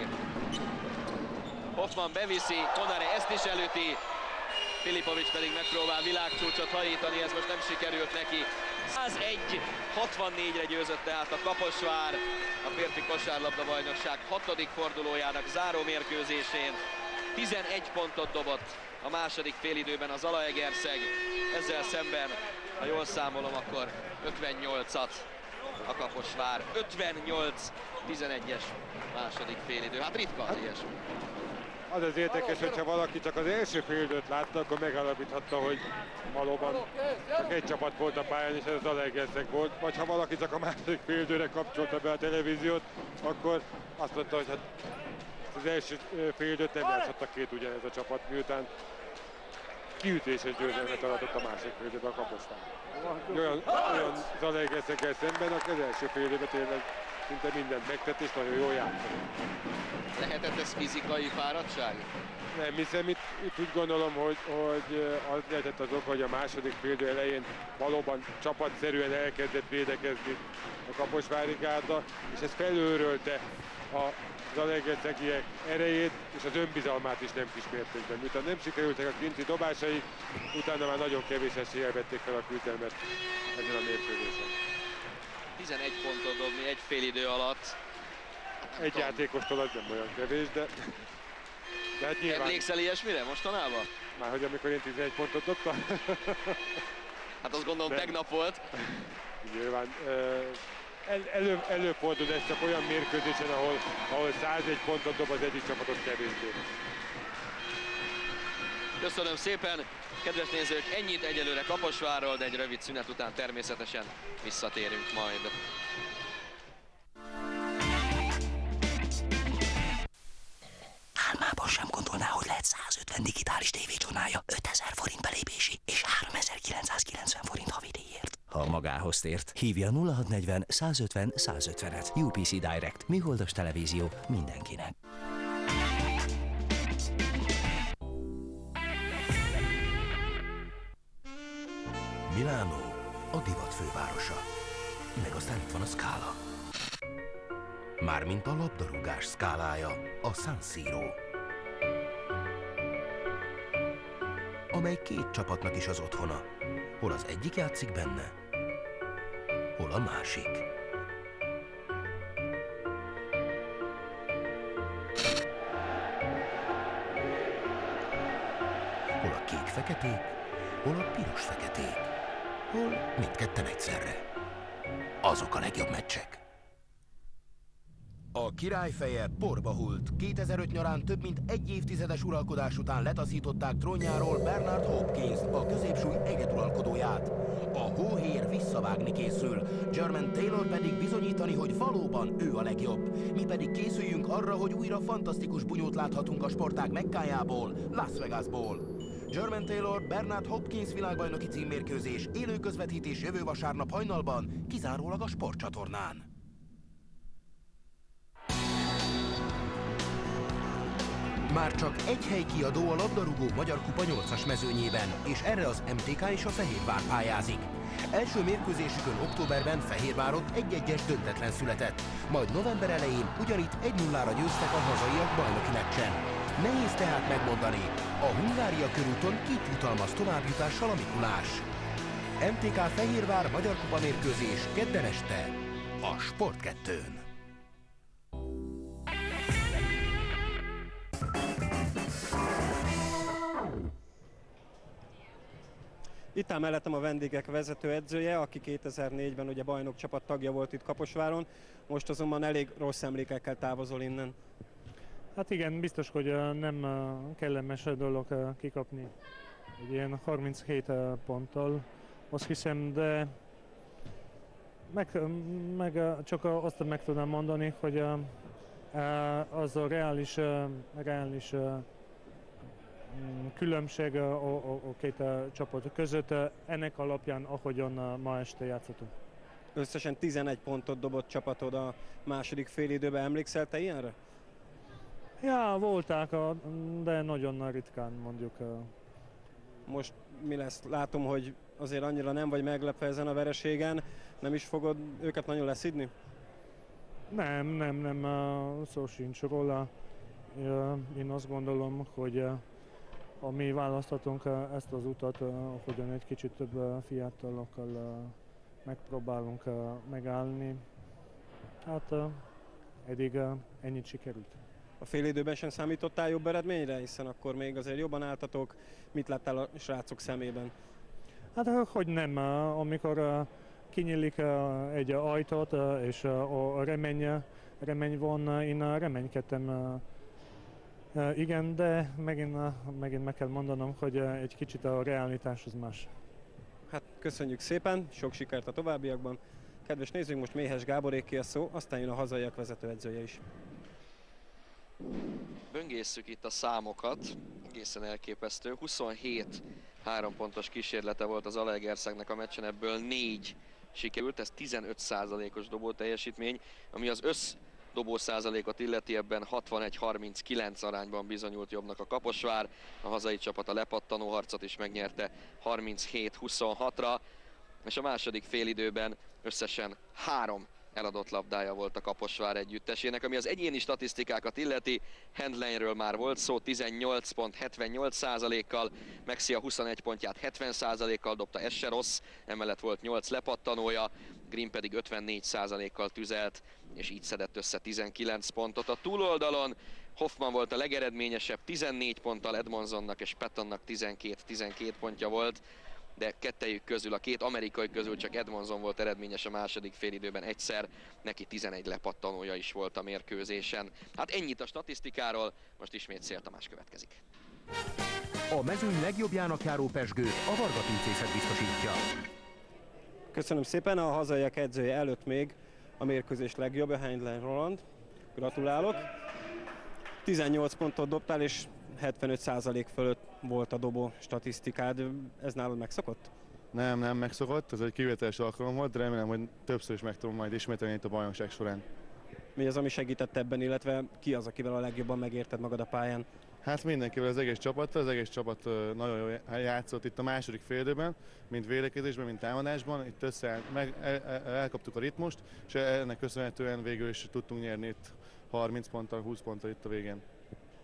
Hoffman beviszi, Konare ezt is elüti, Filipovics pedig megpróbál világcsúcsot hajítani, ez most nem sikerült neki. 101-64-re győzött tehát a Kaposvár a férfi kosárlabda bajnokság hatodik fordulójának záró mérkőzésén. 11 pontot dobott a második félidőben az Zalaegerszeg, ezzel szemben, ha jól számolom, akkor 58-at a Kaposvár. 58-11-es második félidő. Hát ritka az ilyesmi. Az az érdekes, hogyha valaki csak az első félidőt látta, akkor megállapíthatta, hogy valóban csak egy csapat volt a pályán, és ez az Alegerszeg volt. Vagy ha valaki csak a második félidőre kapcsolta be a televíziót, akkor azt mondta, hogy hát az első ö, félidőt nem játszhatta két ugyanez a csapat, miután kiütéses győzelmet aratott a másik félidőben a Kaposvár. Olyan, olyan Zalaegerszeggel szemben, aki az első félidőben tényleg szinte mindent megtett, és nagyon jól játszott. Lehetett ez fizikai fáradtság? Nem hiszem, itt, itt úgy gondolom, hogy, hogy eh, az lehetett az ok, hogy a második félidő elején valóban csapatszerűen elkezdett védekezni a Kaposvári Gárda, és ez felőrölte a Zalegerszegiek erejét és az önbizalmát is nem kis mértékben. Miután nem sikerültek a kinti dobásaik, utána már nagyon kevés eséllyel vették fel a küzdelmet ezen a mérkőzésen. 11 pontot dobni egy félidő alatt. Egy játékostól az nem olyan kevés, de, de hát nyilván... Emlékszel ilyesmire mostanában? Már hogy amikor én 11 pontot dobtam? Hát azt gondolom Nem. tegnap volt. Nyilván el, elő, előfordul ez csak olyan mérkőzésen, ahol, ahol 101 pontot dob az egyik csapatot kevésbé. Köszönöm szépen, kedves nézők, ennyit egyelőre Kaposvárról, de egy rövid szünet után természetesen visszatérünk majd. Álmában sem gondolná, hogy lehet 150 digitális tévécsonája 5000 forint belépési és 3990 forint havidíjért. Ha magához tért, hívja 0640 150 150-et. UPC Direct. Műholdas televízió mindenkinek. Milánó a divat fővárosa. Meg aztán itt van a Scala. Mármint a labdarúgás szkálája, a San Siro. Amely két csapatnak is az otthona. Hol az egyik játszik benne, hol a másik. Hol a kék-feketék, hol a piros-feketék, hol mindketten egyszerre. Azok a legjobb meccsek. A királyfeje porba hult. 2005 nyarán több mint egy évtizedes uralkodás után letaszították trónjáról Bernard Hopkins, a középsúly egyeduralkodóját. A hóhér visszavágni készül, German Taylor pedig bizonyítani, hogy valóban ő a legjobb. Mi pedig készüljünk arra, hogy újra fantasztikus bunyót láthatunk a sportág Mekkájából, Las Vegasból. German Taylor, Bernard Hopkins világbajnoki címmérkőzés, élő közvetítés jövő vasárnap hajnalban, kizárólag a sportcsatornán. Már csak egy hely kiadó a labdarúgó Magyar Kupa 8-as mezőnyében, és erre az MTK és a Fehérvár pályázik. Első mérkőzésükön októberben Fehérvárot egy-egyes döntetlen született, majd november elején ugyanitt 1-0-ra győztek a hazaiak bajnoki meccsen. Nehéz tehát megmondani, a Hungária körúton kit jutalmaz továbbjutással a Mikulás. MTK Fehérvár Magyar Kupa mérkőzés kedden este a Sport 2-n. Itt áll mellettem a vendégek vezetőedzője, aki 2004-ben ugye bajnok csapat tagja volt itt Kaposváron, most azonban elég rossz emlékekkel távozol innen. Hát igen, biztos, hogy nem kellemes dolog kikapni egy ilyen 37 ö, ponttal, azt hiszem, de meg, meg csak azt meg tudnám mondani, hogy az a reális, reális mm, különbség a, a, a két csapat között, ennek alapján, ahogyan ma este játszottunk. Összesen 11 pontot dobott csapatod a második fél időben. Emlékszel te ilyenre? Ja, voltak, de nagyon ritkán mondjuk. Most mi lesz? Látom, hogy azért annyira nem vagy meglepve ezen a vereségen. Nem is fogod őket nagyon leszidni? Nem, nem, nem, szó sincs róla. Én azt gondolom, hogy ha mi választhatunk ezt az utat, hogyan egy kicsit több fiatalokkal megpróbálunk megállni, hát eddig ennyit sikerült. A fél időben sem számítottál jobb eredményre, hiszen akkor még azért jobban álltatok. Mit láttál a srácok szemében? Hát ö, hogy nem, ö, amikor ö, kinyílik egy ajtót, és a remény, remény van, én reménykedtem. Igen, de megint, megint meg kell mondanom, hogy egy kicsit a realitás az más. Hát köszönjük szépen, sok sikert a továbbiakban. Kedves nézőink, most Méhes Gáboréké a szó, aztán jön a hazaiak vezetőedzője is. Böngészük itt a számokat, egészen elképesztő. 27 három pontos kísérlete volt az Alegerszegnek a meccsen, ebből 4 sikerült, ez 15%-os dobó teljesítmény, ami az össz dobó százalékot illeti, ebben 61-39 arányban bizonyult jobbnak a Kaposvár. A hazai csapat a lepattanó harcot is megnyerte 37-26-ra, és a második félidőben összesen három eladott labdája volt a Kaposvár együttesének, ami az egyéni statisztikákat illeti. Handleinről már volt szó, 18 pont 78 százalékkal, Maxi a 21 pontját 70 százalékkal dobta, ez se rossz, emellett volt 8 lepattanója, Green pedig 54 százalékkal tüzelt, és így szedett össze 19 pontot. A túloldalon Hoffman volt a legeredményesebb, 14 ponttal Edmondsonnak és Pattonnak 12-12 pontja volt de kettejük közül, a két amerikai közül csak Edmondson volt eredményes a második félidőben egyszer, neki 11 lepattanója is volt a mérkőzésen. Hát ennyit a statisztikáról, most ismét Szél Tamás következik. A mezőny legjobbjának járó pesgőt a Varga pincészet biztosítja. Köszönöm szépen, a hazaiak edzője előtt még a mérkőzés legjobb, Heinlein Roland. Gratulálok. 18 pontot dobtál, és 75% fölött volt a dobó statisztikád. Ez nálad megszokott? Nem, nem megszokott, ez egy kivételes alkalom volt, de remélem, hogy többször is meg tudom majd ismételni itt a bajnokság során. Mi az, ami segített ebben, illetve ki az, akivel a legjobban megérted magad a pályán? Hát mindenkivel az egész csapattal, az egész csapat nagyon jól játszott itt a második félidőben, mint védekezésben, mint támadásban. Itt össze meg, el, el, elkaptuk a ritmust, és ennek köszönhetően végül is tudtunk nyerni itt 30 ponttal, 20 ponttal itt a végén.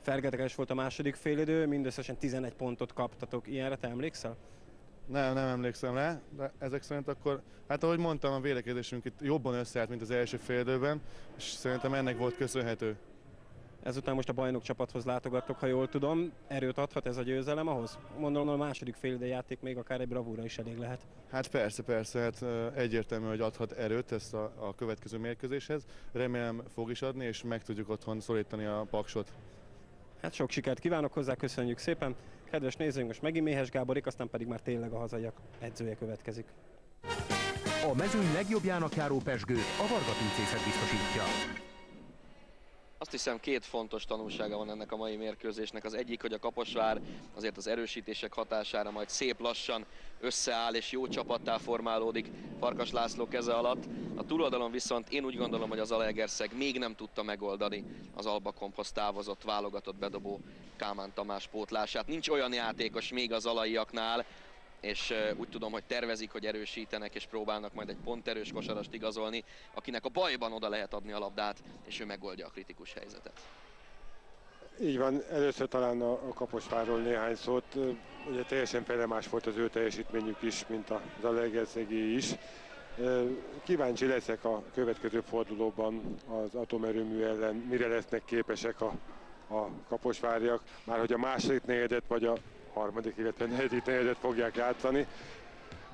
Fergeteges volt a második félidő, mindösszesen 11 pontot kaptatok. Ilyenre te emlékszel? Nem, nem emlékszem rá, de ezek szerint akkor, hát ahogy mondtam, a védekezésünk itt jobban összeállt, mint az első félidőben, és szerintem ennek volt köszönhető. Ezután most a bajnok csapathoz látogattok, ha jól tudom. Erőt adhat ez a győzelem ahhoz? Mondom, a második félidő játék még akár egy bravúra is elég lehet. Hát persze, persze, hát egyértelmű, hogy adhat erőt ezt a, a következő mérkőzéshez. Remélem fog is adni, és meg tudjuk otthon szorítani a paksot. Hát sok sikert kívánok hozzá, köszönjük szépen. Kedves nézőink, most megint Méhes Gáborik, aztán pedig már tényleg a hazaiak edzője következik. A mezőny legjobbjának járó pesgőt a Varga biztosítja. Azt hiszem két fontos tanulsága van ennek a mai mérkőzésnek. Az egyik, hogy a Kaposvár azért az erősítések hatására majd szép lassan összeáll és jó csapattá formálódik Farkas László keze alatt. A túloldalon viszont én úgy gondolom, hogy az Alegerszeg még nem tudta megoldani az Albakomphoz távozott válogatott bedobó Kámán Tamás pótlását. Nincs olyan játékos még az alaiaknál, és úgy tudom, hogy tervezik, hogy erősítenek, és próbálnak majd egy ponterős kosarast igazolni, akinek a bajban oda lehet adni a labdát, és ő megoldja a kritikus helyzetet. Így van, először talán a, a Kaposvárról néhány szót. Ugye teljesen más volt az ő teljesítményük is, mint az Alegerszegi is. Kíváncsi leszek a következő fordulóban az atomerőmű ellen, mire lesznek képesek a, a kaposváriak, már hogy a második negyedet vagy a harmadik, illetve negyedik negyedet fogják játszani.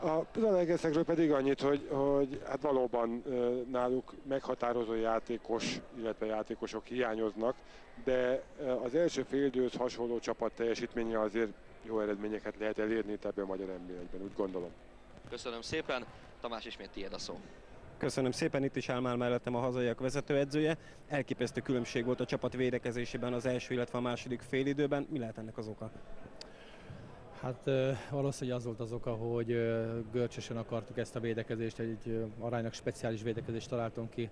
A Zalaegerszegről pedig annyit, hogy, hogy hát valóban náluk meghatározó játékos, illetve játékosok hiányoznak, de az első félidőhöz hasonló csapat teljesítménye azért jó eredményeket lehet elérni itt ebben a magyar nba úgy gondolom. Köszönöm szépen, Tamás ismét tiéd a szó. Köszönöm szépen, itt is áll már mellettem a hazaiak vezetőedzője. Elképesztő különbség volt a csapat védekezésében az első, illetve a második félidőben. Mi lehet ennek az oka? Hát valószínűleg az volt az oka, hogy görcsösen akartuk ezt a védekezést, egy aránylag speciális védekezést találtunk ki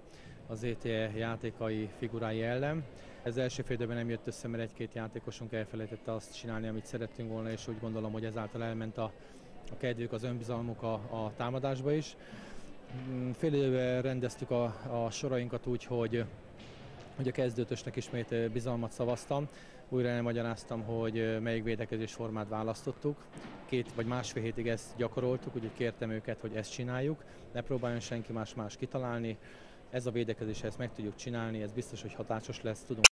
az ETE játékai figurái ellen. Ez első fél időben nem jött össze, mert egy-két játékosunk elfelejtette azt csinálni, amit szerettünk volna, és úgy gondolom, hogy ezáltal elment a, a kedvük, az önbizalmuk a, a támadásba is. Mm, Fél rendeztük a, a sorainkat úgy, hogy hogy a kezdőtösnek ismét bizalmat szavaztam. Újra elmagyaráztam, hogy melyik védekezés formát választottuk. Két vagy másfél hétig ezt gyakoroltuk, úgyhogy kértem őket, hogy ezt csináljuk. Ne próbáljon senki más más kitalálni. Ez a védekezés, ezt meg tudjuk csinálni, ez biztos, hogy hatásos lesz, tudunk